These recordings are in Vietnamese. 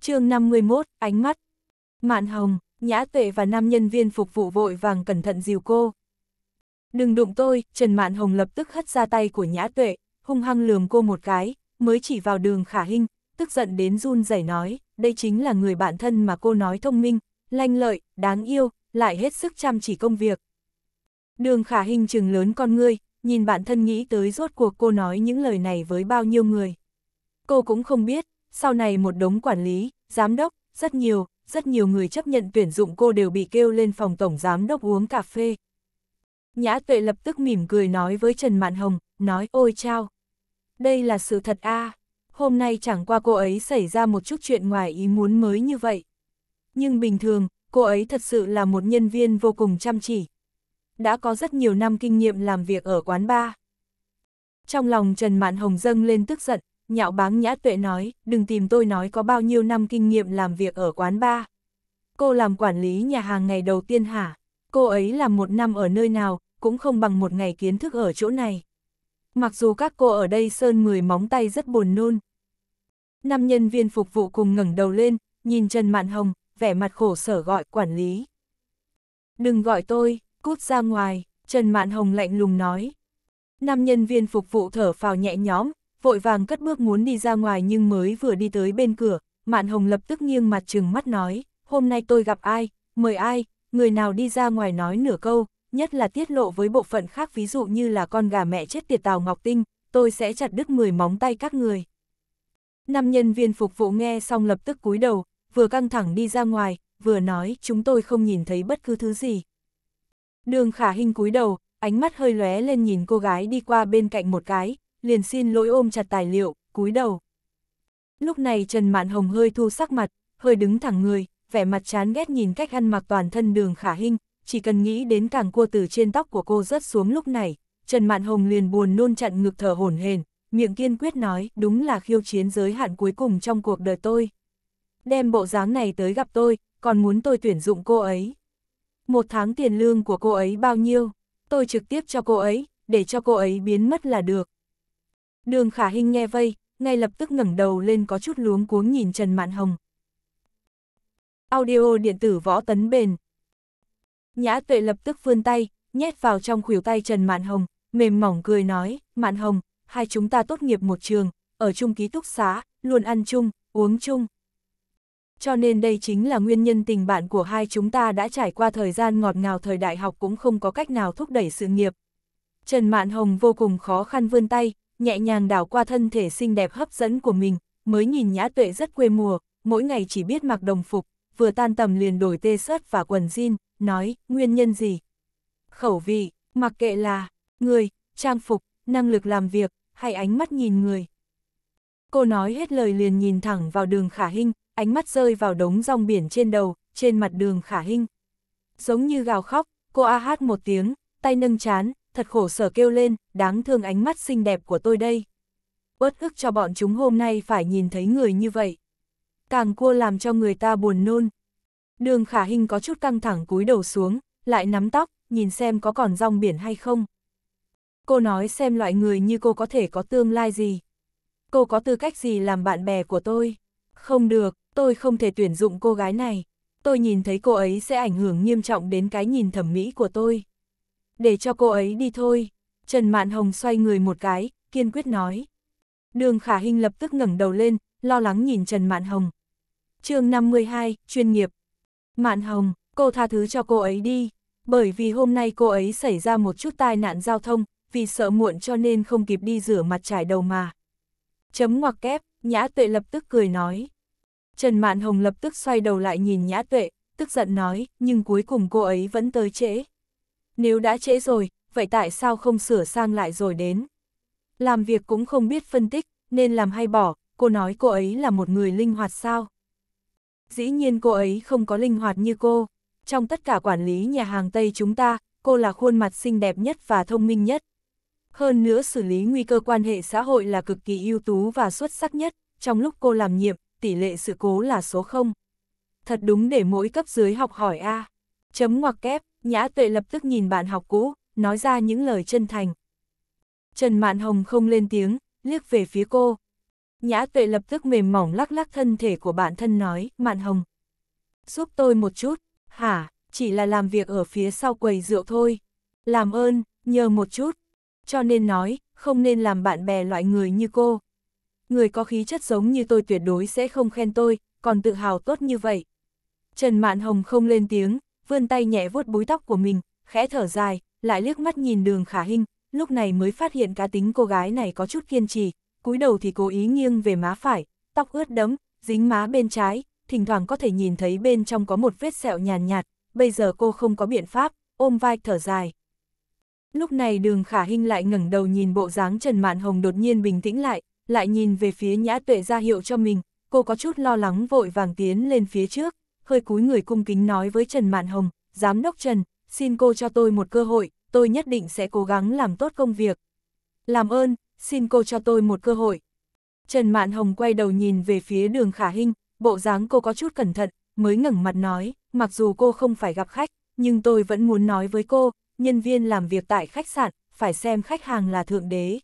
chương 51, ánh mắt. Mạn Hồng, Nhã Tuệ và nam nhân viên phục vụ vội vàng cẩn thận dìu cô. Đừng đụng tôi, Trần Mạn Hồng lập tức hất ra tay của Nhã Tuệ, hung hăng lườm cô một cái, mới chỉ vào đường khả hình, tức giận đến run rẩy nói, đây chính là người bạn thân mà cô nói thông minh, lanh lợi, đáng yêu, lại hết sức chăm chỉ công việc. Đường khả hình trừng lớn con ngươi, nhìn bạn thân nghĩ tới rốt cuộc cô nói những lời này với bao nhiêu người. Cô cũng không biết, sau này một đống quản lý, giám đốc, rất nhiều, rất nhiều người chấp nhận tuyển dụng cô đều bị kêu lên phòng tổng giám đốc uống cà phê. Nhã tuệ lập tức mỉm cười nói với Trần Mạn Hồng, nói ôi chao. Đây là sự thật a hôm nay chẳng qua cô ấy xảy ra một chút chuyện ngoài ý muốn mới như vậy. Nhưng bình thường, cô ấy thật sự là một nhân viên vô cùng chăm chỉ. Đã có rất nhiều năm kinh nghiệm làm việc ở quán bar. Trong lòng Trần Mạn Hồng dâng lên tức giận, nhạo báng nhã tuệ nói, đừng tìm tôi nói có bao nhiêu năm kinh nghiệm làm việc ở quán bar. Cô làm quản lý nhà hàng ngày đầu tiên hả? Cô ấy làm một năm ở nơi nào, cũng không bằng một ngày kiến thức ở chỗ này. Mặc dù các cô ở đây sơn mười móng tay rất buồn nôn. Năm nhân viên phục vụ cùng ngẩng đầu lên, nhìn Trần Mạn Hồng, vẻ mặt khổ sở gọi quản lý. Đừng gọi tôi, cút ra ngoài, Trần Mạn Hồng lạnh lùng nói. Năm nhân viên phục vụ thở phào nhẹ nhõm, vội vàng cất bước muốn đi ra ngoài nhưng mới vừa đi tới bên cửa, Mạn Hồng lập tức nghiêng mặt trừng mắt nói, hôm nay tôi gặp ai, mời ai, người nào đi ra ngoài nói nửa câu, nhất là tiết lộ với bộ phận khác ví dụ như là con gà mẹ chết tiệt Tào Ngọc Tinh, tôi sẽ chặt đứt 10 móng tay các người. Năm nhân viên phục vụ nghe xong lập tức cúi đầu, vừa căng thẳng đi ra ngoài, vừa nói chúng tôi không nhìn thấy bất cứ thứ gì. Đường khả hình cúi đầu, ánh mắt hơi lóe lên nhìn cô gái đi qua bên cạnh một cái, liền xin lỗi ôm chặt tài liệu, cúi đầu. Lúc này Trần Mạn Hồng hơi thu sắc mặt, hơi đứng thẳng người, vẻ mặt chán ghét nhìn cách ăn mặc toàn thân đường khả hình, chỉ cần nghĩ đến càng cua từ trên tóc của cô rớt xuống lúc này, Trần Mạn Hồng liền buồn nôn chặn ngực thở hổn hển, miệng kiên quyết nói, đúng là khiêu chiến giới hạn cuối cùng trong cuộc đời tôi. Đem bộ dáng này tới gặp tôi, còn muốn tôi tuyển dụng cô ấy. Một tháng tiền lương của cô ấy bao nhiêu, tôi trực tiếp cho cô ấy, để cho cô ấy biến mất là được. Đường khả hình nghe vây, ngay lập tức ngẩng đầu lên có chút luống cuống nhìn Trần Mạn Hồng. Audio điện tử võ tấn bền. Nhã tuệ lập tức vươn tay, nhét vào trong khuỷu tay Trần Mạn Hồng, mềm mỏng cười nói, Mạn Hồng, hai chúng ta tốt nghiệp một trường, ở chung ký túc xá, luôn ăn chung, uống chung. Cho nên đây chính là nguyên nhân tình bạn của hai chúng ta đã trải qua thời gian ngọt ngào thời đại học cũng không có cách nào thúc đẩy sự nghiệp. Trần Mạn Hồng vô cùng khó khăn vươn tay, nhẹ nhàng đảo qua thân thể xinh đẹp hấp dẫn của mình, mới nhìn nhã tuệ rất quê mùa, mỗi ngày chỉ biết mặc đồng phục, vừa tan tầm liền đổi tê sớt và quần jean, nói, nguyên nhân gì? Khẩu vị, mặc kệ là, người, trang phục, năng lực làm việc, hay ánh mắt nhìn người. Cô nói hết lời liền nhìn thẳng vào đường khả hinh ánh mắt rơi vào đống rong biển trên đầu, trên mặt đường khả hinh Giống như gào khóc, cô a hát một tiếng, tay nâng chán, thật khổ sở kêu lên, đáng thương ánh mắt xinh đẹp của tôi đây. Uất ức cho bọn chúng hôm nay phải nhìn thấy người như vậy. Càng cua làm cho người ta buồn nôn. Đường khả hình có chút căng thẳng cúi đầu xuống, lại nắm tóc, nhìn xem có còn rong biển hay không. Cô nói xem loại người như cô có thể có tương lai gì. Cô có tư cách gì làm bạn bè của tôi? Không được, tôi không thể tuyển dụng cô gái này. Tôi nhìn thấy cô ấy sẽ ảnh hưởng nghiêm trọng đến cái nhìn thẩm mỹ của tôi. Để cho cô ấy đi thôi. Trần Mạn Hồng xoay người một cái, kiên quyết nói. Đường Khả Hinh lập tức ngẩng đầu lên, lo lắng nhìn Trần Mạn Hồng. chương 52, chuyên nghiệp. Mạn Hồng, cô tha thứ cho cô ấy đi. Bởi vì hôm nay cô ấy xảy ra một chút tai nạn giao thông, vì sợ muộn cho nên không kịp đi rửa mặt trải đầu mà. Chấm ngoặc kép, Nhã Tuệ lập tức cười nói. Trần Mạn Hồng lập tức xoay đầu lại nhìn Nhã Tuệ, tức giận nói, nhưng cuối cùng cô ấy vẫn tới trễ. Nếu đã trễ rồi, vậy tại sao không sửa sang lại rồi đến? Làm việc cũng không biết phân tích, nên làm hay bỏ, cô nói cô ấy là một người linh hoạt sao? Dĩ nhiên cô ấy không có linh hoạt như cô. Trong tất cả quản lý nhà hàng Tây chúng ta, cô là khuôn mặt xinh đẹp nhất và thông minh nhất. Hơn nữa xử lý nguy cơ quan hệ xã hội là cực kỳ ưu tú và xuất sắc nhất, trong lúc cô làm nhiệm, tỷ lệ sự cố là số 0. Thật đúng để mỗi cấp dưới học hỏi A. Chấm ngoặc kép, Nhã Tuệ lập tức nhìn bạn học cũ, nói ra những lời chân thành. Trần Mạn Hồng không lên tiếng, liếc về phía cô. Nhã tuệ lập tức mềm mỏng lắc lắc thân thể của bản thân nói, Mạn Hồng. Giúp tôi một chút, hả, chỉ là làm việc ở phía sau quầy rượu thôi. Làm ơn, nhờ một chút. Cho nên nói, không nên làm bạn bè loại người như cô. Người có khí chất giống như tôi tuyệt đối sẽ không khen tôi, còn tự hào tốt như vậy. Trần Mạn Hồng không lên tiếng, vươn tay nhẹ vuốt búi tóc của mình, khẽ thở dài, lại liếc mắt nhìn đường khả hình, lúc này mới phát hiện cá tính cô gái này có chút kiên trì, cúi đầu thì cố ý nghiêng về má phải, tóc ướt đẫm, dính má bên trái, thỉnh thoảng có thể nhìn thấy bên trong có một vết sẹo nhàn nhạt, bây giờ cô không có biện pháp, ôm vai thở dài. Lúc này đường khả hình lại ngẩng đầu nhìn bộ dáng Trần Mạn Hồng đột nhiên bình tĩnh lại, lại nhìn về phía nhã tuệ ra hiệu cho mình, cô có chút lo lắng vội vàng tiến lên phía trước, hơi cúi người cung kính nói với Trần Mạn Hồng, Giám đốc Trần, xin cô cho tôi một cơ hội, tôi nhất định sẽ cố gắng làm tốt công việc. Làm ơn, xin cô cho tôi một cơ hội. Trần Mạn Hồng quay đầu nhìn về phía đường khả hình, bộ dáng cô có chút cẩn thận, mới ngẩng mặt nói, mặc dù cô không phải gặp khách, nhưng tôi vẫn muốn nói với cô, nhân viên làm việc tại khách sạn, phải xem khách hàng là thượng đế.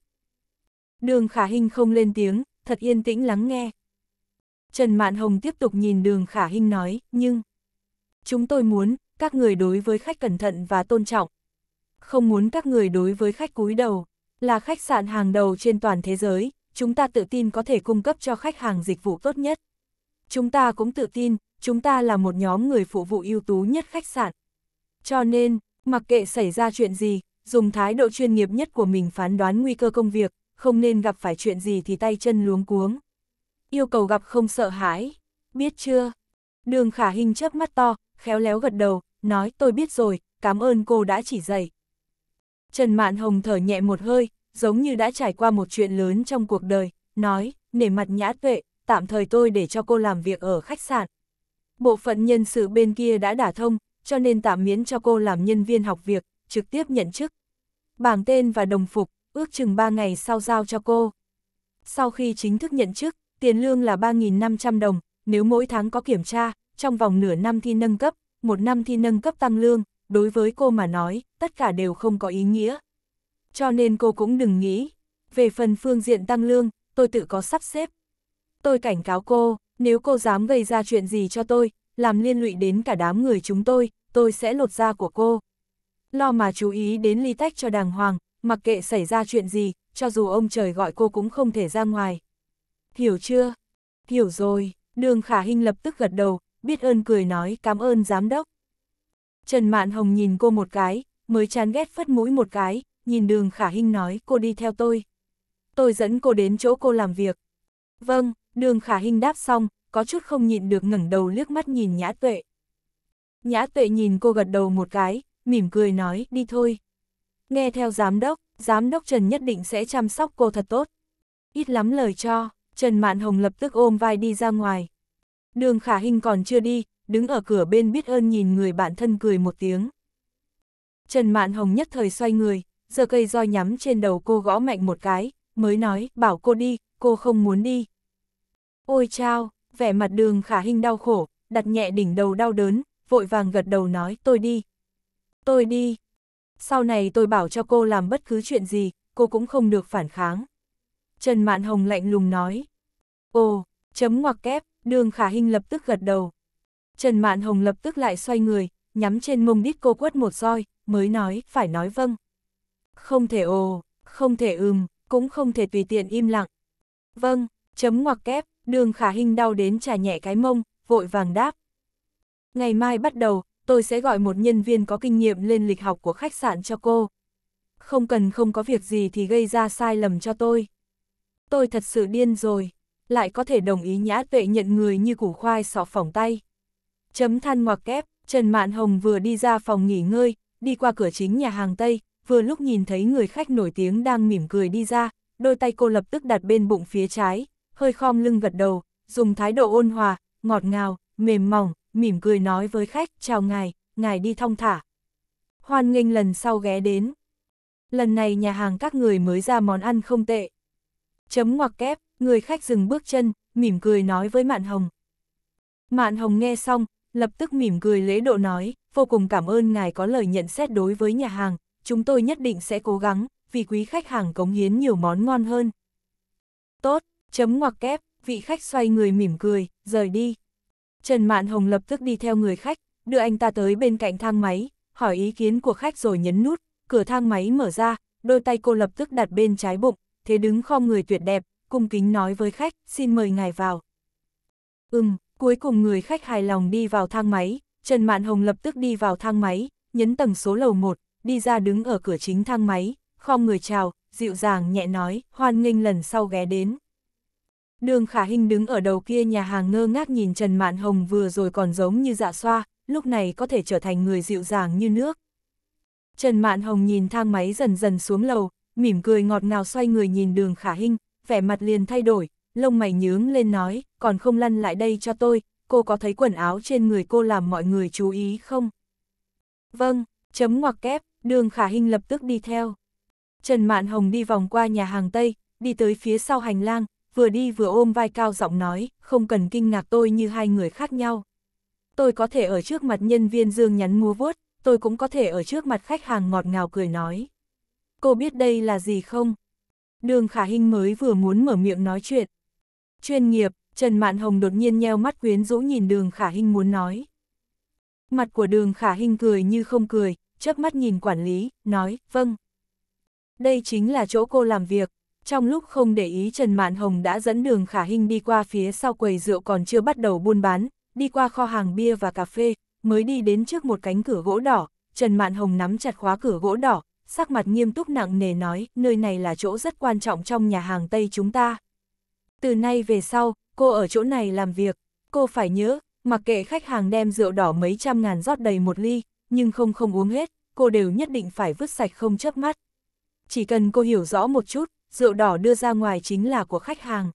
Đường khả hình không lên tiếng, thật yên tĩnh lắng nghe. Trần Mạn Hồng tiếp tục nhìn đường khả hình nói, nhưng... Chúng tôi muốn, các người đối với khách cẩn thận và tôn trọng. Không muốn các người đối với khách cúi đầu, là khách sạn hàng đầu trên toàn thế giới, chúng ta tự tin có thể cung cấp cho khách hàng dịch vụ tốt nhất. Chúng ta cũng tự tin, chúng ta là một nhóm người phụ vụ ưu tú nhất khách sạn. Cho nên, mặc kệ xảy ra chuyện gì, dùng thái độ chuyên nghiệp nhất của mình phán đoán nguy cơ công việc, không nên gặp phải chuyện gì thì tay chân luống cuống. Yêu cầu gặp không sợ hãi, biết chưa? Đường khả hình chớp mắt to, khéo léo gật đầu, nói tôi biết rồi, cảm ơn cô đã chỉ dạy. Trần Mạn Hồng thở nhẹ một hơi, giống như đã trải qua một chuyện lớn trong cuộc đời, nói, nể mặt nhã tuệ, tạm thời tôi để cho cô làm việc ở khách sạn. Bộ phận nhân sự bên kia đã đả thông, cho nên tạm miễn cho cô làm nhân viên học việc, trực tiếp nhận chức. Bảng tên và đồng phục, ước chừng 3 ngày sau giao cho cô. Sau khi chính thức nhận chức, tiền lương là 3.500 đồng, nếu mỗi tháng có kiểm tra, trong vòng nửa năm thi nâng cấp, một năm thi nâng cấp tăng lương, đối với cô mà nói, tất cả đều không có ý nghĩa. Cho nên cô cũng đừng nghĩ. Về phần phương diện tăng lương, tôi tự có sắp xếp. Tôi cảnh cáo cô, nếu cô dám gây ra chuyện gì cho tôi, làm liên lụy đến cả đám người chúng tôi, tôi sẽ lột da của cô. Lo mà chú ý đến ly tách cho đàng hoàng, mặc kệ xảy ra chuyện gì, cho dù ông trời gọi cô cũng không thể ra ngoài. Hiểu chưa? Hiểu rồi, đường khả hình lập tức gật đầu, biết ơn cười nói cảm ơn giám đốc. Trần Mạn Hồng nhìn cô một cái, mới chán ghét phất mũi một cái, nhìn đường khả hình nói cô đi theo tôi. Tôi dẫn cô đến chỗ cô làm việc. Vâng, đường khả hình đáp xong, có chút không nhịn được ngẩng đầu liếc mắt nhìn nhã tuệ. Nhã tuệ nhìn cô gật đầu một cái, mỉm cười nói đi thôi. Nghe theo giám đốc, giám đốc Trần nhất định sẽ chăm sóc cô thật tốt. Ít lắm lời cho, Trần Mạn Hồng lập tức ôm vai đi ra ngoài. Đường khả hình còn chưa đi, đứng ở cửa bên biết ơn nhìn người bạn thân cười một tiếng. Trần Mạn Hồng nhất thời xoay người, giơ cây roi nhắm trên đầu cô gõ mạnh một cái, mới nói, bảo cô đi, cô không muốn đi. Ôi chao, vẻ mặt đường khả hình đau khổ, đặt nhẹ đỉnh đầu đau đớn, vội vàng gật đầu nói, tôi đi. Tôi đi. Sau này tôi bảo cho cô làm bất cứ chuyện gì, cô cũng không được phản kháng. Trần Mạn Hồng lạnh lùng nói. Ồ, chấm ngoặc kép, đường khả hình lập tức gật đầu. Trần Mạn Hồng lập tức lại xoay người, nhắm trên mông đít cô quất một roi, mới nói, phải nói vâng. Không thể ồ, không thể ừm, cũng không thể tùy tiện im lặng. Vâng, chấm ngoặc kép, đường khả hình đau đến trả nhẹ cái mông, vội vàng đáp. Ngày mai bắt đầu, tôi sẽ gọi một nhân viên có kinh nghiệm lên lịch học của khách sạn cho cô. Không cần không có việc gì thì gây ra sai lầm cho tôi. Tôi thật sự điên rồi, lại có thể đồng ý nhã tuệ nhận người như củ khoai sọ phỏng tay. Chấm than ngoặc kép, Trần Mạn Hồng vừa đi ra phòng nghỉ ngơi, đi qua cửa chính nhà hàng Tây, vừa lúc nhìn thấy người khách nổi tiếng đang mỉm cười đi ra, đôi tay cô lập tức đặt bên bụng phía trái, hơi khom lưng gật đầu, dùng thái độ ôn hòa, ngọt ngào, mềm mỏng, mỉm cười nói với khách, chào ngài, ngài đi thong thả. Hoan nghênh lần sau ghé đến. Lần này nhà hàng các người mới ra món ăn không tệ. Chấm ngoặc kép, người khách dừng bước chân, mỉm cười nói với Mạn Hồng. Mạn Hồng nghe xong, lập tức mỉm cười lễ độ nói, vô cùng cảm ơn ngài có lời nhận xét đối với nhà hàng, chúng tôi nhất định sẽ cố gắng, vì quý khách hàng cống hiến nhiều món ngon hơn. Tốt, Chấm ngoặc kép, vị khách xoay người mỉm cười, rời đi. Trần Mạn Hồng lập tức đi theo người khách, đưa anh ta tới bên cạnh thang máy, hỏi ý kiến của khách rồi nhấn nút, cửa thang máy mở ra, đôi tay cô lập tức đặt bên trái bụng, thế đứng khom người tuyệt đẹp, cung kính nói với khách, xin mời ngài vào. Ừm, cuối cùng người khách hài lòng đi vào thang máy, Trần Mạn Hồng lập tức đi vào thang máy, nhấn tầng số lầu 1, đi ra đứng ở cửa chính thang máy, khom người chào, dịu dàng nhẹ nói, hoan nghênh lần sau ghé đến. Đường Khả Hinh đứng ở đầu kia nhà hàng ngơ ngác nhìn Trần Mạn Hồng vừa rồi còn giống như dạ xoa, lúc này có thể trở thành người dịu dàng như nước. Trần Mạn Hồng nhìn thang máy dần dần xuống lầu, mỉm cười ngọt ngào xoay người nhìn đường Khả Hinh, vẻ mặt liền thay đổi, lông mày nhướng lên nói, còn không lăn lại đây cho tôi, cô có thấy quần áo trên người cô làm mọi người chú ý không? Vâng, chấm ngoặc kép, đường Khả Hinh lập tức đi theo. Trần Mạn Hồng đi vòng qua nhà hàng Tây, đi tới phía sau hành lang, vừa đi vừa ôm vai cao giọng nói, không cần kinh ngạc tôi như hai người khác nhau. Tôi có thể ở trước mặt nhân viên dương nhắn mua vuốt, tôi cũng có thể ở trước mặt khách hàng ngọt ngào cười nói. Cô biết đây là gì không? Đường Khả Hinh mới vừa muốn mở miệng nói chuyện. Chuyên nghiệp, Trần Mạn Hồng đột nhiên nheo mắt quyến rũ nhìn đường Khả Hinh muốn nói. Mặt của đường Khả Hinh cười như không cười, chớp mắt nhìn quản lý, nói, vâng. Đây chính là chỗ cô làm việc. Trong lúc không để ý Trần Mạn Hồng đã dẫn đường Khả Hinh đi qua phía sau quầy rượu còn chưa bắt đầu buôn bán, đi qua kho hàng bia và cà phê, mới đi đến trước một cánh cửa gỗ đỏ, Trần Mạn Hồng nắm chặt khóa cửa gỗ đỏ, sắc mặt nghiêm túc nặng nề nói, nơi này là chỗ rất quan trọng trong nhà hàng Tây chúng ta. Từ nay về sau, cô ở chỗ này làm việc, cô phải nhớ, mặc kệ khách hàng đem rượu đỏ mấy trăm ngàn rót đầy một ly, nhưng không không uống hết, cô đều nhất định phải vứt sạch không chớp mắt. Chỉ cần cô hiểu rõ một chút, rượu đỏ đưa ra ngoài chính là của khách hàng.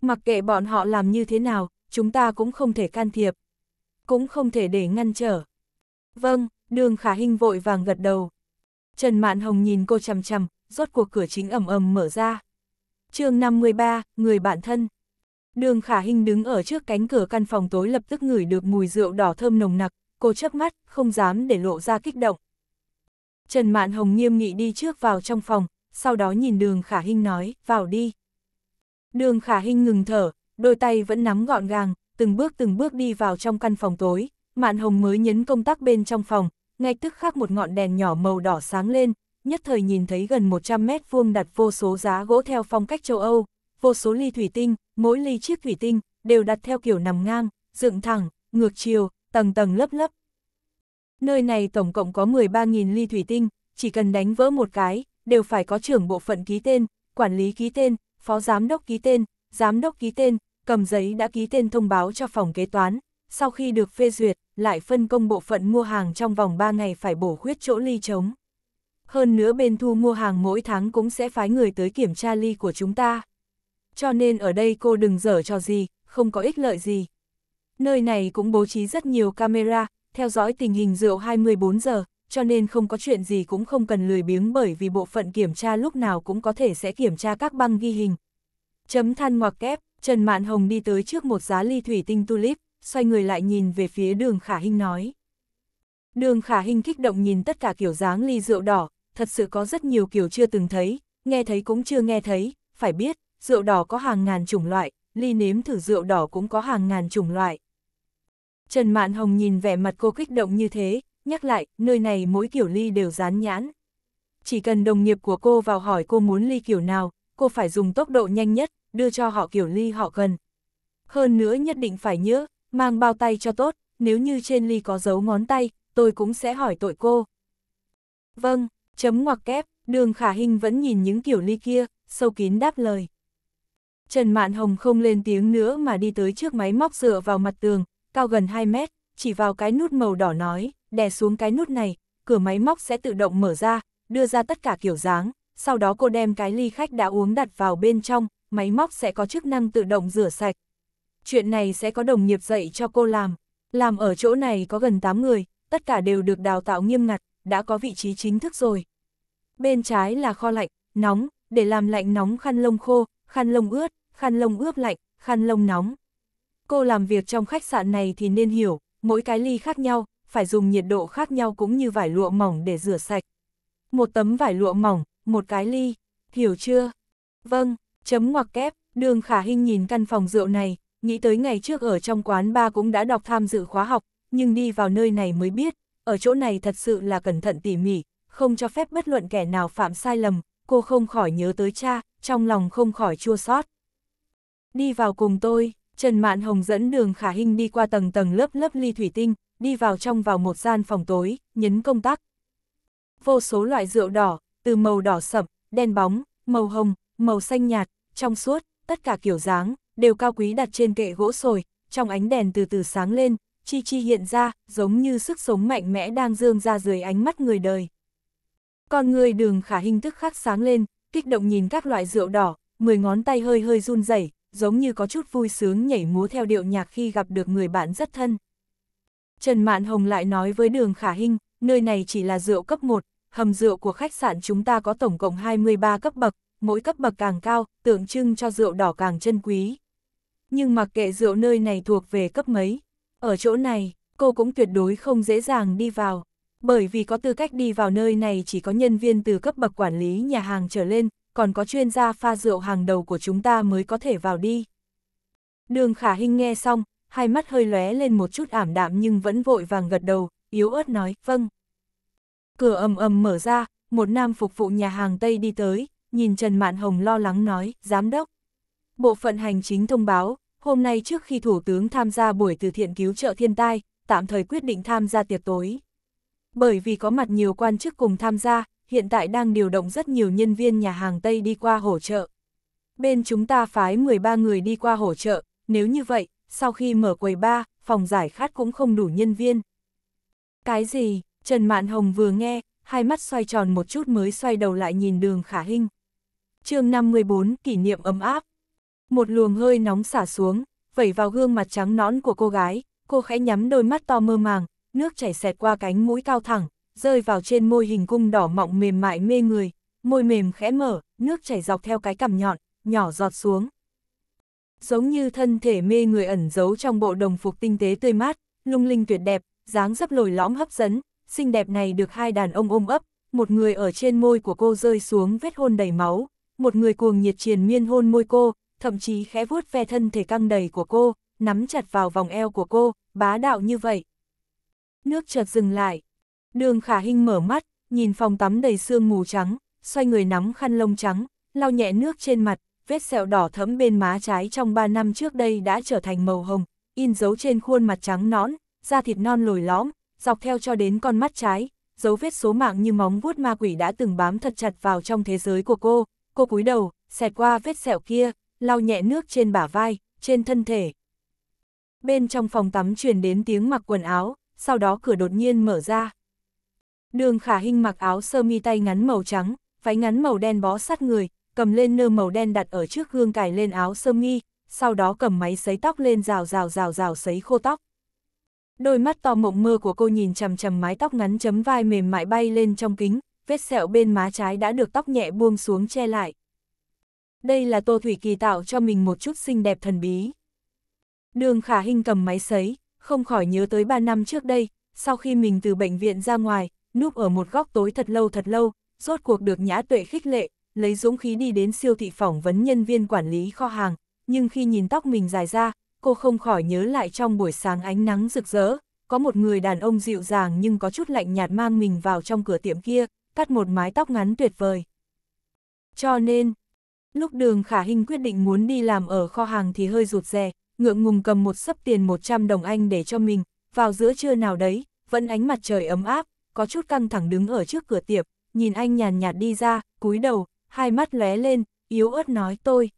Mặc kệ bọn họ làm như thế nào, chúng ta cũng không thể can thiệp. Cũng không thể để ngăn trở. Vâng, đường khả hình vội vàng gật đầu. Trần Mạn Hồng nhìn cô chằm chằm, rốt cuộc cửa chính ầm ầm mở ra. chương 53, người bạn thân. Đường khả Hinh đứng ở trước cánh cửa căn phòng tối lập tức ngửi được mùi rượu đỏ thơm nồng nặc, cô chớp mắt, không dám để lộ ra kích động. Trần Mạn Hồng nghiêm nghị đi trước vào trong phòng, sau đó nhìn đường khả Hinh nói, vào đi. Đường khả Hinh ngừng thở, đôi tay vẫn nắm gọn gàng, từng bước từng bước đi vào trong căn phòng tối, Mạn Hồng mới nhấn công tắc bên trong phòng, ngay tức khắc một ngọn đèn nhỏ màu đỏ sáng lên, nhất thời nhìn thấy gần 100 mét vuông đặt vô số giá gỗ theo phong cách châu Âu, vô số ly thủy tinh, mỗi ly chiếc thủy tinh, đều đặt theo kiểu nằm ngang, dựng thẳng, ngược chiều, tầng tầng lớp lớp. Nơi này tổng cộng có 13.000 ly thủy tinh, chỉ cần đánh vỡ một cái, đều phải có trưởng bộ phận ký tên, quản lý ký tên, phó giám đốc ký tên, giám đốc ký tên, cầm giấy đã ký tên thông báo cho phòng kế toán, sau khi được phê duyệt, lại phân công bộ phận mua hàng trong vòng 3 ngày phải bổ khuyết chỗ ly trống. Hơn nữa bên thu mua hàng mỗi tháng cũng sẽ phái người tới kiểm tra ly của chúng ta. Cho nên ở đây cô đừng dở cho gì, không có ích lợi gì. Nơi này cũng bố trí rất nhiều camera, theo dõi tình hình rượu 24 giờ, cho nên không có chuyện gì cũng không cần lười biếng bởi vì bộ phận kiểm tra lúc nào cũng có thể sẽ kiểm tra các băng ghi hình. Chấm than ngoặc kép, Trần Mạn Hồng đi tới trước một giá ly thủy tinh tulip, xoay người lại nhìn về phía đường khả hình nói. Đường khả hình kích động nhìn tất cả kiểu dáng ly rượu đỏ, thật sự có rất nhiều kiểu chưa từng thấy, nghe thấy cũng chưa nghe thấy, phải biết, rượu đỏ có hàng ngàn chủng loại, ly nếm thử rượu đỏ cũng có hàng ngàn chủng loại. Trần Mạn Hồng nhìn vẻ mặt cô kích động như thế, nhắc lại, nơi này mỗi kiểu ly đều dán nhãn. Chỉ cần đồng nghiệp của cô vào hỏi cô muốn ly kiểu nào, cô phải dùng tốc độ nhanh nhất, đưa cho họ kiểu ly họ cần. Hơn nữa nhất định phải nhớ, mang bao tay cho tốt, nếu như trên ly có dấu ngón tay, tôi cũng sẽ hỏi tội cô. Vâng, chấm ngoặc kép, đường khả hình vẫn nhìn những kiểu ly kia, sâu kín đáp lời. Trần Mạn Hồng không lên tiếng nữa mà đi tới trước máy móc dựa vào mặt tường, cao gần 2 mét, chỉ vào cái nút màu đỏ nói, đè xuống cái nút này, cửa máy móc sẽ tự động mở ra, đưa ra tất cả kiểu dáng, sau đó cô đem cái ly khách đã uống đặt vào bên trong, máy móc sẽ có chức năng tự động rửa sạch. Chuyện này sẽ có đồng nghiệp dạy cho cô làm. Làm ở chỗ này có gần 8 người, tất cả đều được đào tạo nghiêm ngặt, đã có vị trí chính thức rồi. Bên trái là kho lạnh, nóng, để làm lạnh nóng khăn lông khô, khăn lông ướt, khăn lông ướp lạnh, khăn lông nóng. Cô làm việc trong khách sạn này thì nên hiểu, mỗi cái ly khác nhau, phải dùng nhiệt độ khác nhau cũng như vải lụa mỏng để rửa sạch. Một tấm vải lụa mỏng, một cái ly, hiểu chưa? Vâng, chấm ngoặc kép, Đường Khả hình nhìn căn phòng rượu này, nghĩ tới ngày trước ở trong quán ba cũng đã đọc tham dự khóa học, nhưng đi vào nơi này mới biết, ở chỗ này thật sự là cẩn thận tỉ mỉ, không cho phép bất luận kẻ nào phạm sai lầm, cô không khỏi nhớ tới cha, trong lòng không khỏi chua xót. Đi vào cùng tôi, Trần Mạn Hồng dẫn đường Khả Hinh đi qua tầng tầng lớp lớp ly thủy tinh, đi vào trong vào một gian phòng tối, nhấn công tắc. Vô số loại rượu đỏ, từ màu đỏ sậm, đen bóng, màu hồng, màu xanh nhạt, trong suốt, tất cả kiểu dáng, đều cao quý đặt trên kệ gỗ sồi, trong ánh đèn từ từ sáng lên, chi chi hiện ra, giống như sức sống mạnh mẽ đang dương ra dưới ánh mắt người đời. Con người đường khả hình thức khắc sáng lên, kích động nhìn các loại rượu đỏ, mười ngón tay hơi hơi run rẩy, giống như có chút vui sướng nhảy múa theo điệu nhạc khi gặp được người bạn rất thân. Trần Mạn Hồng lại nói với đường khả hình, nơi này chỉ là rượu cấp 1, hầm rượu của khách sạn chúng ta có tổng cộng 23 cấp bậc, mỗi cấp bậc càng cao, tượng trưng cho rượu đỏ càng chân quý. Nhưng mặc kệ rượu nơi này thuộc về cấp mấy, ở chỗ này, cô cũng tuyệt đối không dễ dàng đi vào. Bởi vì có tư cách đi vào nơi này chỉ có nhân viên từ cấp bậc quản lý nhà hàng trở lên, còn có chuyên gia pha rượu hàng đầu của chúng ta mới có thể vào đi. Đường khả hình nghe xong, hai mắt hơi lóe lên một chút ảm đạm nhưng vẫn vội vàng gật đầu, yếu ớt nói, vâng. Cửa ầm ầm mở ra, một nam phục vụ nhà hàng Tây đi tới, nhìn Trần Mạn Hồng lo lắng nói, giám đốc. Bộ phận hành chính thông báo, hôm nay trước khi Thủ tướng tham gia buổi từ thiện cứu trợ thiên tai, tạm thời quyết định tham gia tiệc tối. Bởi vì có mặt nhiều quan chức cùng tham gia, hiện tại đang điều động rất nhiều nhân viên nhà hàng Tây đi qua hỗ trợ. Bên chúng ta phái 13 người đi qua hỗ trợ, nếu như vậy, sau khi mở quầy ba, phòng giải khát cũng không đủ nhân viên. Cái gì? Trần Mạn Hồng vừa nghe, hai mắt xoay tròn một chút mới xoay đầu lại nhìn đường khả hình. chương 54 kỷ niệm ấm áp. Một luồng hơi nóng xả xuống, vẩy vào gương mặt trắng nõn của cô gái, cô khẽ nhắm đôi mắt to mơ màng, nước chảy xẹt qua cánh mũi cao thẳng, rơi vào trên môi hình cung đỏ mọng mềm mại mê người, môi mềm khẽ mở, nước chảy dọc theo cái cằm nhọn, nhỏ giọt xuống. Giống như thân thể mê người ẩn giấu trong bộ đồng phục tinh tế tươi mát, lung linh tuyệt đẹp, dáng dấp lồi lõm hấp dẫn, xinh đẹp này được hai đàn ông ôm ấp, một người ở trên môi của cô rơi xuống vết hôn đầy máu, một người cuồng nhiệt triền miên hôn môi cô, thậm chí khẽ vuốt ve thân thể căng đầy của cô, nắm chặt vào vòng eo của cô, bá đạo như vậy. Nước chợt dừng lại. Đường khả hình mở mắt, nhìn phòng tắm đầy sương mù trắng, xoay người nắm khăn lông trắng, lau nhẹ nước trên mặt, vết sẹo đỏ thấm bên má trái trong 3 năm trước đây đã trở thành màu hồng, in dấu trên khuôn mặt trắng nõn, da thịt non lồi lõm, dọc theo cho đến con mắt trái, dấu vết số mạng như móng vuốt ma quỷ đã từng bám thật chặt vào trong thế giới của cô, cô cúi đầu, xẹt qua vết sẹo kia, lau nhẹ nước trên bả vai, trên thân thể. Bên trong phòng tắm truyền đến tiếng mặc quần áo, sau đó cửa đột nhiên mở ra. Đường khả hình mặc áo sơ mi tay ngắn màu trắng, váy ngắn màu đen bó sát người, cầm lên nơ màu đen đặt ở trước gương cài lên áo sơ mi, sau đó cầm máy sấy tóc lên rào rào rào rào sấy khô tóc. Đôi mắt to mộng mơ của cô nhìn chầm chầm mái tóc ngắn chấm vai mềm mại bay lên trong kính, vết sẹo bên má trái đã được tóc nhẹ buông xuống che lại. Đây là Tô Thủy Kỳ tạo cho mình một chút xinh đẹp thần bí. Đường khả hình cầm máy sấy, không khỏi nhớ tới 3 năm trước đây, sau khi mình từ bệnh viện ra ngoài, núp ở một góc tối thật lâu thật lâu, rốt cuộc được nhã tuệ khích lệ, lấy dũng khí đi đến siêu thị phỏng vấn nhân viên quản lý kho hàng, nhưng khi nhìn tóc mình dài ra, cô không khỏi nhớ lại trong buổi sáng ánh nắng rực rỡ, có một người đàn ông dịu dàng nhưng có chút lạnh nhạt mang mình vào trong cửa tiệm kia, cắt một mái tóc ngắn tuyệt vời. Cho nên, lúc đường khả hình quyết định muốn đi làm ở kho hàng thì hơi rụt rè, ngượng ngùng cầm một sấp tiền 100 đồng anh để cho mình, vào giữa trưa nào đấy, vẫn ánh mặt trời ấm áp, có chút căng thẳng đứng ở trước cửa tiệm, nhìn anh nhàn nhạt đi ra, cúi đầu, hai mắt lóe lên, yếu ớt nói tôi.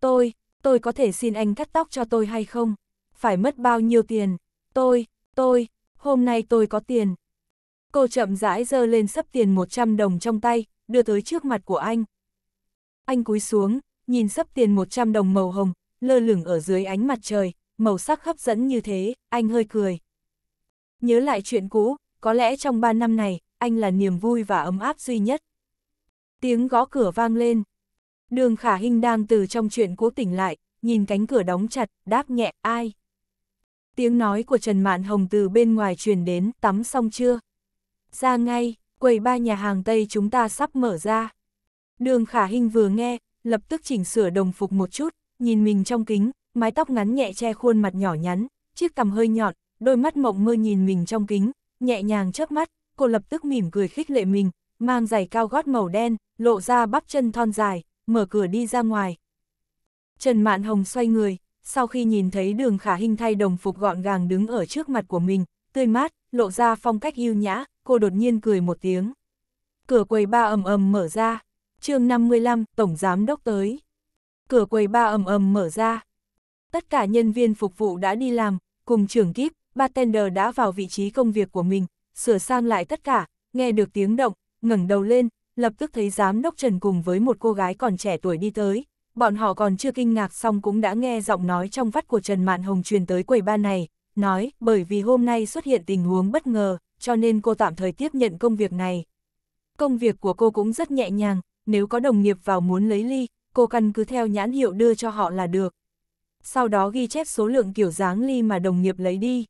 Tôi, tôi có thể xin anh cắt tóc cho tôi hay không? Phải mất bao nhiêu tiền? Tôi, tôi, hôm nay tôi có tiền. Cô chậm rãi giơ lên sấp tiền 100 đồng trong tay, đưa tới trước mặt của anh. Anh cúi xuống, nhìn sấp tiền 100 đồng màu hồng, lơ lửng ở dưới ánh mặt trời, màu sắc hấp dẫn như thế, anh hơi cười. Nhớ lại chuyện cũ, có lẽ trong 3 năm này, anh là niềm vui và ấm áp duy nhất. Tiếng gõ cửa vang lên. Đường khả hình đang từ trong chuyện cũ tỉnh lại, nhìn cánh cửa đóng chặt, đáp nhẹ, ai? Tiếng nói của Trần Mạn Hồng từ bên ngoài truyền đến, tắm xong chưa? Ra ngay, quầy ba nhà hàng Tây chúng ta sắp mở ra. Đường khả hình vừa nghe, lập tức chỉnh sửa đồng phục một chút, nhìn mình trong kính, mái tóc ngắn nhẹ che khuôn mặt nhỏ nhắn, chiếc cằm hơi nhọn, đôi mắt mộng mơ nhìn mình trong kính, nhẹ nhàng chớp mắt, cô lập tức mỉm cười khích lệ mình, mang giày cao gót màu đen, lộ ra bắp chân thon dài, mở cửa đi ra ngoài. Trần Mạn Hồng xoay người, sau khi nhìn thấy đường khả hình thay đồng phục gọn gàng đứng ở trước mặt của mình, tươi mát, lộ ra phong cách yêu nhã, cô đột nhiên cười một tiếng. Cửa quầy ba ầm ầm mở ra, chương 55, Tổng Giám Đốc tới. Cửa quầy ba ầm ầm mở ra. Tất cả nhân viên phục vụ đã đi làm, cùng trưởng kíp, bartender đã vào vị trí công việc của mình, sửa sang lại tất cả, nghe được tiếng động, ngẩng đầu lên, lập tức thấy giám đốc Trần cùng với một cô gái còn trẻ tuổi đi tới. Bọn họ còn chưa kinh ngạc xong cũng đã nghe giọng nói trong vắt của Trần Mạn Hồng truyền tới quầy ba này, nói bởi vì hôm nay xuất hiện tình huống bất ngờ, cho nên cô tạm thời tiếp nhận công việc này. Công việc của cô cũng rất nhẹ nhàng, nếu có đồng nghiệp vào muốn lấy ly, cô căn cứ theo nhãn hiệu đưa cho họ là được. Sau đó ghi chép số lượng kiểu dáng ly mà đồng nghiệp lấy đi.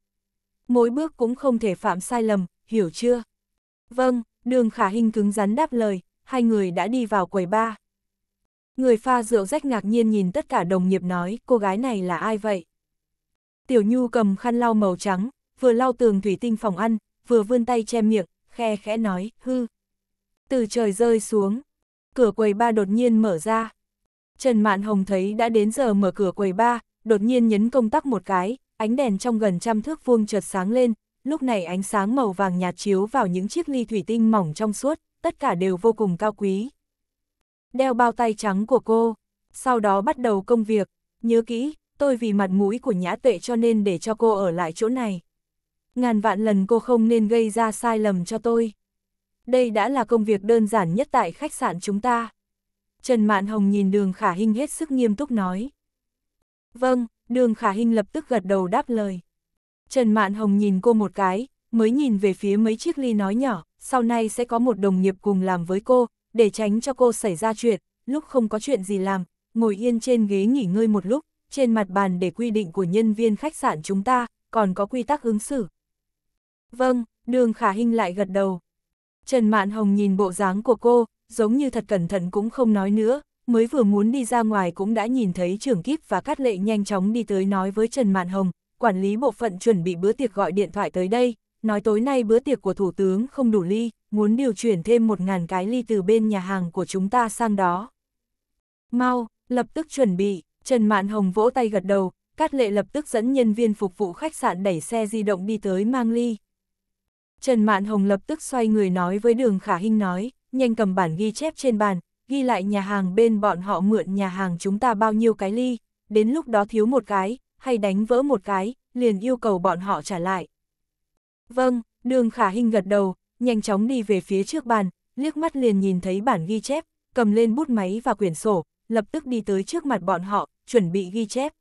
Mỗi bước cũng không thể phạm sai lầm, hiểu chưa? Vâng, đường khả hình cứng rắn đáp lời, hai người đã đi vào quầy ba. Người pha rượu rách ngạc nhiên nhìn tất cả đồng nghiệp nói, cô gái này là ai vậy? Tiểu Nhu cầm khăn lau màu trắng, vừa lau tường thủy tinh phòng ăn, vừa vươn tay che miệng, khe khẽ nói, hư. Từ trời rơi xuống, cửa quầy ba đột nhiên mở ra. Trần Mạn Hồng thấy đã đến giờ mở cửa quầy ba, đột nhiên nhấn công tắc một cái, ánh đèn trong gần trăm thước vuông chợt sáng lên, lúc này ánh sáng màu vàng nhạt chiếu vào những chiếc ly thủy tinh mỏng trong suốt, tất cả đều vô cùng cao quý. Đeo bao tay trắng của cô, sau đó bắt đầu công việc, nhớ kỹ, tôi vì mặt mũi của nhã tuệ cho nên để cho cô ở lại chỗ này. Ngàn vạn lần cô không nên gây ra sai lầm cho tôi. Đây đã là công việc đơn giản nhất tại khách sạn chúng ta. Trần Mạn Hồng nhìn đường khả hình hết sức nghiêm túc nói. Vâng, đường khả hình lập tức gật đầu đáp lời. Trần Mạn Hồng nhìn cô một cái, mới nhìn về phía mấy chiếc ly nói nhỏ, sau này sẽ có một đồng nghiệp cùng làm với cô, để tránh cho cô xảy ra chuyện, lúc không có chuyện gì làm, ngồi yên trên ghế nghỉ ngơi một lúc, trên mặt bàn để quy định của nhân viên khách sạn chúng ta, còn có quy tắc ứng xử. Vâng, đường khả hình lại gật đầu. Trần Mạn Hồng nhìn bộ dáng của cô, giống như thật cẩn thận cũng không nói nữa, mới vừa muốn đi ra ngoài cũng đã nhìn thấy trưởng kíp và Cát Lệ nhanh chóng đi tới nói với Trần Mạn Hồng, quản lý bộ phận chuẩn bị bữa tiệc gọi điện thoại tới đây, nói tối nay bữa tiệc của Thủ tướng không đủ ly, muốn điều chuyển thêm một ngàn cái ly từ bên nhà hàng của chúng ta sang đó. Mau, lập tức chuẩn bị, Trần Mạn Hồng vỗ tay gật đầu, Cát Lệ lập tức dẫn nhân viên phục vụ khách sạn đẩy xe di động đi tới mang ly. Trần Mạn Hồng lập tức xoay người nói với đường khả hình nói, nhanh cầm bản ghi chép trên bàn, ghi lại nhà hàng bên bọn họ mượn nhà hàng chúng ta bao nhiêu cái ly, đến lúc đó thiếu một cái, hay đánh vỡ một cái, liền yêu cầu bọn họ trả lại. Vâng, đường khả hình gật đầu, nhanh chóng đi về phía trước bàn, liếc mắt liền nhìn thấy bản ghi chép, cầm lên bút máy và quyển sổ, lập tức đi tới trước mặt bọn họ, chuẩn bị ghi chép.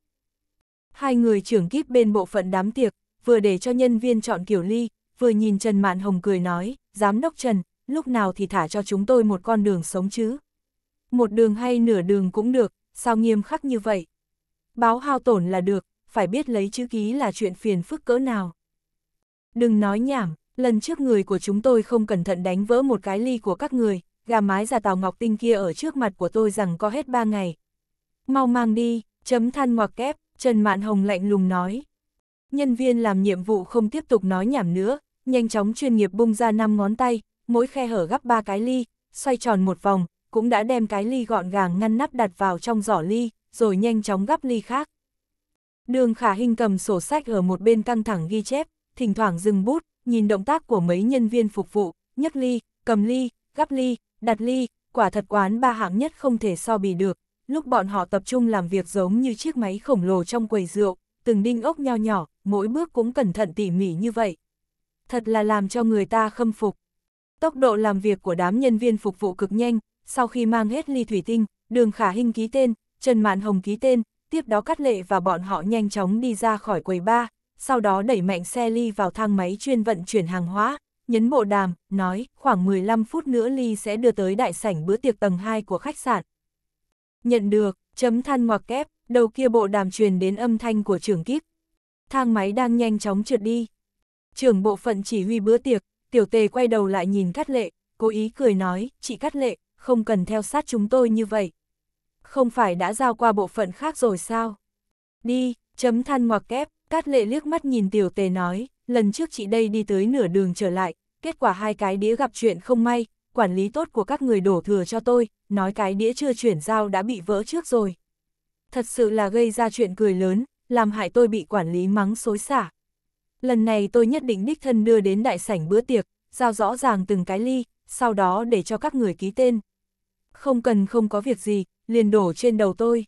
Hai người trưởng kíp bên bộ phận đám tiệc, vừa để cho nhân viên chọn kiểu ly, vừa nhìn Trần Mạn Hồng cười nói, giám đốc Trần, lúc nào thì thả cho chúng tôi một con đường sống chứ. Một đường hay nửa đường cũng được, sao nghiêm khắc như vậy? Báo hao tổn là được, phải biết lấy chữ ký là chuyện phiền phức cỡ nào. Đừng nói nhảm, lần trước người của chúng tôi không cẩn thận đánh vỡ một cái ly của các người, gà mái già tàu ngọc tinh kia ở trước mặt của tôi rằng có hết ba ngày. Mau mang đi, chấm than ngoặc kép, Trần Mạn Hồng lạnh lùng nói. Nhân viên làm nhiệm vụ không tiếp tục nói nhảm nữa, nhanh chóng chuyên nghiệp bung ra năm ngón tay, mỗi khe hở gấp ba cái ly, xoay tròn một vòng, cũng đã đem cái ly gọn gàng ngăn nắp đặt vào trong giỏ ly, rồi nhanh chóng gắp ly khác. Đường khả hình cầm sổ sách ở một bên căng thẳng ghi chép, thỉnh thoảng dừng bút, nhìn động tác của mấy nhân viên phục vụ, nhấc ly, cầm ly, gắp ly, đặt ly, quả thật quán ba hạng nhất không thể so bì được. Lúc bọn họ tập trung làm việc giống như chiếc máy khổng lồ trong quầy rượu, từng đinh ốc nho nhỏ, mỗi bước cũng cẩn thận tỉ mỉ như vậy. Thật là làm cho người ta khâm phục. Tốc độ làm việc của đám nhân viên phục vụ cực nhanh, sau khi mang hết ly thủy tinh, đường khả hình ký tên, Trần Mạn Hồng ký tên, tiếp đó cắt lệ và bọn họ nhanh chóng đi ra khỏi quầy ba, sau đó đẩy mạnh xe ly vào thang máy chuyên vận chuyển hàng hóa, nhấn bộ đàm, nói khoảng 15 phút nữa ly sẽ đưa tới đại sảnh bữa tiệc tầng 2 của khách sạn. Nhận được, chấm than ngoặc kép, đầu kia bộ đàm truyền đến âm thanh của trưởng kíp. Thang máy đang nhanh chóng trượt đi. Trưởng bộ phận chỉ huy bữa tiệc, tiểu tề quay đầu lại nhìn Cát Lệ, cố ý cười nói, chị Cát Lệ, không cần theo sát chúng tôi như vậy. Không phải đã giao qua bộ phận khác rồi sao? Đi, chấm than ngoặc kép, Cát Lệ liếc mắt nhìn tiểu tề nói, lần trước chị đây đi tới nửa đường trở lại, kết quả hai cái đĩa gặp chuyện không may, quản lý tốt của các người đổ thừa cho tôi, nói cái đĩa chưa chuyển giao đã bị vỡ trước rồi. Thật sự là gây ra chuyện cười lớn, làm hại tôi bị quản lý mắng xối xả. Lần này tôi nhất định đích thân đưa đến đại sảnh bữa tiệc, giao rõ ràng từng cái ly, sau đó để cho các người ký tên. Không cần không có việc gì, liền đổ trên đầu tôi.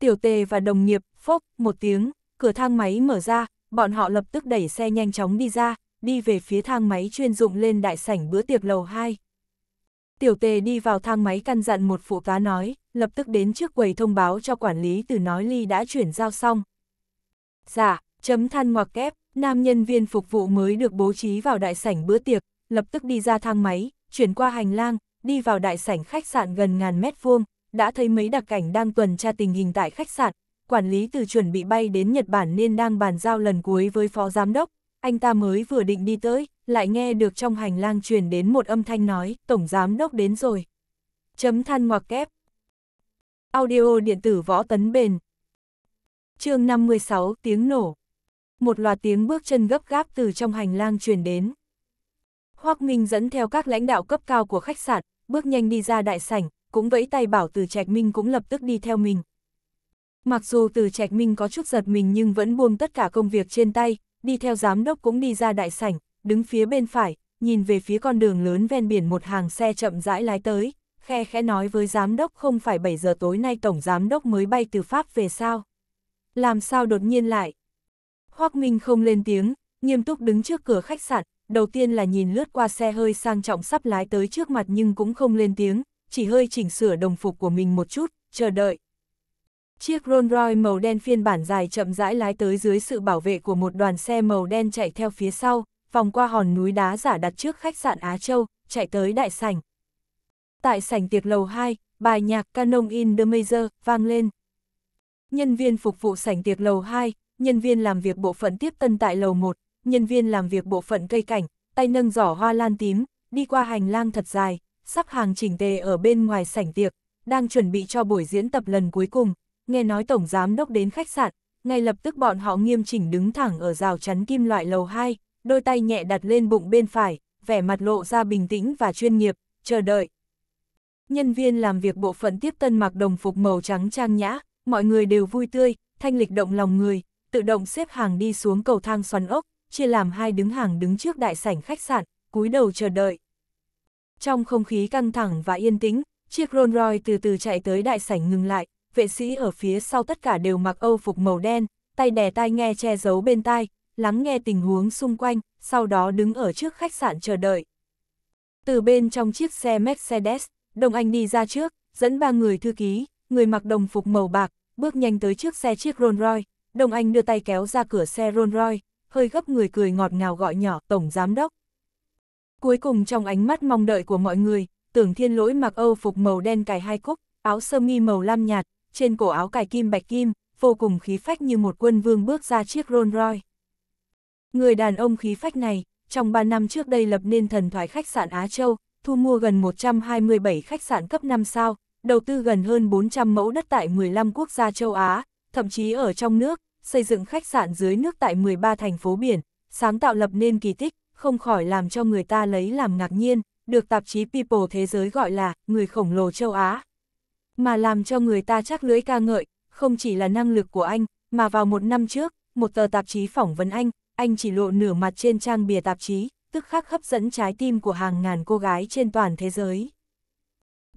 Tiểu tề và đồng nghiệp, phốc, một tiếng, cửa thang máy mở ra, bọn họ lập tức đẩy xe nhanh chóng đi ra, đi về phía thang máy chuyên dụng lên đại sảnh bữa tiệc lầu 2. Tiểu tề đi vào thang máy căn dặn một phụ tá nói, lập tức đến trước quầy thông báo cho quản lý từ nói ly đã chuyển giao xong. Dạ, chấm than ngoặc kép, nam nhân viên phục vụ mới được bố trí vào đại sảnh bữa tiệc, lập tức đi ra thang máy, chuyển qua hành lang, đi vào đại sảnh khách sạn gần ngàn mét vuông, đã thấy mấy đặc cảnh đang tuần tra tình hình tại khách sạn, quản lý từ chuẩn bị bay đến Nhật Bản nên đang bàn giao lần cuối với phó giám đốc, anh ta mới vừa định đi tới, lại nghe được trong hành lang truyền đến một âm thanh nói, tổng giám đốc đến rồi. Chấm than ngoặc kép. Audio điện tử võ tấn bền. chương 56 tiếng nổ. Một loạt tiếng bước chân gấp gáp từ trong hành lang truyền đến. Hoác Minh dẫn theo các lãnh đạo cấp cao của khách sạn, bước nhanh đi ra đại sảnh, cũng vẫy tay bảo từ Trạch Minh cũng lập tức đi theo mình. Mặc dù từ Trạch Minh có chút giật mình nhưng vẫn buông tất cả công việc trên tay, đi theo giám đốc cũng đi ra đại sảnh, đứng phía bên phải, nhìn về phía con đường lớn ven biển một hàng xe chậm rãi lái tới, khe khẽ nói với giám đốc không phải 7 giờ tối nay tổng giám đốc mới bay từ Pháp về sao. Làm sao đột nhiên lại? Hoác Minh không lên tiếng, nghiêm túc đứng trước cửa khách sạn, đầu tiên là nhìn lướt qua xe hơi sang trọng sắp lái tới trước mặt nhưng cũng không lên tiếng, chỉ hơi chỉnh sửa đồng phục của mình một chút, chờ đợi. Chiếc Rolls Royce màu đen phiên bản dài chậm rãi lái tới dưới sự bảo vệ của một đoàn xe màu đen chạy theo phía sau, vòng qua hòn núi đá giả đặt trước khách sạn Á Châu, chạy tới đại sảnh. Tại sảnh tiệc lầu 2, bài nhạc Canon in the Major vang lên. Nhân viên phục vụ sảnh tiệc lầu 2, nhân viên làm việc bộ phận tiếp tân tại lầu 1, nhân viên làm việc bộ phận cây cảnh, tay nâng giỏ hoa lan tím, đi qua hành lang thật dài, sắp hàng chỉnh tề ở bên ngoài sảnh tiệc, đang chuẩn bị cho buổi diễn tập lần cuối cùng, nghe nói tổng giám đốc đến khách sạn, ngay lập tức bọn họ nghiêm chỉnh đứng thẳng ở rào chắn kim loại lầu 2, đôi tay nhẹ đặt lên bụng bên phải, vẻ mặt lộ ra bình tĩnh và chuyên nghiệp, chờ đợi. Nhân viên làm việc bộ phận tiếp tân mặc đồng phục màu trắng trang nhã, mọi người đều vui tươi, thanh lịch động lòng người, tự động xếp hàng đi xuống cầu thang xoắn ốc, chia làm hai đứng hàng đứng trước đại sảnh khách sạn, cúi đầu chờ đợi. Trong không khí căng thẳng và yên tĩnh, chiếc Rolls Royce từ từ chạy tới đại sảnh ngừng lại, vệ sĩ ở phía sau tất cả đều mặc âu phục màu đen, tay đè tai nghe che giấu bên tai, lắng nghe tình huống xung quanh, sau đó đứng ở trước khách sạn chờ đợi. Từ bên trong chiếc xe Mercedes, Đông Anh đi ra trước, dẫn ba người thư ký, người mặc đồng phục màu bạc, bước nhanh tới trước xe chiếc Rolls Royce, đồng Anh đưa tay kéo ra cửa xe Rolls Royce, hơi gấp người cười ngọt ngào gọi nhỏ Tổng Giám Đốc. Cuối cùng trong ánh mắt mong đợi của mọi người, tưởng thiên lỗi mặc âu phục màu đen cài hai cúc, áo sơ mi màu lam nhạt, trên cổ áo cài kim bạch kim, vô cùng khí phách như một quân vương bước ra chiếc Rolls Royce. Người đàn ông khí phách này, trong 3 năm trước đây lập nên thần thoại khách sạn Á Châu, thu mua gần 127 khách sạn cấp 5 sao, đầu tư gần hơn 400 mẫu đất tại 15 quốc gia châu Á, thậm chí ở trong nước, xây dựng khách sạn dưới nước tại 13 thành phố biển, sáng tạo lập nên kỳ tích, không khỏi làm cho người ta lấy làm ngạc nhiên, được tạp chí People Thế giới gọi là người khổng lồ châu Á. Mà làm cho người ta chắc lưỡi ca ngợi, không chỉ là năng lực của anh, mà vào một năm trước, một tờ tạp chí phỏng vấn anh, anh chỉ lộ nửa mặt trên trang bìa tạp chí, tức khắc hấp dẫn trái tim của hàng ngàn cô gái trên toàn thế giới.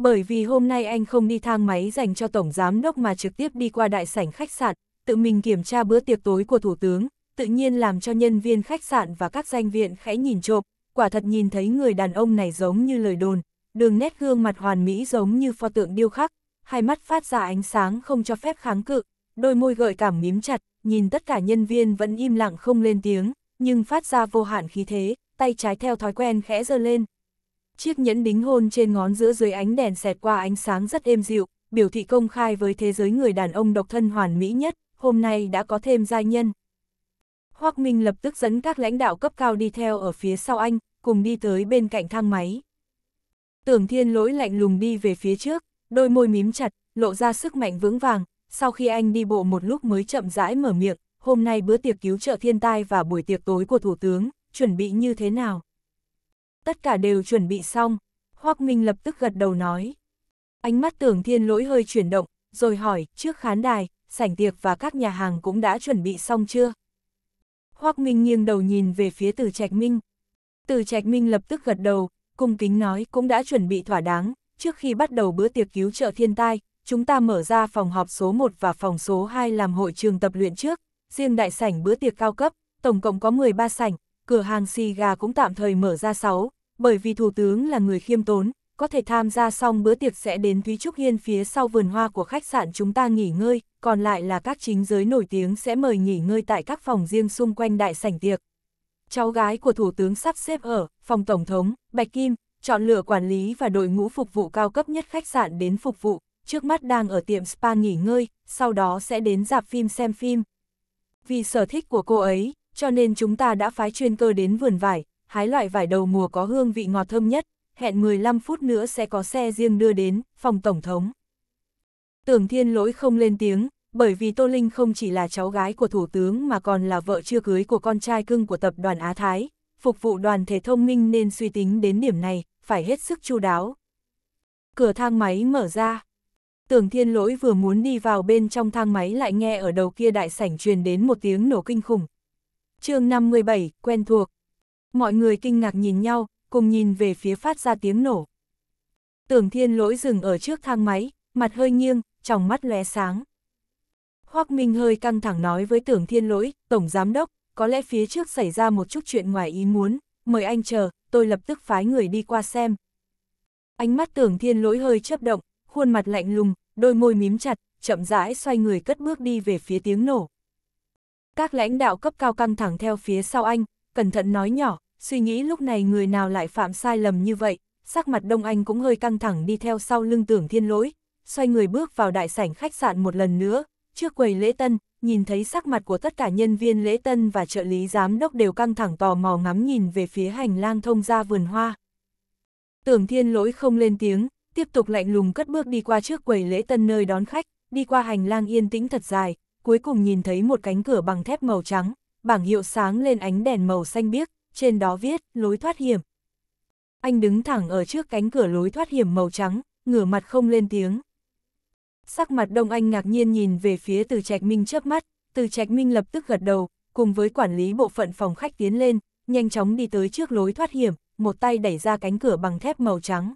Bởi vì hôm nay anh không đi thang máy dành cho Tổng Giám Đốc mà trực tiếp đi qua đại sảnh khách sạn, tự mình kiểm tra bữa tiệc tối của Thủ tướng, tự nhiên làm cho nhân viên khách sạn và các danh viện khẽ nhìn trộm, quả thật nhìn thấy người đàn ông này giống như lời đồn, đường nét gương mặt hoàn mỹ giống như pho tượng điêu khắc, hai mắt phát ra ánh sáng không cho phép kháng cự, đôi môi gợi cảm mím chặt, nhìn tất cả nhân viên vẫn im lặng không lên tiếng, nhưng phát ra vô hạn khí thế, tay trái theo thói quen khẽ giơ lên. Chiếc nhẫn đính hôn trên ngón giữa dưới ánh đèn xẹt qua ánh sáng rất êm dịu, biểu thị công khai với thế giới người đàn ông độc thân hoàn mỹ nhất, hôm nay đã có thêm giai nhân. Hoác Minh lập tức dẫn các lãnh đạo cấp cao đi theo ở phía sau anh, cùng đi tới bên cạnh thang máy. Tưởng thiên lỗi lạnh lùng đi về phía trước, đôi môi mím chặt, lộ ra sức mạnh vững vàng, sau khi anh đi bộ một lúc mới chậm rãi mở miệng, hôm nay bữa tiệc cứu trợ thiên tai và buổi tiệc tối của Thủ tướng, chuẩn bị như thế nào? Tất cả đều chuẩn bị xong, Hoác Minh lập tức gật đầu nói. Ánh mắt tưởng thiên lỗi hơi chuyển động, rồi hỏi, trước khán đài, sảnh tiệc và các nhà hàng cũng đã chuẩn bị xong chưa? Hoác Minh nghiêng đầu nhìn về phía Từ Trạch Minh. Từ Trạch Minh lập tức gật đầu, cung kính nói cũng đã chuẩn bị thỏa đáng, trước khi bắt đầu bữa tiệc cứu trợ thiên tai, chúng ta mở ra phòng họp số 1 và phòng số 2 làm hội trường tập luyện trước, riêng đại sảnh bữa tiệc cao cấp, tổng cộng có 13 sảnh, cửa hàng xì gà cũng tạm thời mở ra 6, bởi vì Thủ tướng là người khiêm tốn, có thể tham gia xong bữa tiệc sẽ đến Thúy Trúc Hiên phía sau vườn hoa của khách sạn chúng ta nghỉ ngơi, còn lại là các chính giới nổi tiếng sẽ mời nghỉ ngơi tại các phòng riêng xung quanh đại sảnh tiệc. Cháu gái của Thủ tướng sắp xếp ở phòng Tổng thống, Bạch Kim, chọn lựa quản lý và đội ngũ phục vụ cao cấp nhất khách sạn đến phục vụ, trước mắt đang ở tiệm spa nghỉ ngơi, sau đó sẽ đến dạp phim xem phim. Vì sở thích của cô ấy, cho nên chúng ta đã phái chuyên cơ đến vườn vải, hái loại vải đầu mùa có hương vị ngọt thơm nhất, hẹn 15 phút nữa sẽ có xe riêng đưa đến, phòng Tổng thống. Tưởng thiên lỗi không lên tiếng, bởi vì Tô Linh không chỉ là cháu gái của Thủ tướng mà còn là vợ chưa cưới của con trai cưng của tập đoàn Á Thái, phục vụ đoàn thể thông minh nên suy tính đến điểm này, phải hết sức chu đáo. Cửa thang máy mở ra. Tưởng thiên lỗi vừa muốn đi vào bên trong thang máy lại nghe ở đầu kia đại sảnh truyền đến một tiếng nổ kinh khủng chương 57, quen thuộc. Mọi người kinh ngạc nhìn nhau, cùng nhìn về phía phát ra tiếng nổ. Tưởng thiên lỗi dừng ở trước thang máy, mặt hơi nghiêng, trong mắt lóe sáng. Hoác Minh hơi căng thẳng nói với tưởng thiên lỗi, Tổng Giám Đốc, có lẽ phía trước xảy ra một chút chuyện ngoài ý muốn, mời anh chờ, tôi lập tức phái người đi qua xem. Ánh mắt tưởng thiên lỗi hơi chấp động, khuôn mặt lạnh lùng, đôi môi mím chặt, chậm rãi xoay người cất bước đi về phía tiếng nổ. Các lãnh đạo cấp cao căng thẳng theo phía sau anh, cẩn thận nói nhỏ, suy nghĩ lúc này người nào lại phạm sai lầm như vậy, sắc mặt Đông Anh cũng hơi căng thẳng đi theo sau lưng tưởng thiên lỗi, xoay người bước vào đại sảnh khách sạn một lần nữa, trước quầy lễ tân, nhìn thấy sắc mặt của tất cả nhân viên lễ tân và trợ lý giám đốc đều căng thẳng tò mò ngắm nhìn về phía hành lang thông ra vườn hoa. Tưởng thiên lỗi không lên tiếng, tiếp tục lạnh lùng cất bước đi qua trước quầy lễ tân nơi đón khách, đi qua hành lang yên tĩnh thật dài, cuối cùng nhìn thấy một cánh cửa bằng thép màu trắng, bảng hiệu sáng lên ánh đèn màu xanh biếc, trên đó viết, lối thoát hiểm. Anh đứng thẳng ở trước cánh cửa lối thoát hiểm màu trắng, ngửa mặt không lên tiếng. Sắc mặt Đông Anh ngạc nhiên nhìn về phía từ Trạch Minh chớp mắt, từ Trạch Minh lập tức gật đầu, cùng với quản lý bộ phận phòng khách tiến lên, nhanh chóng đi tới trước lối thoát hiểm, một tay đẩy ra cánh cửa bằng thép màu trắng.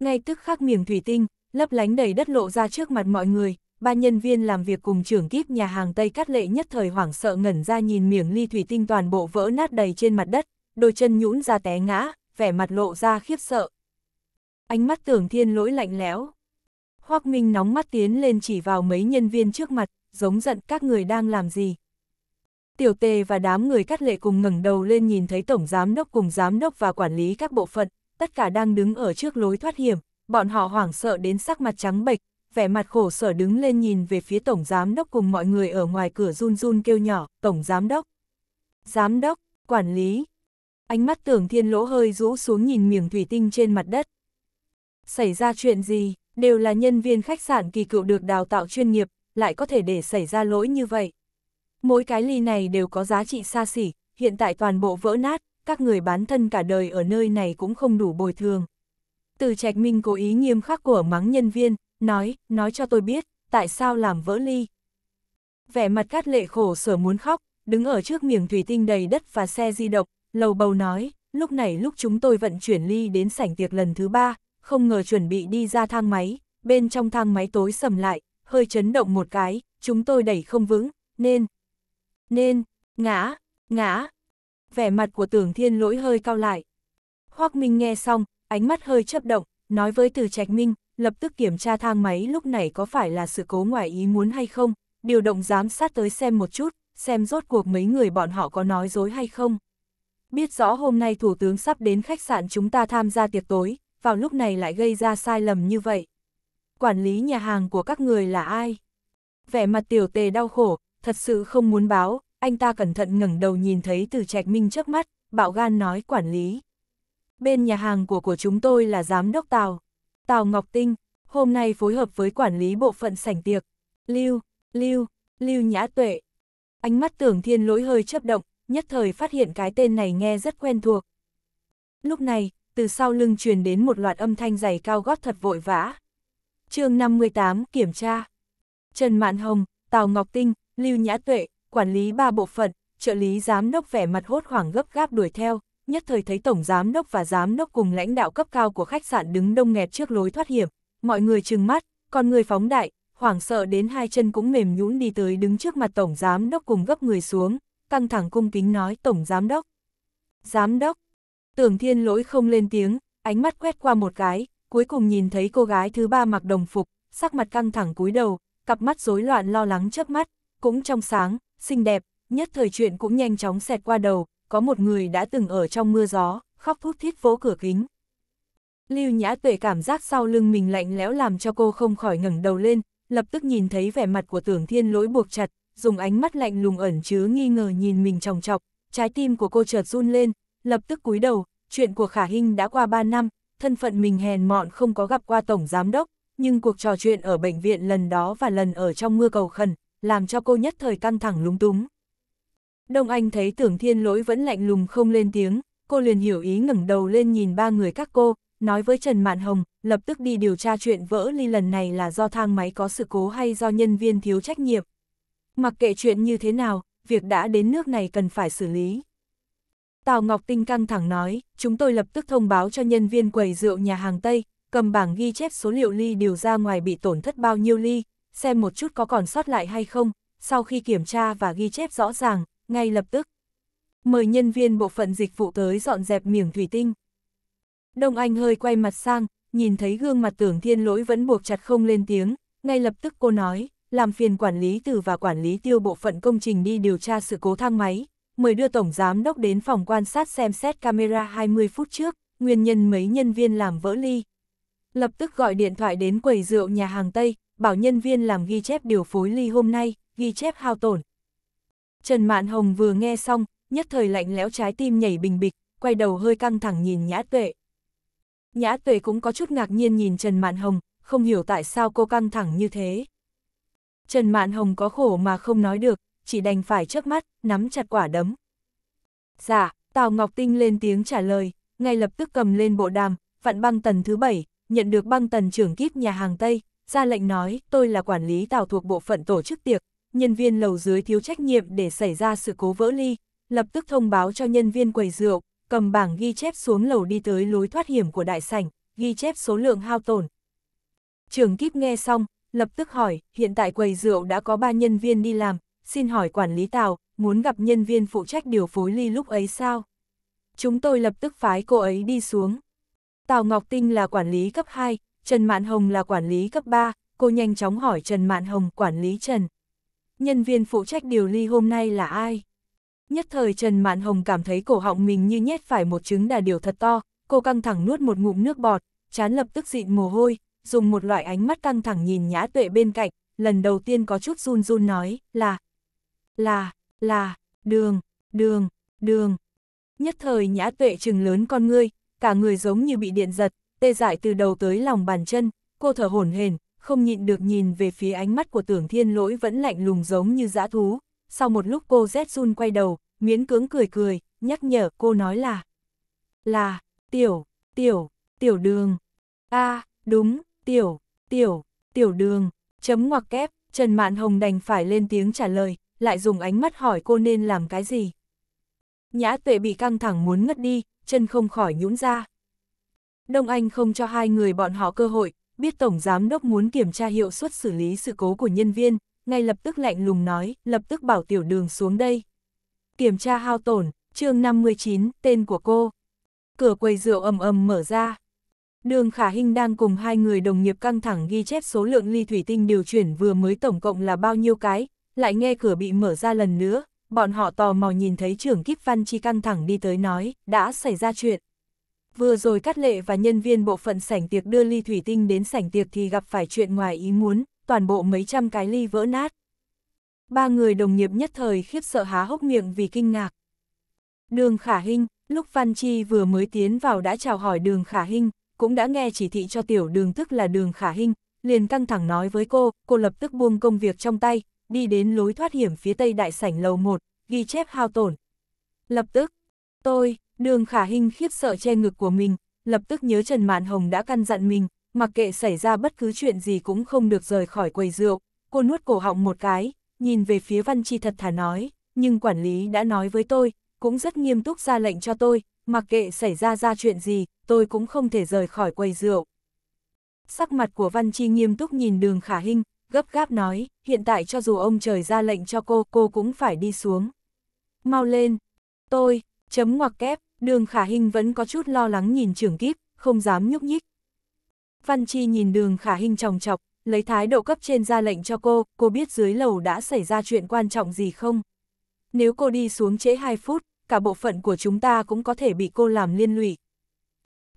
Ngay tức khắc miệng thủy tinh, lấp lánh đầy đất lộ ra trước mặt mọi người, ba nhân viên làm việc cùng trưởng kíp nhà hàng Tây Cát Lệ nhất thời hoảng sợ ngẩn ra nhìn miệng ly thủy tinh toàn bộ vỡ nát đầy trên mặt đất, đôi chân nhũn ra té ngã, vẻ mặt lộ ra khiếp sợ. Ánh mắt tưởng thiên lỗi lạnh lẽo. Hoác Minh nóng mắt tiến lên chỉ vào mấy nhân viên trước mặt, giống giận các người đang làm gì. Tiểu tề và đám người cắt lệ cùng ngẩng đầu lên nhìn thấy tổng giám đốc cùng giám đốc và quản lý các bộ phận, tất cả đang đứng ở trước lối thoát hiểm, bọn họ hoảng sợ đến sắc mặt trắng bệch, vẻ mặt khổ sở đứng lên nhìn về phía tổng giám đốc cùng mọi người ở ngoài cửa run run kêu nhỏ, tổng giám đốc. Giám đốc, quản lý. Ánh mắt tưởng thiên lỗ hơi rũ xuống nhìn miếng thủy tinh trên mặt đất. Xảy ra chuyện gì, đều là nhân viên khách sạn kỳ cựu được đào tạo chuyên nghiệp, lại có thể để xảy ra lỗi như vậy. Mỗi cái ly này đều có giá trị xa xỉ, hiện tại toàn bộ vỡ nát, các người bán thân cả đời ở nơi này cũng không đủ bồi thường. Từ Trạch Minh cố ý nghiêm khắc của mắng nhân viên, nói, nói cho tôi biết, tại sao làm vỡ ly. Vẻ mặt cát lệ khổ sở muốn khóc, đứng ở trước miệng thủy tinh đầy đất và xe di động, lầu bầu nói, lúc này lúc chúng tôi vận chuyển ly đến sảnh tiệc lần thứ ba, không ngờ chuẩn bị đi ra thang máy, bên trong thang máy tối sầm lại, hơi chấn động một cái, chúng tôi đẩy không vững, nên, nên, ngã, ngã. Vẻ mặt của tưởng thiên lỗi hơi cao lại. Hoác Minh nghe xong, ánh mắt hơi chấp động, nói với từ trạch Minh, lập tức kiểm tra thang máy lúc này có phải là sự cố ngoài ý muốn hay không, điều động giám sát tới xem một chút, xem rốt cuộc mấy người bọn họ có nói dối hay không. Biết rõ hôm nay Thủ tướng sắp đến khách sạn chúng ta tham gia tiệc tối, vào lúc này lại gây ra sai lầm như vậy. Quản lý nhà hàng của các người là ai? Vẻ mặt tiểu tề đau khổ, thật sự không muốn báo, anh ta cẩn thận ngẩng đầu nhìn thấy từ trạch minh trước mắt, bạo gan nói quản lý. Bên nhà hàng của của chúng tôi là giám đốc tàu Tào Ngọc Tinh, Hôm nay phối hợp với quản lý bộ phận sảnh tiệc. Lưu, Lưu, Lưu Nhã Tuệ. Ánh mắt tưởng thiên lỗi hơi chấp động, nhất thời phát hiện cái tên này nghe rất quen thuộc. Lúc này, từ sau lưng truyền đến một loạt âm thanh giày cao gót thật vội vã. chương 58 Kiểm tra Trần Mạn Hồng, Tào Ngọc Tinh, Lưu Nhã Tuệ, quản lý ba bộ phận, trợ lý giám đốc vẻ mặt hốt hoảng gấp gáp đuổi theo, nhất thời thấy tổng giám đốc và giám đốc cùng lãnh đạo cấp cao của khách sạn đứng đông nghẹt trước lối thoát hiểm, mọi người trừng mắt, còn người phóng đại, hoảng sợ đến hai chân cũng mềm nhũn đi tới đứng trước mặt tổng giám đốc cùng gấp người xuống, căng thẳng cung kính nói tổng giám đốc. Giám đốc, tưởng thiên lỗi không lên tiếng, ánh mắt quét qua một cái, cuối cùng nhìn thấy cô gái thứ ba mặc đồng phục, sắc mặt căng thẳng cúi đầu, cặp mắt rối loạn lo lắng chớp mắt, cũng trong sáng, xinh đẹp, nhất thời chuyện cũng nhanh chóng xẹt qua đầu, có một người đã từng ở trong mưa gió, khóc thút thít vỗ cửa kính. Lưu Nhã Tuệ cảm giác sau lưng mình lạnh lẽo làm cho cô không khỏi ngẩng đầu lên, lập tức nhìn thấy vẻ mặt của tưởng thiên lỗi buộc chặt, dùng ánh mắt lạnh lùng ẩn chứa nghi ngờ nhìn mình chòng chọc, trái tim của cô chợt run lên, lập tức cúi đầu, chuyện của Khả Hinh đã qua 3 năm, thân phận mình hèn mọn không có gặp qua tổng giám đốc, nhưng cuộc trò chuyện ở bệnh viện lần đó và lần ở trong mưa cầu khẩn, làm cho cô nhất thời căng thẳng lúng túng. Đông Anh thấy tưởng thiên lỗi vẫn lạnh lùng không lên tiếng, cô liền hiểu ý ngẩng đầu lên nhìn ba người các cô, nói với Trần Mạn Hồng, lập tức đi điều tra chuyện vỡ ly lần này là do thang máy có sự cố hay do nhân viên thiếu trách nhiệm. Mặc kệ chuyện như thế nào, việc đã đến nước này cần phải xử lý. Tào Ngọc Tinh căng thẳng nói, chúng tôi lập tức thông báo cho nhân viên quầy rượu nhà hàng Tây, cầm bảng ghi chép số liệu ly điều ra ngoài bị tổn thất bao nhiêu ly, xem một chút có còn sót lại hay không, sau khi kiểm tra và ghi chép rõ ràng, ngay lập tức. Mời nhân viên bộ phận dịch vụ tới dọn dẹp miếng thủy tinh. Đông Anh hơi quay mặt sang, nhìn thấy gương mặt tưởng thiên lỗi vẫn buộc chặt không lên tiếng, ngay lập tức cô nói, làm phiền quản lý từ và quản lý tiêu bộ phận công trình đi điều tra sự cố thang máy, mời đưa Tổng Giám Đốc đến phòng quan sát xem xét camera 20 phút trước, nguyên nhân mấy nhân viên làm vỡ ly. Lập tức gọi điện thoại đến quầy rượu nhà hàng Tây, bảo nhân viên làm ghi chép điều phối ly hôm nay, ghi chép hao tổn. Trần Mạn Hồng vừa nghe xong, nhất thời lạnh lẽo trái tim nhảy bình bịch, quay đầu hơi căng thẳng nhìn Nhã Tuệ. Nhã Tuệ cũng có chút ngạc nhiên nhìn Trần Mạn Hồng, không hiểu tại sao cô căng thẳng như thế. Trần Mạn Hồng có khổ mà không nói được, chỉ đành phải chớp mắt, nắm chặt quả đấm. Dạ, Tào Ngọc Tinh lên tiếng trả lời, ngay lập tức cầm lên bộ đàm, vặn băng tần thứ bảy, nhận được băng tần trưởng kíp nhà hàng Tây, ra lệnh nói, tôi là quản lý Tào thuộc bộ phận tổ chức tiệc, nhân viên lầu dưới thiếu trách nhiệm để xảy ra sự cố vỡ ly, lập tức thông báo cho nhân viên quầy rượu, cầm bảng ghi chép xuống lầu đi tới lối thoát hiểm của đại sảnh, ghi chép số lượng hao tổn. Trường kíp nghe xong, lập tức hỏi, hiện tại quầy rượu đã có 3 nhân viên đi làm, xin hỏi quản lý Tào, muốn gặp nhân viên phụ trách điều phối ly lúc ấy sao? Chúng tôi lập tức phái cô ấy đi xuống. Tào Ngọc Tinh là quản lý cấp 2, Trần Mạn Hồng là quản lý cấp 3, cô nhanh chóng hỏi Trần Mạn Hồng quản lý Trần. Nhân viên phụ trách điều ly hôm nay là ai? Nhất thời Trần Mạn Hồng cảm thấy cổ họng mình như nhét phải một trứng đà điều thật to, cô căng thẳng nuốt một ngụm nước bọt, chán lập tức dịn mồ hôi, dùng một loại ánh mắt căng thẳng nhìn nhã tuệ bên cạnh, lần đầu tiên có chút run run nói, là, là, là, đường, đường, đường. Nhất thời nhã tuệ trừng lớn con ngươi, cả người giống như bị điện giật, tê dại từ đầu tới lòng bàn chân, cô thở hổn hển, không nhịn được nhìn về phía ánh mắt của tưởng thiên lỗi vẫn lạnh lùng giống như dã thú. Sau một lúc cô rét run quay đầu, miễn cưỡng cười cười, nhắc nhở cô nói là Là, tiểu, tiểu, tiểu đường. a à, đúng, tiểu, tiểu, tiểu đường. Chấm ngoặc kép, Trần Mạn Hồng đành phải lên tiếng trả lời, lại dùng ánh mắt hỏi cô nên làm cái gì. Nhã tuệ bị căng thẳng muốn ngất đi, chân không khỏi nhũn ra. Đông Anh không cho hai người bọn họ cơ hội, biết Tổng Giám Đốc muốn kiểm tra hiệu suất xử lý sự cố của nhân viên, ngay lập tức lạnh lùng nói, lập tức bảo tiểu đường xuống đây. Kiểm tra hao tổn, chương 59, tên của cô. Cửa quầy rượu ầm ầm mở ra. Đường Khả Hinh đang cùng hai người đồng nghiệp căng thẳng ghi chép số lượng ly thủy tinh điều chuyển vừa mới tổng cộng là bao nhiêu cái, lại nghe cửa bị mở ra lần nữa, bọn họ tò mò nhìn thấy trưởng kíp văn chi căng thẳng đi tới nói, đã xảy ra chuyện. Vừa rồi Cát Lệ và nhân viên bộ phận sảnh tiệc đưa ly thủy tinh đến sảnh tiệc thì gặp phải chuyện ngoài ý muốn, toàn bộ mấy trăm cái ly vỡ nát. Ba người đồng nghiệp nhất thời khiếp sợ há hốc miệng vì kinh ngạc. Đường Khả Hinh, lúc Văn Chi vừa mới tiến vào đã chào hỏi đường Khả Hinh, cũng đã nghe chỉ thị cho tiểu đường tức là đường khả hình, liền căng thẳng nói với cô, cô lập tức buông công việc trong tay, đi đến lối thoát hiểm phía tây đại sảnh lầu 1, ghi chép hao tổn. Lập tức, tôi, đường khả hình khiếp sợ che ngực của mình, lập tức nhớ Trần Mạn Hồng đã căn dặn mình, mặc kệ xảy ra bất cứ chuyện gì cũng không được rời khỏi quầy rượu, cô nuốt cổ họng một cái, nhìn về phía Văn Chi thật thà nói, nhưng quản lý đã nói với tôi, cũng rất nghiêm túc ra lệnh cho tôi, mặc kệ xảy ra ra chuyện gì, tôi cũng không thể rời khỏi quầy rượu. Sắc mặt của Văn Chi nghiêm túc nhìn đường khả hình, gấp gáp nói, hiện tại cho dù ông trời ra lệnh cho cô, cô cũng phải đi xuống. Mau lên, tôi, chấm ngoặc kép, đường khả hình vẫn có chút lo lắng nhìn trưởng kíp, không dám nhúc nhích. Văn Chi nhìn đường khả hình tròng chọc, lấy thái độ cấp trên ra lệnh cho cô, cô biết dưới lầu đã xảy ra chuyện quan trọng gì không? Nếu cô đi xuống trễ 2 phút, cả bộ phận của chúng ta cũng có thể bị cô làm liên lụy.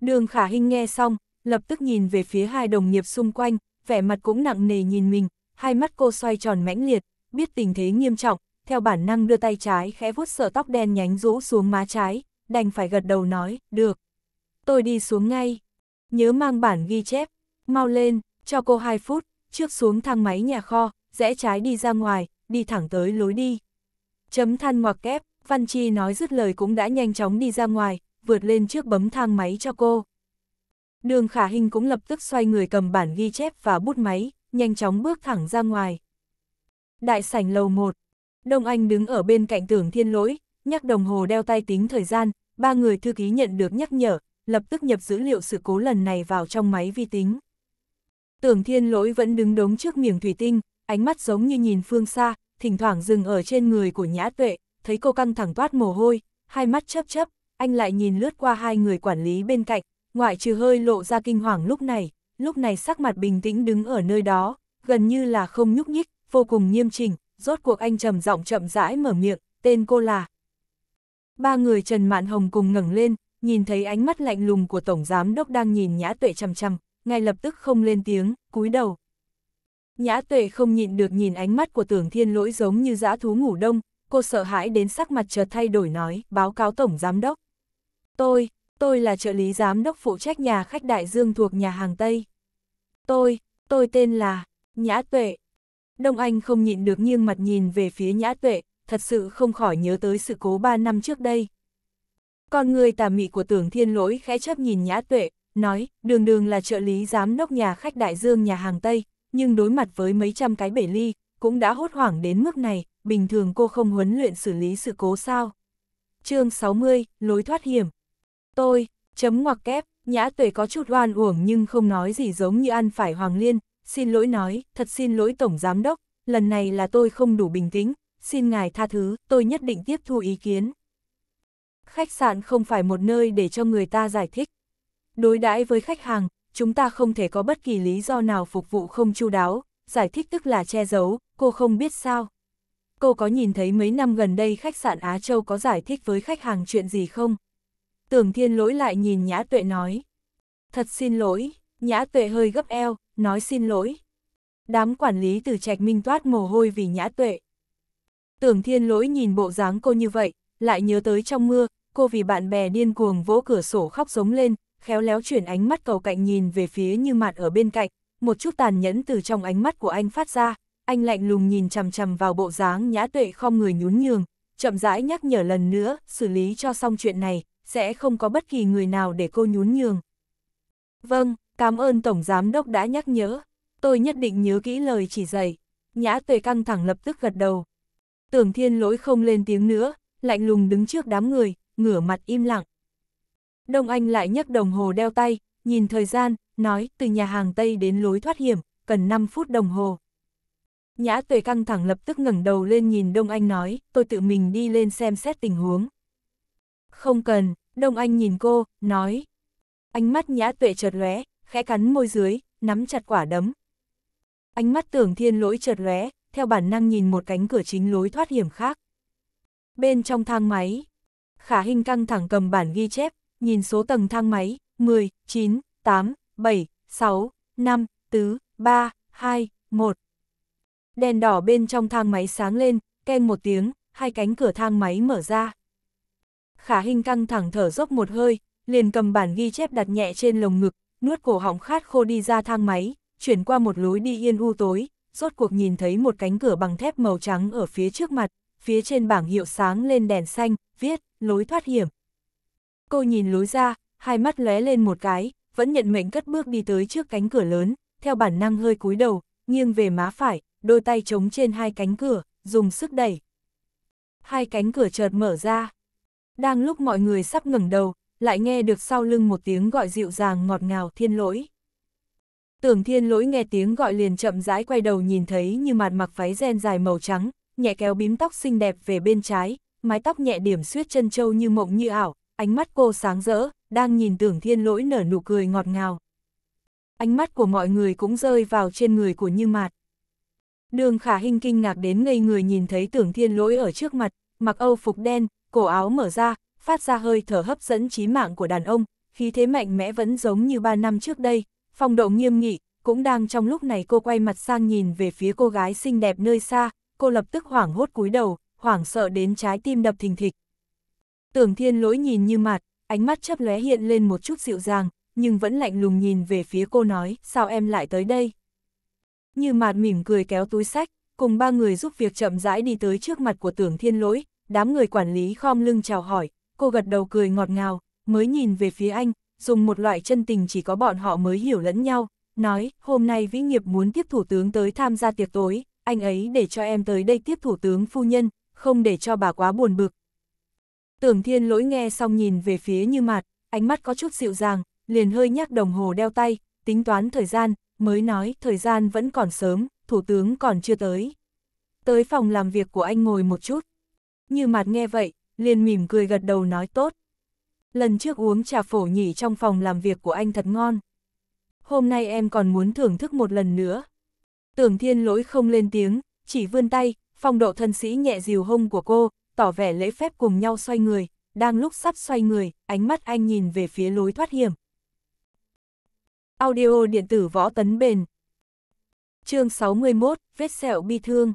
Đường khả hình nghe xong, lập tức nhìn về phía hai đồng nghiệp xung quanh, vẻ mặt cũng nặng nề nhìn mình, hai mắt cô xoay tròn mãnh liệt, biết tình thế nghiêm trọng, theo bản năng đưa tay trái khẽ vuốt sợ tóc đen nhánh rũ xuống má trái, đành phải gật đầu nói, được. Tôi đi xuống ngay. Nhớ mang bản ghi chép, mau lên, cho cô 2 phút, trước xuống thang máy nhà kho, rẽ trái đi ra ngoài, đi thẳng tới lối đi. Chấm than ngoặc kép, Văn Chi nói dứt lời cũng đã nhanh chóng đi ra ngoài, vượt lên trước bấm thang máy cho cô. Đường khả hình cũng lập tức xoay người cầm bản ghi chép và bút máy, nhanh chóng bước thẳng ra ngoài. Đại sảnh lầu 1, Đông Anh đứng ở bên cạnh tưởng thiên lỗi, nhắc đồng hồ đeo tay tính thời gian, ba người thư ký nhận được nhắc nhở, lập tức nhập dữ liệu sự cố lần này vào trong máy vi tính. Tưởng thiên lỗi vẫn đứng đống trước miệng thủy tinh, ánh mắt giống như nhìn phương xa, thỉnh thoảng dừng ở trên người của nhã tuệ, thấy cô căng thẳng toát mồ hôi, hai mắt chấp chấp, anh lại nhìn lướt qua hai người quản lý bên cạnh, ngoại trừ hơi lộ ra kinh hoàng lúc này, lúc này sắc mặt bình tĩnh đứng ở nơi đó, gần như là không nhúc nhích, vô cùng nghiêm chỉnh, rốt cuộc anh trầm giọng chậm rãi mở miệng, tên cô là. Ba người Trần Mạn Hồng cùng ngẩng lên, nhìn thấy ánh mắt lạnh lùng của Tổng Giám Đốc đang nhìn Nhã Tuệ chằm chằm, ngay lập tức không lên tiếng, cúi đầu. Nhã Tuệ không nhịn được nhìn ánh mắt của tưởng thiên lỗi giống như dã thú ngủ đông, cô sợ hãi đến sắc mặt chợt thay đổi nói, báo cáo Tổng Giám Đốc. Tôi, tôi là trợ lý giám đốc phụ trách nhà khách Đại Dương thuộc nhà hàng Tây. Tôi, tôi tên là Nhã Tuệ. Đông Anh không nhịn được nghiêng mặt nhìn về phía Nhã Tuệ, thật sự không khỏi nhớ tới sự cố 3 năm trước đây. Con người tà mị của tưởng thiên lỗi khẽ chấp nhìn Nhã Tuệ, nói, đường đường là trợ lý giám đốc nhà khách Đại Dương nhà hàng Tây, nhưng đối mặt với mấy trăm cái bể ly, cũng đã hốt hoảng đến mức này, bình thường cô không huấn luyện xử lý sự cố sao. chương 60, lối thoát hiểm. Tôi, chấm ngoặc kép, nhã tuệ có chút oan uổng nhưng không nói gì giống như ăn phải Hoàng Liên, xin lỗi nói, thật xin lỗi Tổng Giám Đốc, lần này là tôi không đủ bình tĩnh, xin ngài tha thứ, tôi nhất định tiếp thu ý kiến. Khách sạn không phải một nơi để cho người ta giải thích. Đối đãi với khách hàng, chúng ta không thể có bất kỳ lý do nào phục vụ không chu đáo, giải thích tức là che giấu, cô không biết sao. Cô có nhìn thấy mấy năm gần đây khách sạn Á Châu có giải thích với khách hàng chuyện gì không? Tưởng thiên lỗi lại nhìn Nhã Tuệ nói. Thật xin lỗi, Nhã Tuệ hơi gấp eo, nói xin lỗi. Đám quản lý từ trạch minh toát mồ hôi vì Nhã Tuệ. Tưởng thiên lỗi nhìn bộ dáng cô như vậy, lại nhớ tới trong mưa, cô vì bạn bè điên cuồng vỗ cửa sổ khóc giống lên, khéo léo chuyển ánh mắt cầu cạnh nhìn về phía như mặt ở bên cạnh, một chút tàn nhẫn từ trong ánh mắt của anh phát ra, anh lạnh lùng nhìn chằm chằm vào bộ dáng nhã tuệ không người nhún nhường, chậm rãi nhắc nhở lần nữa, xử lý cho xong chuyện này, sẽ không có bất kỳ người nào để cô nhún nhường. Vâng, cảm ơn Tổng Giám Đốc đã nhắc nhớ, tôi nhất định nhớ kỹ lời chỉ dạy. Nhã tuệ căng thẳng lập tức gật đầu. Tưởng thiên lỗi không lên tiếng nữa, lạnh lùng đứng trước đám người, ngửa mặt im lặng. Đông Anh lại nhấc đồng hồ đeo tay, nhìn thời gian, nói từ nhà hàng Tây đến lối thoát hiểm, cần 5 phút đồng hồ. Nhã tuệ căng thẳng lập tức ngẩng đầu lên nhìn Đông Anh nói, tôi tự mình đi lên xem xét tình huống. Không cần, Đông Anh nhìn cô, nói. Ánh mắt nhã tuệ chợt lóe, khẽ cắn môi dưới, nắm chặt quả đấm. Ánh mắt tưởng thiên lỗi chợt lóe, theo bản năng nhìn một cánh cửa chính lối thoát hiểm khác. Bên trong thang máy, khả hình căng thẳng cầm bản ghi chép, nhìn số tầng thang máy, 10, 9, 8, 7, 6, 5, 4, 3, 2, 1. Đèn đỏ bên trong thang máy sáng lên, ken một tiếng, hai cánh cửa thang máy mở ra. Khả hình căng thẳng thở dốc một hơi, liền cầm bản ghi chép đặt nhẹ trên lồng ngực, nuốt cổ họng khát khô đi ra thang máy, chuyển qua một lối đi yên u tối, rốt cuộc nhìn thấy một cánh cửa bằng thép màu trắng ở phía trước mặt, phía trên bảng hiệu sáng lên đèn xanh, viết, lối thoát hiểm. Cô nhìn lối ra, hai mắt lóe lên một cái, vẫn nhận mệnh cất bước đi tới trước cánh cửa lớn, theo bản năng hơi cúi đầu, nghiêng về má phải, đôi tay chống trên hai cánh cửa, dùng sức đẩy. Hai cánh cửa chợt mở ra. Đang lúc mọi người sắp ngẩng đầu, lại nghe được sau lưng một tiếng gọi dịu dàng ngọt ngào thiên lỗi. Tưởng thiên lỗi nghe tiếng gọi liền chậm rãi quay đầu nhìn thấy như mặt mặc váy ren dài màu trắng, nhẹ kéo bím tóc xinh đẹp về bên trái, mái tóc nhẹ điểm xuyết chân châu như mộng như ảo, ánh mắt cô sáng rỡ, đang nhìn tưởng thiên lỗi nở nụ cười ngọt ngào. Ánh mắt của mọi người cũng rơi vào trên người của Như Mạt. Đường khả hình kinh ngạc đến ngây người nhìn thấy tưởng thiên lỗi ở trước mặt, mặc âu phục đen, cổ áo mở ra, phát ra hơi thở hấp dẫn trí mạng của đàn ông, khí thế mạnh mẽ vẫn giống như ba năm trước đây, phong độ nghiêm nghị, cũng đang trong lúc này cô quay mặt sang nhìn về phía cô gái xinh đẹp nơi xa, cô lập tức hoảng hốt cúi đầu, hoảng sợ đến trái tim đập thình thịch. Tưởng thiên lỗi nhìn như mặt, ánh mắt chấp lóe hiện lên một chút dịu dàng, nhưng vẫn lạnh lùng nhìn về phía cô nói, sao em lại tới đây? Như mạt mỉm cười kéo túi sách, cùng ba người giúp việc chậm rãi đi tới trước mặt của tưởng thiên lỗi, đám người quản lý khom lưng chào hỏi, cô gật đầu cười ngọt ngào, mới nhìn về phía anh, dùng một loại chân tình chỉ có bọn họ mới hiểu lẫn nhau, nói, hôm nay Vĩ Nghiệp muốn tiếp thủ tướng tới tham gia tiệc tối, anh ấy để cho em tới đây tiếp thủ tướng phu nhân, không để cho bà quá buồn bực. Tưởng thiên lỗi nghe xong nhìn về phía như mặt, ánh mắt có chút dịu dàng, liền hơi nhắc đồng hồ đeo tay, tính toán thời gian, mới nói thời gian vẫn còn sớm, thủ tướng còn chưa tới. Tới phòng làm việc của anh ngồi một chút. Như mặt nghe vậy, liền mỉm cười gật đầu nói tốt. Lần trước uống trà phổ nhỉ trong phòng làm việc của anh thật ngon. Hôm nay em còn muốn thưởng thức một lần nữa. Tưởng thiên lỗi không lên tiếng, chỉ vươn tay, phong độ thân sĩ nhẹ dìu hông của cô, tỏ vẻ lễ phép cùng nhau xoay người, đang lúc sắp xoay người, ánh mắt anh nhìn về phía lối thoát hiểm. Audio điện tử võ tấn bền chương 61, vết sẹo bi thương.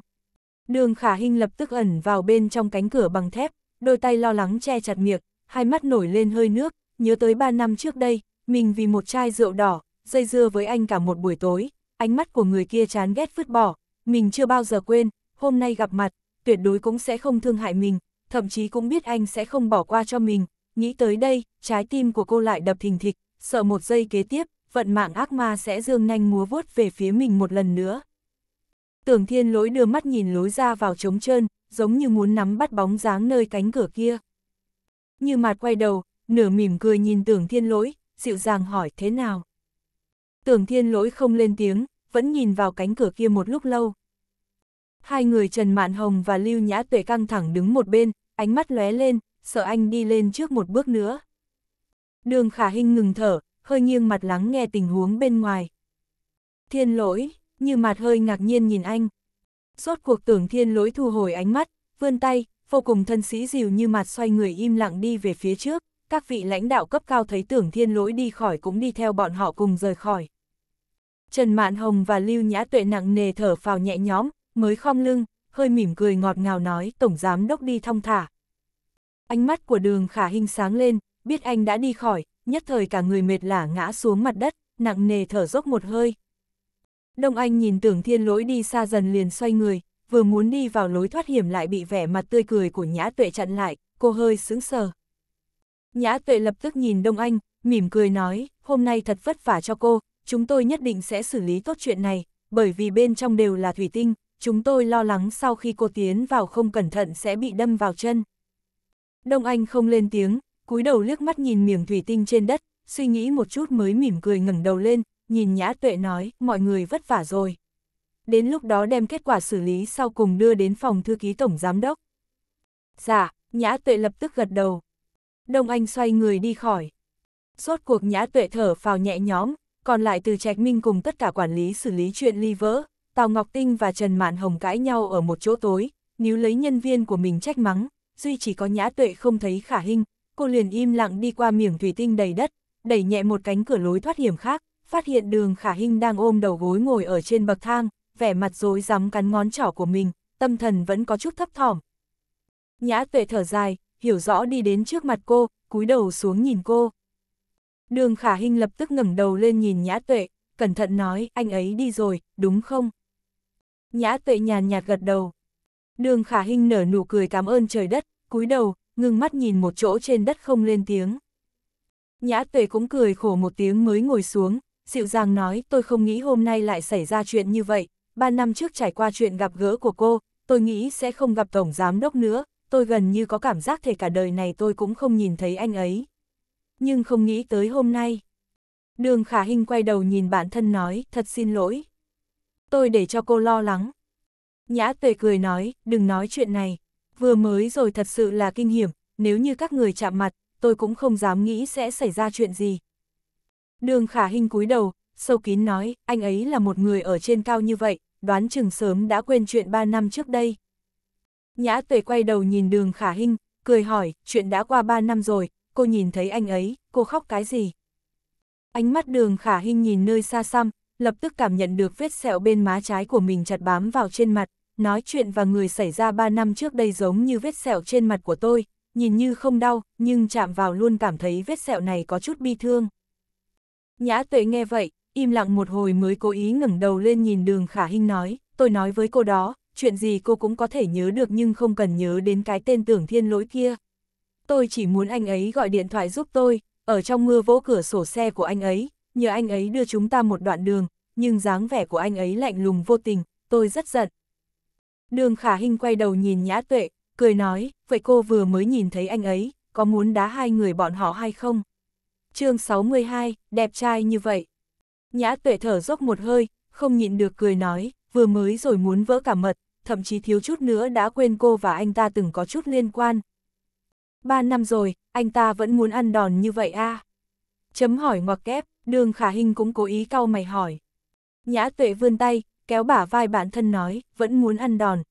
Đường khả hình lập tức ẩn vào bên trong cánh cửa bằng thép, đôi tay lo lắng che chặt miệng, hai mắt nổi lên hơi nước, nhớ tới ba năm trước đây, mình vì một chai rượu đỏ, dây dưa với anh cả một buổi tối, ánh mắt của người kia chán ghét vứt bỏ, mình chưa bao giờ quên, hôm nay gặp mặt, tuyệt đối cũng sẽ không thương hại mình, thậm chí cũng biết anh sẽ không bỏ qua cho mình, nghĩ tới đây, trái tim của cô lại đập thình thịch, sợ một giây kế tiếp, vận mạng ác ma sẽ dương nhanh múa vuốt về phía mình một lần nữa. Tưởng thiên lối đưa mắt nhìn lối ra vào trống trơn, giống như muốn nắm bắt bóng dáng nơi cánh cửa kia. Như mặt quay đầu, nửa mỉm cười nhìn tưởng thiên lỗi, dịu dàng hỏi thế nào. Tưởng thiên lỗi không lên tiếng, vẫn nhìn vào cánh cửa kia một lúc lâu. Hai người Trần Mạn Hồng và Lưu Nhã Tuệ căng thẳng đứng một bên, ánh mắt lóe lên, sợ anh đi lên trước một bước nữa. Đường khả hình ngừng thở, hơi nghiêng mặt lắng nghe tình huống bên ngoài. Thiên lỗi, như mặt hơi ngạc nhiên nhìn anh. Rốt cuộc tưởng thiên lỗi thu hồi ánh mắt, vươn tay, vô cùng thân sĩ dìu như mặt xoay người im lặng đi về phía trước, các vị lãnh đạo cấp cao thấy tưởng thiên lỗi đi khỏi cũng đi theo bọn họ cùng rời khỏi. Trần Mạn Hồng và Lưu Nhã Tuệ nặng nề thở phào nhẹ nhõm, mới khom lưng, hơi mỉm cười ngọt ngào nói Tổng Giám Đốc đi thong thả. Ánh mắt của đường khả hình sáng lên, biết anh đã đi khỏi, nhất thời cả người mệt lả ngã xuống mặt đất, nặng nề thở dốc một hơi. Đông Anh nhìn tưởng thiên lỗi đi xa dần liền xoay người, vừa muốn đi vào lối thoát hiểm lại bị vẻ mặt tươi cười của Nhã Tuệ chặn lại, cô hơi sững sờ. Nhã Tuệ lập tức nhìn Đông Anh, mỉm cười nói, hôm nay thật vất vả cho cô, chúng tôi nhất định sẽ xử lý tốt chuyện này, bởi vì bên trong đều là thủy tinh, chúng tôi lo lắng sau khi cô tiến vào không cẩn thận sẽ bị đâm vào chân. Đông Anh không lên tiếng, cúi đầu liếc mắt nhìn miếng thủy tinh trên đất, suy nghĩ một chút mới mỉm cười ngẩng đầu lên, nhìn Nhã Tuệ nói, mọi người vất vả rồi. Đến lúc đó đem kết quả xử lý sau cùng đưa đến phòng thư ký tổng giám đốc. Dạ, Nhã Tuệ lập tức gật đầu. Đông Anh xoay người đi khỏi. Rốt cuộc Nhã Tuệ thở phào nhẹ nhõm, còn lại từ Trạch Minh cùng tất cả quản lý xử lý chuyện ly vỡ, Tào Ngọc Tinh và Trần Mạn Hồng cãi nhau ở một chỗ tối, nếu lấy nhân viên của mình trách mắng, duy chỉ có Nhã Tuệ không thấy khả hình, cô liền im lặng đi qua miệng thủy tinh đầy đất, đẩy nhẹ một cánh cửa lối thoát hiểm khác, phát hiện đường khả hình đang ôm đầu gối ngồi ở trên bậc thang, vẻ mặt rối rắm cắn ngón trỏ của mình, tâm thần vẫn có chút thấp thỏm. Nhã tuệ thở dài, hiểu rõ đi đến trước mặt cô, cúi đầu xuống nhìn cô. Đường khả hình lập tức ngẩng đầu lên nhìn nhã tuệ, cẩn thận nói, anh ấy đi rồi, đúng không? Nhã tuệ nhàn nhạt gật đầu. Đường khả hình nở nụ cười cảm ơn trời đất, cúi đầu, ngưng mắt nhìn một chỗ trên đất không lên tiếng. Nhã tuệ cũng cười khổ một tiếng mới ngồi xuống, dịu dàng nói tôi không nghĩ hôm nay lại xảy ra chuyện như vậy, ba năm trước trải qua chuyện gặp gỡ của cô, tôi nghĩ sẽ không gặp Tổng Giám Đốc nữa, tôi gần như có cảm giác thể cả đời này tôi cũng không nhìn thấy anh ấy. Nhưng không nghĩ tới hôm nay. Đường Khả Hinh quay đầu nhìn bản thân nói, thật xin lỗi. Tôi để cho cô lo lắng. Nhã tuệ cười nói, đừng nói chuyện này. Vừa mới rồi thật sự là kinh hiểm, nếu như các người chạm mặt, tôi cũng không dám nghĩ sẽ xảy ra chuyện gì. Đường Khả hình cúi đầu, sâu kín nói, anh ấy là một người ở trên cao như vậy, đoán chừng sớm đã quên chuyện ba năm trước đây. Nhã tuệ quay đầu nhìn đường Khả hình cười hỏi, chuyện đã qua ba năm rồi, cô nhìn thấy anh ấy, cô khóc cái gì? Ánh mắt đường Khả hình nhìn nơi xa xăm, lập tức cảm nhận được vết sẹo bên má trái của mình chặt bám vào trên mặt, nói chuyện và người xảy ra ba năm trước đây giống như vết sẹo trên mặt của tôi, nhìn như không đau, nhưng chạm vào luôn cảm thấy vết sẹo này có chút bi thương. Nhã tuệ nghe vậy, im lặng một hồi mới cố ý ngẩng đầu lên nhìn đường khả hình nói, tôi nói với cô đó, chuyện gì cô cũng có thể nhớ được nhưng không cần nhớ đến cái tên tưởng thiên lỗi kia. Tôi chỉ muốn anh ấy gọi điện thoại giúp tôi, ở trong mưa vỗ cửa sổ xe của anh ấy, nhờ anh ấy đưa chúng ta một đoạn đường, nhưng dáng vẻ của anh ấy lạnh lùng vô tình, tôi rất giận. Đường khả hình quay đầu nhìn nhã tuệ, cười nói, vậy cô vừa mới nhìn thấy anh ấy, có muốn đá hai người bọn họ hay không? Chương 62, đẹp trai như vậy. Nhã tuệ thở dốc một hơi, không nhịn được cười nói, vừa mới rồi muốn vỡ cả mật, thậm chí thiếu chút nữa đã quên cô và anh ta từng có chút liên quan. Ba năm rồi, anh ta vẫn muốn ăn đòn như vậy à? Chấm hỏi ngoặc kép, đường khả hình cũng cố ý cau mày hỏi. Nhã tuệ vươn tay, kéo bả vai bản thân nói, vẫn muốn ăn đòn.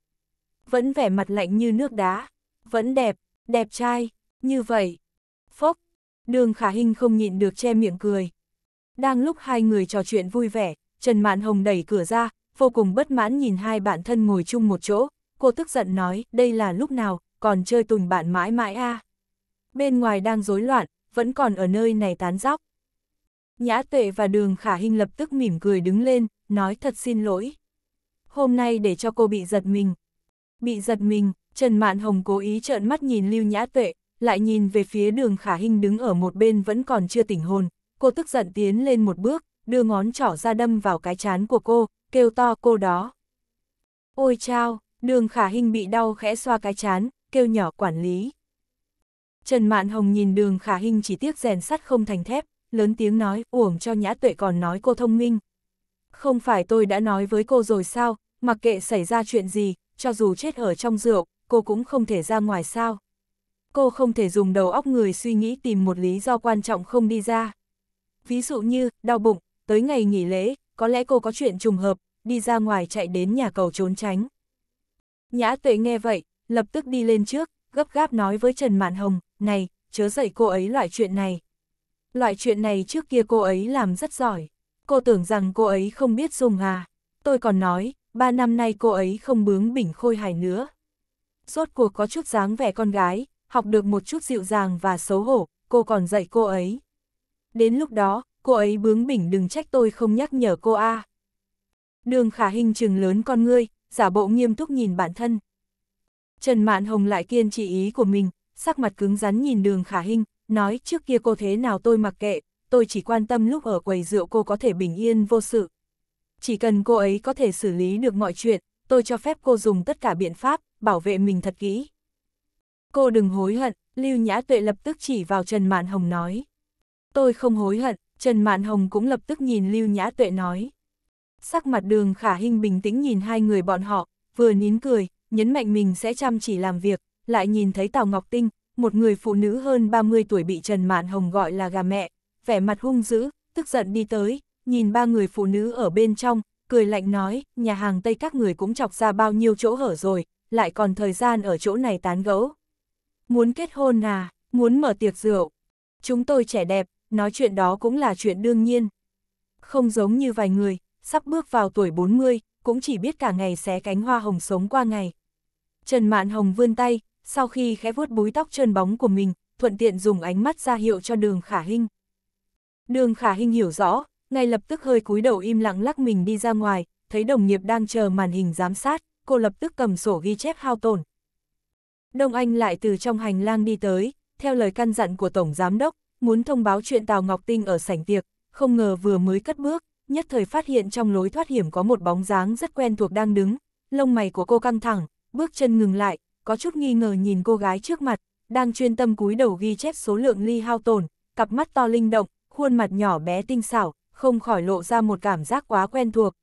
Vẫn vẻ mặt lạnh như nước đá. Vẫn đẹp, đẹp trai, như vậy. Phốc, đường khả hình không nhịn được che miệng cười. Đang lúc hai người trò chuyện vui vẻ, Trần Mạn Hồng đẩy cửa ra, vô cùng bất mãn nhìn hai bạn thân ngồi chung một chỗ. Cô tức giận nói, đây là lúc nào, còn chơi tùng bạn mãi mãi a à. Bên ngoài đang rối loạn, vẫn còn ở nơi này tán dóc. Nhã tuệ và đường khả hình lập tức mỉm cười đứng lên, nói thật xin lỗi. Hôm nay để cho cô bị giật mình. Bị giật mình, Trần Mạn Hồng cố ý trợn mắt nhìn Lưu Nhã tuệ, lại nhìn về phía đường khả hình đứng ở một bên vẫn còn chưa tỉnh hồn. Cô tức giận tiến lên một bước, đưa ngón trỏ ra đâm vào cái chán của cô, kêu to cô đó. Ôi chao, đường khả hình bị đau khẽ xoa cái chán, kêu nhỏ quản lý. Trần Mạn Hồng nhìn đường khả hình chỉ tiếc rèn sắt không thành thép, lớn tiếng nói, uổng cho nhã tuệ còn nói cô thông minh. Không phải tôi đã nói với cô rồi sao, mặc kệ xảy ra chuyện gì, cho dù chết ở trong rượu, cô cũng không thể ra ngoài sao. Cô không thể dùng đầu óc người suy nghĩ tìm một lý do quan trọng không đi ra. Ví dụ như, đau bụng, tới ngày nghỉ lễ, có lẽ cô có chuyện trùng hợp, đi ra ngoài chạy đến nhà cầu trốn tránh. Nhã tuệ nghe vậy, lập tức đi lên trước, gấp gáp nói với Trần Mạn Hồng, này, chớ dạy cô ấy loại chuyện này. Loại chuyện này trước kia cô ấy làm rất giỏi. Cô tưởng rằng cô ấy không biết dùng à. Tôi còn nói, ba năm nay cô ấy không bướng bỉnh khôi hài nữa. Rốt cuộc có chút dáng vẻ con gái, học được một chút dịu dàng và xấu hổ, cô còn dạy cô ấy. Đến lúc đó, cô ấy bướng bỉnh đừng trách tôi không nhắc nhở cô a. À. Đường khả hình trừng lớn con ngươi, giả bộ nghiêm túc nhìn bản thân. Trần Mạn Hồng lại kiên trì ý của mình, sắc mặt cứng rắn nhìn đường khả hình, nói trước kia cô thế nào tôi mặc kệ, tôi chỉ quan tâm lúc ở quầy rượu cô có thể bình yên vô sự. Chỉ cần cô ấy có thể xử lý được mọi chuyện, tôi cho phép cô dùng tất cả biện pháp, bảo vệ mình thật kỹ. Cô đừng hối hận, Lưu Nhã Tuệ lập tức chỉ vào Trần Mạn Hồng nói. Tôi không hối hận, Trần Mạn Hồng cũng lập tức nhìn Lưu Nhã Tuệ nói. Sắc mặt đường khả hình bình tĩnh nhìn hai người bọn họ, vừa nín cười, nhấn mạnh mình sẽ chăm chỉ làm việc, lại nhìn thấy Tào Ngọc Tinh, một người phụ nữ hơn 30 tuổi bị Trần Mạn Hồng gọi là gà mẹ, vẻ mặt hung dữ, tức giận đi tới, nhìn ba người phụ nữ ở bên trong, cười lạnh nói, nhà hàng Tây các người cũng chọc ra bao nhiêu chỗ hở rồi, lại còn thời gian ở chỗ này tán gẫu. Muốn kết hôn à, muốn mở tiệc rượu. Chúng tôi trẻ đẹp, nói chuyện đó cũng là chuyện đương nhiên. Không giống như vài người, sắp bước vào tuổi 40, cũng chỉ biết cả ngày xé cánh hoa hồng sống qua ngày. Trần Mạn Hồng vươn tay, sau khi khẽ vuốt búi tóc trơn bóng của mình, thuận tiện dùng ánh mắt ra hiệu cho đường khả Hinh. Đường khả Hinh hiểu rõ, ngay lập tức hơi cúi đầu im lặng lắc mình đi ra ngoài, thấy đồng nghiệp đang chờ màn hình giám sát, cô lập tức cầm sổ ghi chép hao tổn. Đông Anh lại từ trong hành lang đi tới, theo lời căn dặn của Tổng Giám Đốc, muốn thông báo chuyện Tào Ngọc Tinh ở sảnh tiệc, không ngờ vừa mới cất bước, nhất thời phát hiện trong lối thoát hiểm có một bóng dáng rất quen thuộc đang đứng, lông mày của cô căng thẳng, bước chân ngừng lại, có chút nghi ngờ nhìn cô gái trước mặt, đang chuyên tâm cúi đầu ghi chép số lượng ly hao tổn, cặp mắt to linh động, khuôn mặt nhỏ bé tinh xảo, không khỏi lộ ra một cảm giác quá quen thuộc.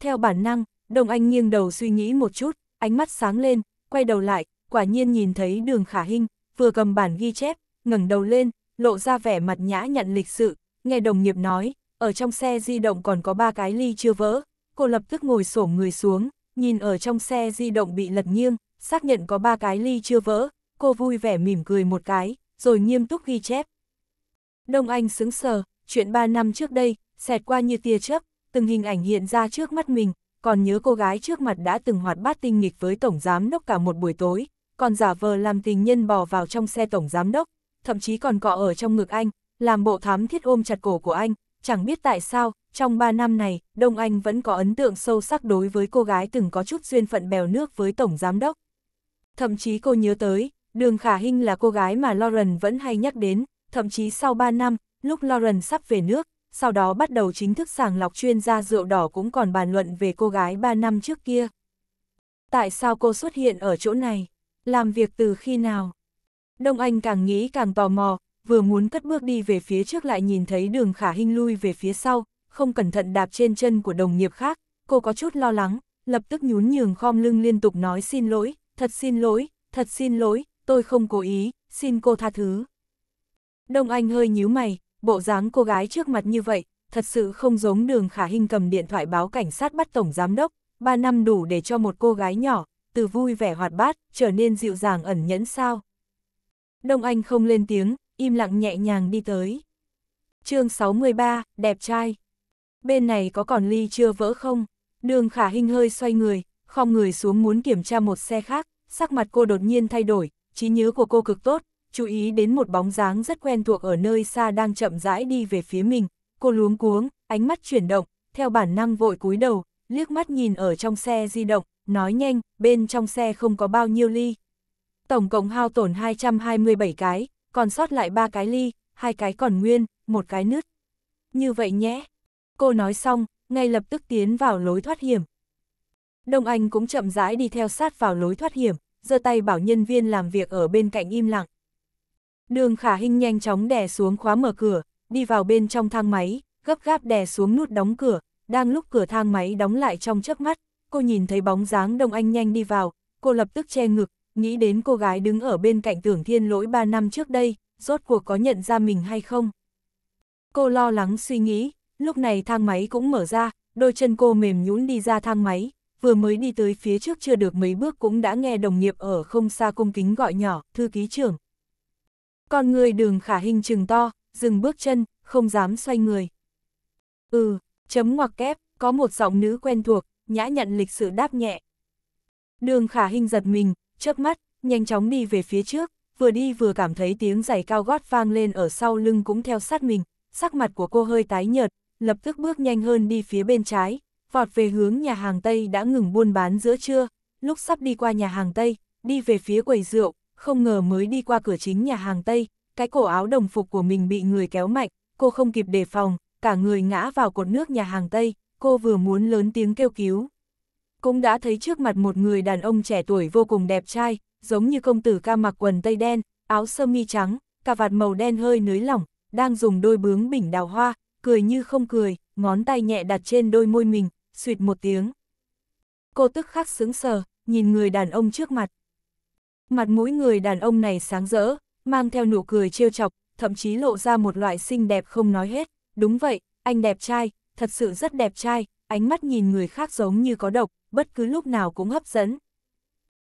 Theo bản năng, Đồng Anh nghiêng đầu suy nghĩ một chút, ánh mắt sáng lên, quay đầu lại, quả nhiên nhìn thấy đường khả hình, vừa cầm bản ghi chép, ngẩng đầu lên, lộ ra vẻ mặt nhã nhặn lịch sự, nghe đồng nghiệp nói, ở trong xe di động còn có ba cái ly chưa vỡ, cô lập tức ngồi xổm người xuống, nhìn ở trong xe di động bị lật nghiêng, xác nhận có ba cái ly chưa vỡ, cô vui vẻ mỉm cười một cái, rồi nghiêm túc ghi chép. Đông Anh sững sờ, chuyện ba năm trước đây, xẹt qua như tia chớp, từng hình ảnh hiện ra trước mắt mình, còn nhớ cô gái trước mặt đã từng hoạt bát tinh nghịch với Tổng Giám Đốc cả một buổi tối, còn giả vờ làm tình nhân bò vào trong xe Tổng Giám Đốc, thậm chí còn cọ ở trong ngực anh, làm bộ thám thiết ôm chặt cổ của anh, chẳng biết tại sao, trong 3 năm này, Đông Anh vẫn có ấn tượng sâu sắc đối với cô gái từng có chút duyên phận bèo nước với Tổng Giám Đốc. Thậm chí cô nhớ tới, Đường Khả Hinh là cô gái mà Lauren vẫn hay nhắc đến, thậm chí sau 3 năm, lúc Lauren sắp về nước, sau đó bắt đầu chính thức sàng lọc chuyên gia rượu đỏ cũng còn bàn luận về cô gái 3 năm trước kia. Tại sao cô xuất hiện ở chỗ này? Làm việc từ khi nào? Đông Anh càng nghĩ càng tò mò, vừa muốn cất bước đi về phía trước lại nhìn thấy đường khả hình lui về phía sau, không cẩn thận đạp trên chân của đồng nghiệp khác, cô có chút lo lắng, lập tức nhún nhường khom lưng liên tục nói xin lỗi, thật xin lỗi, thật xin lỗi, tôi không cố ý, xin cô tha thứ. Đông Anh hơi nhíu mày, bộ dáng cô gái trước mặt như vậy, thật sự không giống đường khả hình cầm điện thoại báo cảnh sát bắt tổng giám đốc, 3 năm đủ để cho một cô gái nhỏ, từ vui vẻ hoạt bát, trở nên dịu dàng ẩn nhẫn sao. Đông Anh không lên tiếng, im lặng nhẹ nhàng đi tới. chương 63, đẹp trai. Bên này có còn ly chưa vỡ không? Đường khả hình hơi xoay người, không người xuống muốn kiểm tra một xe khác, sắc mặt cô đột nhiên thay đổi, trí nhớ của cô cực tốt, chú ý đến một bóng dáng rất quen thuộc ở nơi xa đang chậm rãi đi về phía mình. Cô luống cuống, ánh mắt chuyển động, theo bản năng vội cúi đầu, liếc mắt nhìn ở trong xe di động, nói nhanh, bên trong xe không có bao nhiêu ly. Tổng cộng hao tổn 227 cái, còn sót lại ba cái ly, hai cái còn nguyên, một cái nứt. Như vậy nhé. Cô nói xong, ngay lập tức tiến vào lối thoát hiểm. Đông Anh cũng chậm rãi đi theo sát vào lối thoát hiểm, giơ tay bảo nhân viên làm việc ở bên cạnh im lặng. Đường khả hình nhanh chóng đè xuống khóa mở cửa, đi vào bên trong thang máy, gấp gáp đè xuống nút đóng cửa, đang lúc cửa thang máy đóng lại trong chớp mắt, cô nhìn thấy bóng dáng Đông Anh nhanh đi vào, cô lập tức che ngực, nghĩ đến cô gái đứng ở bên cạnh tưởng thiên lỗi 3 năm trước đây, rốt cuộc có nhận ra mình hay không. Cô lo lắng suy nghĩ, lúc này thang máy cũng mở ra, đôi chân cô mềm nhũn đi ra thang máy, vừa mới đi tới phía trước chưa được mấy bước cũng đã nghe đồng nghiệp ở không xa cung kính gọi nhỏ, thư ký trưởng. Con người đường khả hình trừng to, dừng bước chân, không dám xoay người. Ừ, chấm ngoặc kép, có một giọng nữ quen thuộc, nhã nhận lịch sự đáp nhẹ. Đường khả hình giật mình, chớp mắt, nhanh chóng đi về phía trước, vừa đi vừa cảm thấy tiếng giày cao gót vang lên ở sau lưng cũng theo sát mình, sắc mặt của cô hơi tái nhợt, lập tức bước nhanh hơn đi phía bên trái, vọt về hướng nhà hàng Tây đã ngừng buôn bán giữa trưa, lúc sắp đi qua nhà hàng Tây, đi về phía quầy rượu, không ngờ mới đi qua cửa chính nhà hàng Tây, cái cổ áo đồng phục của mình bị người kéo mạnh, cô không kịp đề phòng, cả người ngã vào cột nước nhà hàng Tây, cô vừa muốn lớn tiếng kêu cứu. Cũng đã thấy trước mặt một người đàn ông trẻ tuổi vô cùng đẹp trai, giống như công tử ca mặc quần tây đen, áo sơ mi trắng, cà vạt màu đen hơi nới lỏng, đang dùng đôi bướng bỉnh đào hoa, cười như không cười, ngón tay nhẹ đặt trên đôi môi mình, suyệt một tiếng. Cô tức khắc sướng sờ, nhìn người đàn ông trước mặt. Mặt mũi người đàn ông này sáng rỡ, mang theo nụ cười trêu chọc, thậm chí lộ ra một loại xinh đẹp không nói hết. Đúng vậy, anh đẹp trai, thật sự rất đẹp trai, ánh mắt nhìn người khác giống như có độc, bất cứ lúc nào cũng hấp dẫn.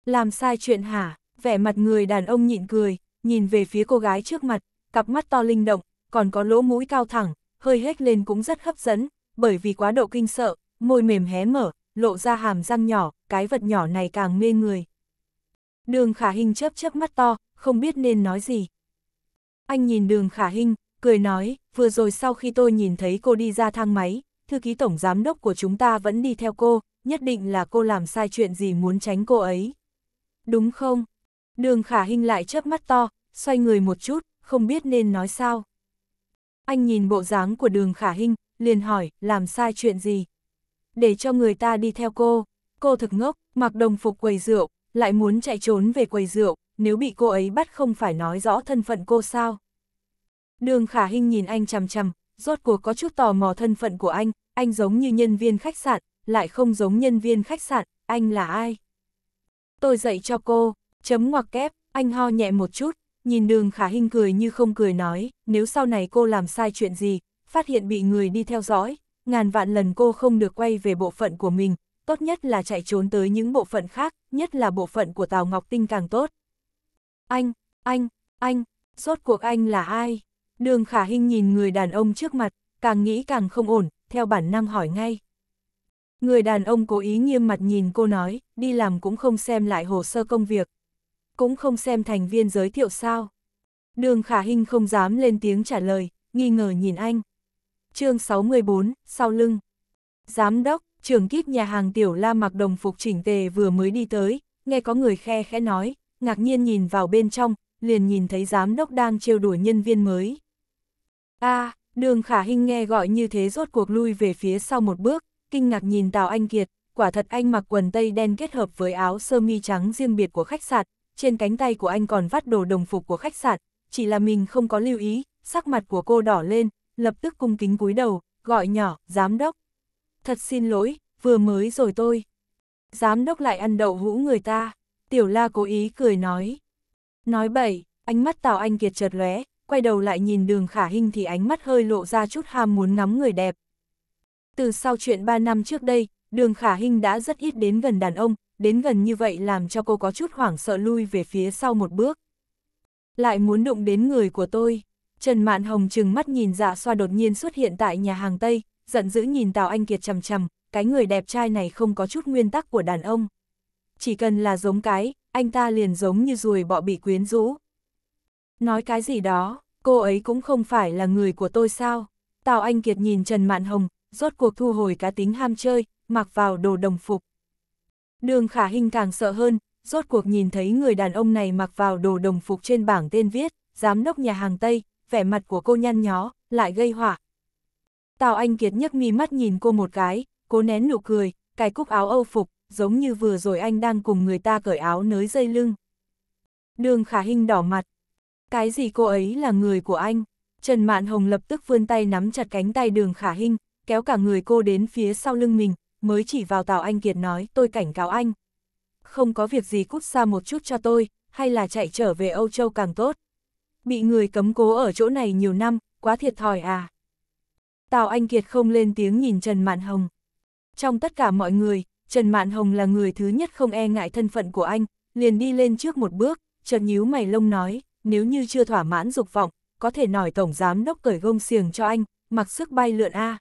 Làm sai chuyện hả? Vẻ mặt người đàn ông nhịn cười, nhìn về phía cô gái trước mặt, cặp mắt to linh động, còn có lỗ mũi cao thẳng, hơi hếch lên cũng rất hấp dẫn, bởi vì quá độ kinh sợ, môi mềm hé mở, lộ ra hàm răng nhỏ, cái vật nhỏ này càng mê người. Đường khả hình chớp chớp mắt to, không biết nên nói gì. Anh nhìn đường khả hình, cười nói, vừa rồi sau khi tôi nhìn thấy cô đi ra thang máy, thư ký tổng giám đốc của chúng ta vẫn đi theo cô, nhất định là cô làm sai chuyện gì muốn tránh cô ấy. Đúng không? Đường khả hình lại chớp mắt to, xoay người một chút, không biết nên nói sao. Anh nhìn bộ dáng của đường khả hình, liền hỏi, làm sai chuyện gì? Để cho người ta đi theo cô, cô thực ngốc, mặc đồng phục quầy rượu, lại muốn chạy trốn về quầy rượu, nếu bị cô ấy bắt không phải nói rõ thân phận cô sao. Đường khả hình nhìn anh chằm chằm, rốt cuộc có chút tò mò thân phận của anh, anh giống như nhân viên khách sạn, lại không giống nhân viên khách sạn, anh là ai? Tôi dạy cho cô, chấm ngoặc kép, anh ho nhẹ một chút, nhìn đường khả hình cười như không cười nói, nếu sau này cô làm sai chuyện gì, phát hiện bị người đi theo dõi, ngàn vạn lần cô không được quay về bộ phận của mình, tốt nhất là chạy trốn tới những bộ phận khác, nhất là bộ phận của Tào Ngọc Tinh càng tốt. Anh, anh, anh, rốt cuộc anh là ai? Đường khả hình nhìn người đàn ông trước mặt, càng nghĩ càng không ổn, theo bản năng hỏi ngay. Người đàn ông cố ý nghiêm mặt nhìn cô nói, đi làm cũng không xem lại hồ sơ công việc. Cũng không xem thành viên giới thiệu sao. Đường khả hình không dám lên tiếng trả lời, nghi ngờ nhìn anh. chương 614, sau lưng. Giám đốc, trưởng kíp nhà hàng Tiểu La mặc đồng phục chỉnh tề vừa mới đi tới, nghe có người khe khẽ nói, ngạc nhiên nhìn vào bên trong, liền nhìn thấy giám đốc đang trêu đuổi nhân viên mới a à, đường khả hình nghe gọi như thế rốt cuộc lui về phía sau một bước, kinh ngạc nhìn Tào Anh Kiệt, quả thật anh mặc quần tây đen kết hợp với áo sơ mi trắng riêng biệt của khách sạn, trên cánh tay của anh còn vắt đồ đồng phục của khách sạn, chỉ là mình không có lưu ý, sắc mặt của cô đỏ lên, lập tức cung kính cúi đầu, gọi nhỏ, giám đốc. Thật xin lỗi, vừa mới rồi tôi. Giám đốc lại ăn đậu hũ người ta, tiểu la cố ý cười nói. Nói bậy, ánh mắt Tào Anh Kiệt chợt lóe, quay đầu lại nhìn đường khả hình thì ánh mắt hơi lộ ra chút ham muốn ngắm người đẹp. Từ sau chuyện 3 năm trước đây, đường khả hình đã rất ít đến gần đàn ông, đến gần như vậy làm cho cô có chút hoảng sợ lui về phía sau một bước. Lại muốn đụng đến người của tôi. Trần Mạn Hồng chừng mắt nhìn dạ xoa đột nhiên xuất hiện tại nhà hàng Tây, giận dữ nhìn Tào Anh Kiệt chầm chầm, cái người đẹp trai này không có chút nguyên tắc của đàn ông. Chỉ cần là giống cái, anh ta liền giống như ruồi bọ bị quyến rũ. Nói cái gì đó, cô ấy cũng không phải là người của tôi sao? Tào Anh Kiệt nhìn Trần Mạn Hồng, rốt cuộc thu hồi cá tính ham chơi, mặc vào đồ đồng phục. Đường khả Hinh càng sợ hơn, rốt cuộc nhìn thấy người đàn ông này mặc vào đồ đồng phục trên bảng tên viết, giám đốc nhà hàng Tây, vẻ mặt của cô nhăn nhó, lại gây hỏa. Tào Anh Kiệt nhấc mi mắt nhìn cô một cái, cố nén nụ cười, cài cúc áo âu phục, giống như vừa rồi anh đang cùng người ta cởi áo nới dây lưng. Đường khả Hinh đỏ mặt. Cái gì cô ấy là người của anh? Trần Mạn Hồng lập tức vươn tay nắm chặt cánh tay đường khả hình, kéo cả người cô đến phía sau lưng mình, mới chỉ vào Tào Anh Kiệt nói tôi cảnh cáo anh. Không có việc gì cút xa một chút cho tôi, hay là chạy trở về Âu Châu càng tốt. Bị người cấm cố ở chỗ này nhiều năm, quá thiệt thòi à. Tào Anh Kiệt không lên tiếng nhìn Trần Mạn Hồng. Trong tất cả mọi người, Trần Mạn Hồng là người thứ nhất không e ngại thân phận của anh, liền đi lên trước một bước, chợt nhíu mày lông nói, nếu như chưa thỏa mãn dục vọng, có thể nói tổng giám đốc cởi gông xiềng cho anh, mặc sức bay lượn A.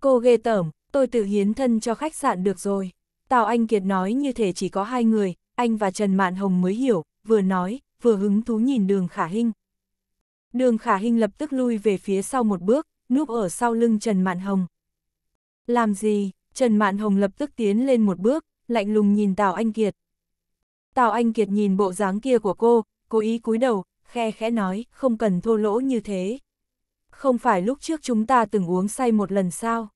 Cô ghê tởm, tôi tự hiến thân cho khách sạn được rồi. Tào Anh Kiệt nói như thể chỉ có hai người, anh và Trần Mạn Hồng mới hiểu, vừa nói, vừa hứng thú nhìn đường khả hình. Đường khả hình lập tức lui về phía sau một bước, núp ở sau lưng Trần Mạn Hồng. Làm gì? Trần Mạn Hồng lập tức tiến lên một bước, lạnh lùng nhìn Tào Anh Kiệt. Tào Anh Kiệt nhìn bộ dáng kia của cô, cố ý cúi đầu, khe khẽ nói, không cần thô lỗ như thế. Không phải lúc trước chúng ta từng uống say một lần sao?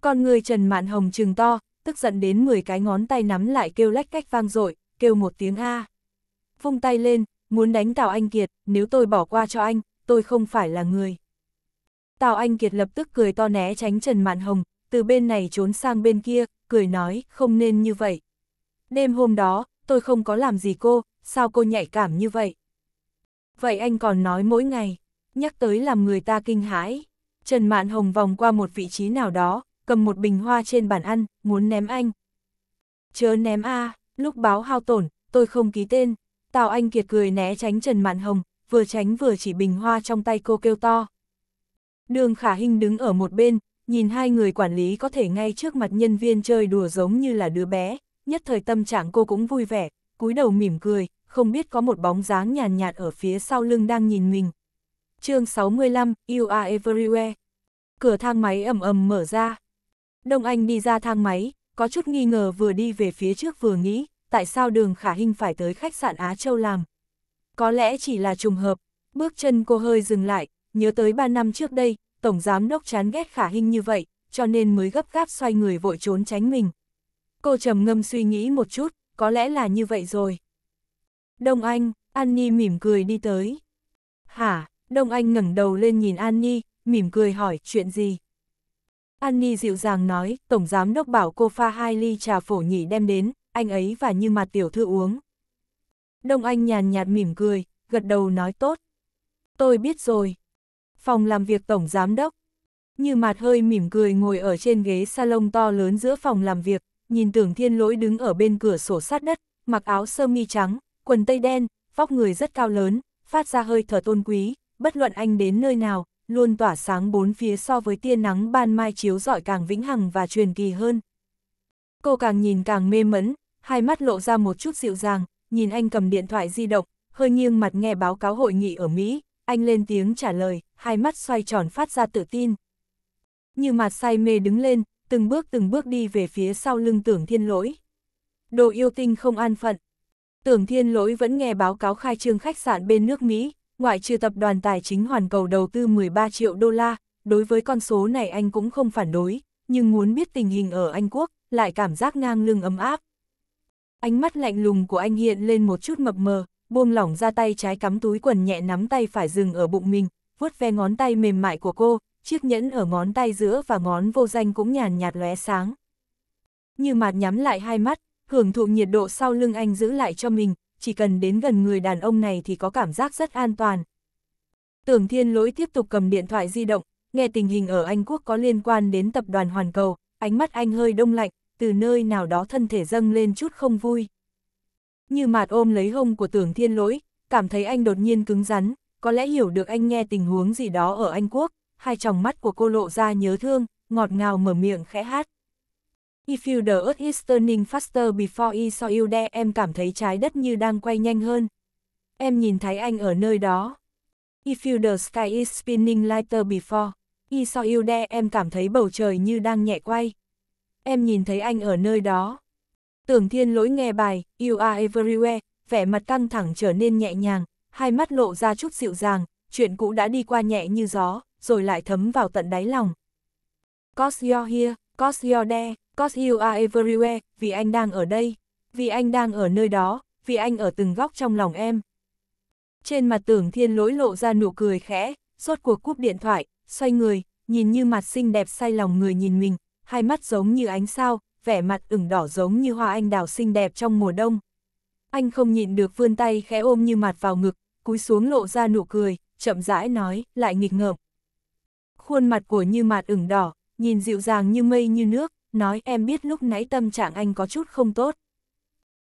Con người Trần Mạn Hồng trừng to, tức giận đến 10 cái ngón tay nắm lại kêu lách cách vang dội kêu một tiếng A. Vung tay lên, muốn đánh Tào Anh Kiệt, nếu tôi bỏ qua cho anh, tôi không phải là người. Tào Anh Kiệt lập tức cười to né tránh Trần Mạn Hồng, từ bên này trốn sang bên kia, cười nói, không nên như vậy. Đêm hôm đó, tôi không có làm gì cô, sao cô nhạy cảm như vậy? Vậy anh còn nói mỗi ngày, nhắc tới làm người ta kinh hãi. Trần Mạn Hồng vòng qua một vị trí nào đó, cầm một bình hoa trên bàn ăn, muốn ném anh. Chớ ném a lúc báo hao tổn, tôi không ký tên. Tào Anh Kiệt cười né tránh Trần Mạn Hồng, vừa tránh vừa chỉ bình hoa trong tay cô kêu to. Đường Khả Hinh đứng ở một bên, nhìn hai người quản lý có thể ngay trước mặt nhân viên chơi đùa giống như là đứa bé, nhất thời tâm trạng cô cũng vui vẻ, cúi đầu mỉm cười, không biết có một bóng dáng nhàn nhạt ở phía sau lưng đang nhìn mình. chương 65, You are everywhere. Cửa thang máy ầm ầm mở ra. Đông Anh đi ra thang máy, có chút nghi ngờ vừa đi về phía trước vừa nghĩ, tại sao đường khả hình phải tới khách sạn Á Châu làm. Có lẽ chỉ là trùng hợp, bước chân cô hơi dừng lại, nhớ tới 3 năm trước đây, Tổng Giám Đốc chán ghét khả hình như vậy, cho nên mới gấp gáp xoay người vội trốn tránh mình. Cô trầm ngâm suy nghĩ một chút, có lẽ là như vậy rồi. Đông Anh, Annie mỉm cười đi tới. Hả, Đông Anh ngẩng đầu lên nhìn Annie, mỉm cười hỏi chuyện gì. Annie dịu dàng nói, Tổng Giám Đốc bảo cô pha hai ly trà phổ nhị đem đến, anh ấy và như mặt tiểu thư uống. Đông Anh nhàn nhạt mỉm cười, gật đầu nói tốt. Tôi biết rồi. Phòng làm việc Tổng Giám Đốc. Như mặt hơi mỉm cười ngồi ở trên ghế salon to lớn giữa phòng làm việc, nhìn tưởng thiên lỗi đứng ở bên cửa sổ sát đất, mặc áo sơ mi trắng, quần tây đen, vóc người rất cao lớn, phát ra hơi thở tôn quý, bất luận anh đến nơi nào, luôn tỏa sáng bốn phía so với tia nắng ban mai chiếu rọi càng vĩnh hằng và truyền kỳ hơn. Cô càng nhìn càng mê mẫn, hai mắt lộ ra một chút dịu dàng, nhìn anh cầm điện thoại di động, hơi nghiêng mặt nghe báo cáo hội nghị ở Mỹ, anh lên tiếng trả lời, hai mắt xoay tròn phát ra tự tin. Như mặt say mê đứng lên, từng bước từng bước đi về phía sau lưng tưởng thiên lỗi. Đồ yêu tinh không an phận. Tưởng thiên lỗi vẫn nghe báo cáo khai trương khách sạn bên nước Mỹ, ngoại trừ tập đoàn tài chính hoàn cầu đầu tư 13 triệu đô la, đối với con số này anh cũng không phản đối, nhưng muốn biết tình hình ở Anh Quốc, lại cảm giác ngang lưng ấm áp. Ánh mắt lạnh lùng của anh hiện lên một chút mập mờ, buông lỏng ra tay trái cắm túi quần nhẹ nắm tay phải dừng ở bụng mình, vuốt ve ngón tay mềm mại của cô, chiếc nhẫn ở ngón tay giữa và ngón vô danh cũng nhàn nhạt lóe sáng. Như mạt nhắm lại hai mắt, hưởng thụ nhiệt độ sau lưng anh giữ lại cho mình, chỉ cần đến gần người đàn ông này thì có cảm giác rất an toàn. Tưởng thiên lỗi tiếp tục cầm điện thoại di động, nghe tình hình ở Anh Quốc có liên quan đến tập đoàn Hoàn Cầu, ánh mắt anh hơi đông lạnh, từ nơi nào đó thân thể dâng lên chút không vui. Như mạt ôm lấy hông của tưởng thiên lỗi, cảm thấy anh đột nhiên cứng rắn, có lẽ hiểu được anh nghe tình huống gì đó ở Anh Quốc, hai tròng mắt của cô lộ ra nhớ thương, ngọt ngào mở miệng khẽ hát. If you the earth is turning faster before I saw you there, em cảm thấy trái đất như đang quay nhanh hơn. Em nhìn thấy anh ở nơi đó. If you the sky is spinning lighter before I saw you there, em cảm thấy bầu trời như đang nhẹ quay. Em nhìn thấy anh ở nơi đó. Tưởng thiên lỗi nghe bài, You are everywhere, vẻ mặt căng thẳng trở nên nhẹ nhàng, hai mắt lộ ra chút dịu dàng, chuyện cũ đã đi qua nhẹ như gió, rồi lại thấm vào tận đáy lòng. Cause you're here, cause you're there, cause you are everywhere, vì anh đang ở đây, vì anh đang ở nơi đó, vì anh ở từng góc trong lòng em. Trên mặt tưởng thiên lỗi lộ ra nụ cười khẽ, rốt cuộc cúp điện thoại, xoay người, nhìn như mặt xinh đẹp say lòng người nhìn mình, hai mắt giống như ánh sao, vẻ mặt ửng đỏ giống như hoa anh đào xinh đẹp trong mùa đông. Anh không nhịn được vươn tay khẽ ôm như mặt vào ngực, cúi xuống lộ ra nụ cười, chậm rãi nói, lại nghịch ngợm. Khuôn mặt của như Mạt ửng đỏ, nhìn dịu dàng như mây như nước, nói em biết lúc nãy tâm trạng anh có chút không tốt.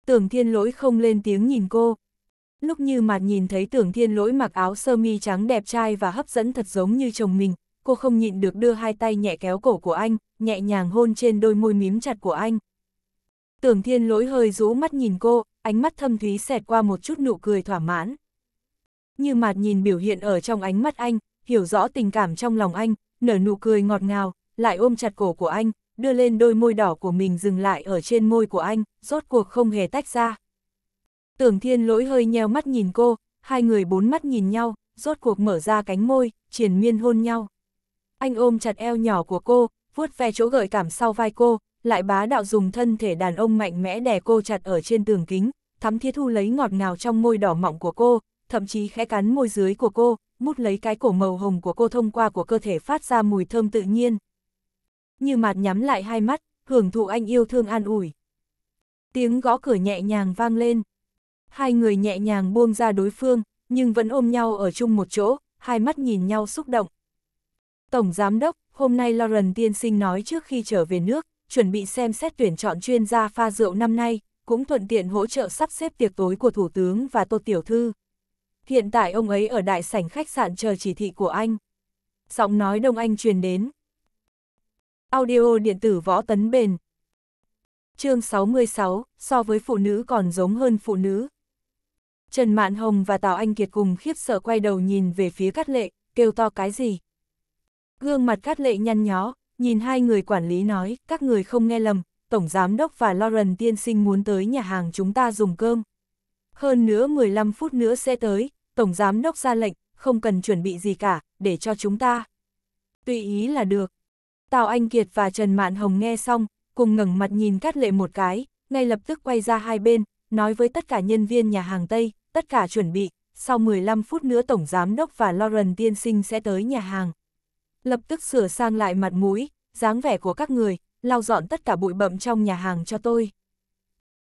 Tưởng thiên lỗi không lên tiếng nhìn cô. Lúc như Mạt nhìn thấy tưởng thiên lỗi mặc áo sơ mi trắng đẹp trai và hấp dẫn thật giống như chồng mình, cô không nhịn được đưa hai tay nhẹ kéo cổ của anh, nhẹ nhàng hôn trên đôi môi mím chặt của anh. Tưởng thiên lỗi hơi rũ mắt nhìn cô, ánh mắt thâm thúy xẹt qua một chút nụ cười thỏa mãn. Như Mạt nhìn biểu hiện ở trong ánh mắt anh, hiểu rõ tình cảm trong lòng anh, nở nụ cười ngọt ngào, lại ôm chặt cổ của anh, đưa lên đôi môi đỏ của mình dừng lại ở trên môi của anh, rốt cuộc không hề tách ra. Tưởng thiên lỗi hơi nheo mắt nhìn cô, hai người bốn mắt nhìn nhau, rốt cuộc mở ra cánh môi, triển miên hôn nhau. Anh ôm chặt eo nhỏ của cô, vuốt ve chỗ gợi cảm sau vai cô, lại bá đạo dùng thân thể đàn ông mạnh mẽ đè cô chặt ở trên tường kính, thắm thiết thu lấy ngọt ngào trong môi đỏ mọng của cô, thậm chí khẽ cắn môi dưới của cô, mút lấy cái cổ màu hồng của cô thông qua của cơ thể phát ra mùi thơm tự nhiên. Như mạt nhắm lại hai mắt, hưởng thụ anh yêu thương an ủi. Tiếng gõ cửa nhẹ nhàng vang lên. Hai người nhẹ nhàng buông ra đối phương, nhưng vẫn ôm nhau ở chung một chỗ, hai mắt nhìn nhau xúc động. Tổng Giám đốc, hôm nay Lauren tiên sinh nói trước khi trở về nước, chuẩn bị xem xét tuyển chọn chuyên gia pha rượu năm nay, cũng thuận tiện hỗ trợ sắp xếp tiệc tối của Thủ tướng và Tô Tiểu Thư. Hiện tại ông ấy ở đại sảnh khách sạn chờ chỉ thị của anh. Giọng nói Đông Anh truyền đến. Audio điện tử võ tấn bền. chương 66, so với phụ nữ còn giống hơn phụ nữ. Trần Mạn Hồng và Tào Anh Kiệt cùng khiếp sợ quay đầu nhìn về phía Cát Lệ, kêu to cái gì. Gương mặt cát lệ nhăn nhó, nhìn hai người quản lý nói, các người không nghe lầm, Tổng Giám Đốc và Lauren tiên sinh muốn tới nhà hàng chúng ta dùng cơm. Hơn nữa 15 phút nữa sẽ tới, Tổng Giám Đốc ra lệnh, không cần chuẩn bị gì cả, để cho chúng ta. Tùy ý là được. Tào Anh Kiệt và Trần Mạn Hồng nghe xong, cùng ngẩng mặt nhìn Cát Lệ một cái, ngay lập tức quay ra hai bên, nói với tất cả nhân viên nhà hàng Tây, tất cả chuẩn bị, sau 15 phút nữa Tổng Giám Đốc và Lauren tiên sinh sẽ tới nhà hàng. Lập tức sửa sang lại mặt mũi, dáng vẻ của các người, lau dọn tất cả bụi bậm trong nhà hàng cho tôi.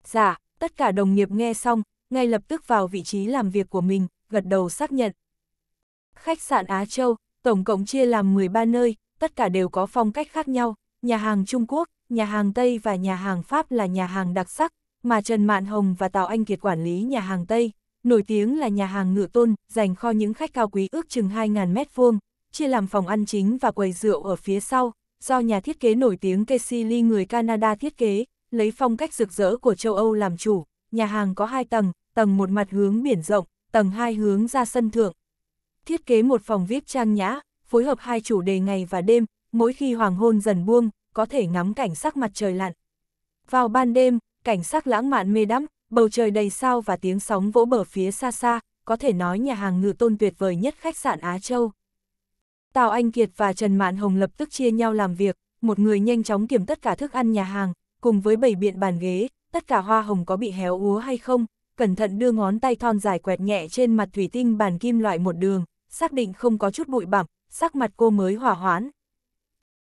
Dạ, tất cả đồng nghiệp nghe xong, ngay lập tức vào vị trí làm việc của mình, gật đầu xác nhận. Khách sạn Á Châu, tổng cộng chia làm 13 nơi, tất cả đều có phong cách khác nhau, nhà hàng Trung Quốc, nhà hàng Tây và nhà hàng Pháp là nhà hàng đặc sắc, mà Trần Mạn Hồng và Tào Anh Kiệt quản lý nhà hàng Tây, nổi tiếng là nhà hàng ngựa tôn, dành kho những khách cao quý ước chừng 2.000 mét vuông, chia làm phòng ăn chính và quầy rượu ở phía sau, do nhà thiết kế nổi tiếng Casey Lee người Canada thiết kế, lấy phong cách rực rỡ của châu Âu làm chủ, nhà hàng có hai tầng, tầng một mặt hướng biển rộng, tầng hai hướng ra sân thượng. Thiết kế một phòng VIP trang nhã, phối hợp hai chủ đề ngày và đêm, mỗi khi hoàng hôn dần buông, có thể ngắm cảnh sắc mặt trời lặn. Vào ban đêm, cảnh sắc lãng mạn mê đắm, bầu trời đầy sao và tiếng sóng vỗ bờ phía xa xa, có thể nói nhà hàng ngự tôn tuyệt vời nhất khách sạn Á Châu. Tào Anh Kiệt và Trần Mạn Hồng lập tức chia nhau làm việc, một người nhanh chóng kiểm tất cả thức ăn nhà hàng, cùng với bảy biện bàn ghế, tất cả hoa hồng có bị héo úa hay không, cẩn thận đưa ngón tay thon dài quẹt nhẹ trên mặt thủy tinh bàn kim loại một đường, xác định không có chút bụi bặm, sắc mặt cô mới hỏa hoãn.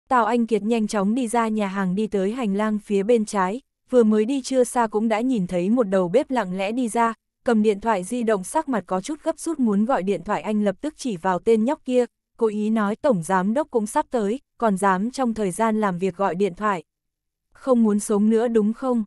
Tào Anh Kiệt nhanh chóng đi ra nhà hàng đi tới hành lang phía bên trái, vừa mới đi chưa xa cũng đã nhìn thấy một đầu bếp lặng lẽ đi ra, cầm điện thoại di động sắc mặt có chút gấp rút muốn gọi điện thoại anh lập tức chỉ vào tên nhóc kia, cố ý nói tổng giám đốc cũng sắp tới, còn dám trong thời gian làm việc gọi điện thoại. Không muốn sống nữa đúng không?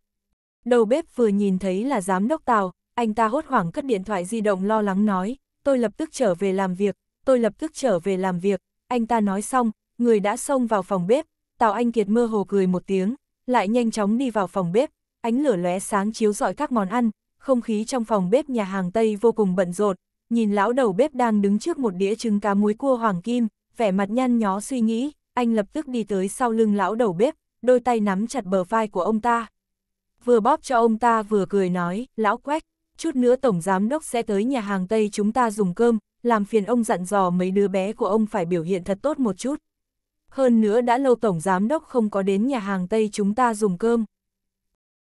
Đầu bếp vừa nhìn thấy là giám đốc Tào, anh ta hốt hoảng cất điện thoại di động lo lắng nói, tôi lập tức trở về làm việc, tôi lập tức trở về làm việc, anh ta nói xong, người đã xông vào phòng bếp, Tào Anh Kiệt mơ hồ cười một tiếng, lại nhanh chóng đi vào phòng bếp, ánh lửa lóe sáng chiếu rọi các món ăn, không khí trong phòng bếp nhà hàng Tây vô cùng bận rộn, nhìn lão đầu bếp đang đứng trước một đĩa trứng cá muối cua hoàng kim, vẻ mặt nhăn nhó suy nghĩ, anh lập tức đi tới sau lưng lão đầu bếp, đôi tay nắm chặt bờ vai của ông ta. Vừa bóp cho ông ta vừa cười nói, lão quách, chút nữa tổng giám đốc sẽ tới nhà hàng Tây chúng ta dùng cơm, làm phiền ông dặn dò mấy đứa bé của ông phải biểu hiện thật tốt một chút. Hơn nữa đã lâu tổng giám đốc không có đến nhà hàng Tây chúng ta dùng cơm.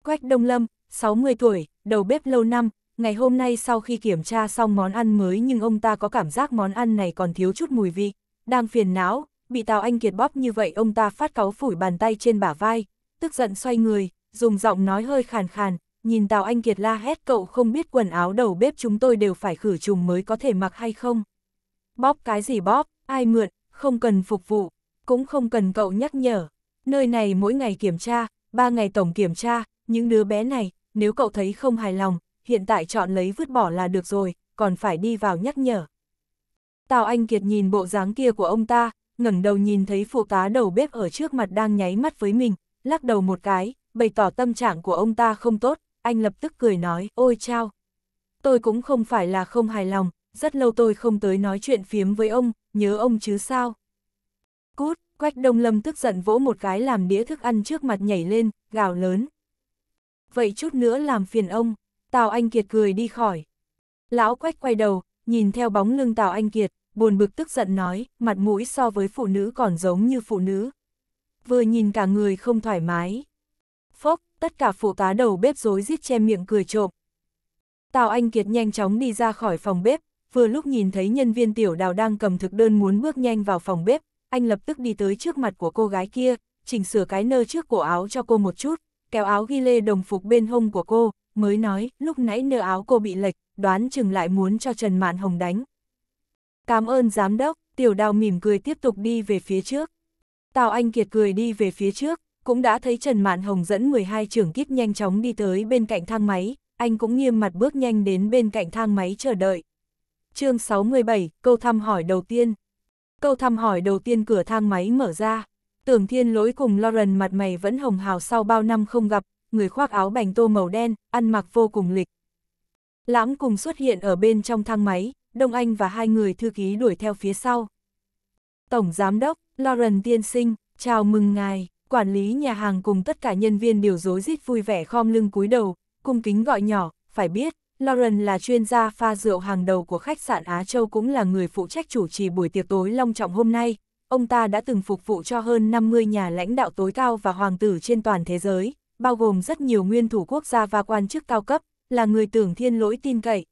Quách Đông Lâm, 60 tuổi, đầu bếp lâu năm, ngày hôm nay sau khi kiểm tra xong món ăn mới nhưng ông ta có cảm giác món ăn này còn thiếu chút mùi vị, đang phiền não, bị Tào Anh Kiệt bóp như vậy ông ta phát cáu phủi bàn tay trên bả vai, tức giận xoay người, dùng giọng nói hơi khàn khàn, nhìn Tào Anh Kiệt la hét cậu không biết quần áo đầu bếp chúng tôi đều phải khử trùng mới có thể mặc hay không. Bóp cái gì bóp, ai mượn, không cần phục vụ, cũng không cần cậu nhắc nhở. Nơi này mỗi ngày kiểm tra, ba ngày tổng kiểm tra, những đứa bé này, nếu cậu thấy không hài lòng, hiện tại chọn lấy vứt bỏ là được rồi, còn phải đi vào nhắc nhở. Tào Anh Kiệt nhìn bộ dáng kia của ông ta, ngẩng đầu nhìn thấy phụ tá đầu bếp ở trước mặt đang nháy mắt với mình, lắc đầu một cái, bày tỏ tâm trạng của ông ta không tốt, anh lập tức cười nói, ôi chao. Tôi cũng không phải là không hài lòng, rất lâu tôi không tới nói chuyện phiếm với ông, nhớ ông chứ sao. Cút, Quách Đông Lâm tức giận vỗ một cái làm đĩa thức ăn trước mặt nhảy lên, gào lớn. Vậy chút nữa làm phiền ông, Tào Anh Kiệt cười đi khỏi. Lão Quách quay đầu, nhìn theo bóng lưng Tào Anh Kiệt, buồn bực tức giận nói, mặt mũi so với phụ nữ còn giống như phụ nữ. Vừa nhìn cả người không thoải mái. Tất cả phụ tá đầu bếp rối rít che miệng cười trộm. Tào Anh Kiệt nhanh chóng đi ra khỏi phòng bếp, vừa lúc nhìn thấy nhân viên tiểu đào đang cầm thực đơn muốn bước nhanh vào phòng bếp, anh lập tức đi tới trước mặt của cô gái kia, chỉnh sửa cái nơ trước cổ áo cho cô một chút, kéo áo ghi lê đồng phục bên hông của cô, mới nói, lúc nãy nơ áo cô bị lệch, đoán chừng lại muốn cho Trần Mạn Hồng đánh. Cảm ơn giám đốc, tiểu đào mỉm cười tiếp tục đi về phía trước. Tào Anh Kiệt cười đi về phía trước, cũng đã thấy Trần Mạn Hồng dẫn 12 trưởng kíp nhanh chóng đi tới bên cạnh thang máy, anh cũng nghiêm mặt bước nhanh đến bên cạnh thang máy chờ đợi. chương 67, câu thăm hỏi đầu tiên. Câu thăm hỏi đầu tiên cửa thang máy mở ra. Tưởng thiên lỗi cùng Lauren mặt mày vẫn hồng hào sau bao năm không gặp, người khoác áo bành tô màu đen, ăn mặc vô cùng lịch. Lãm cùng xuất hiện ở bên trong thang máy, Đông Anh và hai người thư ký đuổi theo phía sau. Tổng Giám đốc, Lauren Tiên Sinh, chào mừng ngài, quản lý nhà hàng cùng tất cả nhân viên đều rối rít vui vẻ khom lưng cúi đầu, cung kính gọi nhỏ, phải biết, Lauren là chuyên gia pha rượu hàng đầu của khách sạn Á Châu cũng là người phụ trách chủ trì buổi tiệc tối long trọng hôm nay. Ông ta đã từng phục vụ cho hơn 50 nhà lãnh đạo tối cao và hoàng tử trên toàn thế giới, bao gồm rất nhiều nguyên thủ quốc gia và quan chức cao cấp, là người tưởng thiên lỗi tin cậy.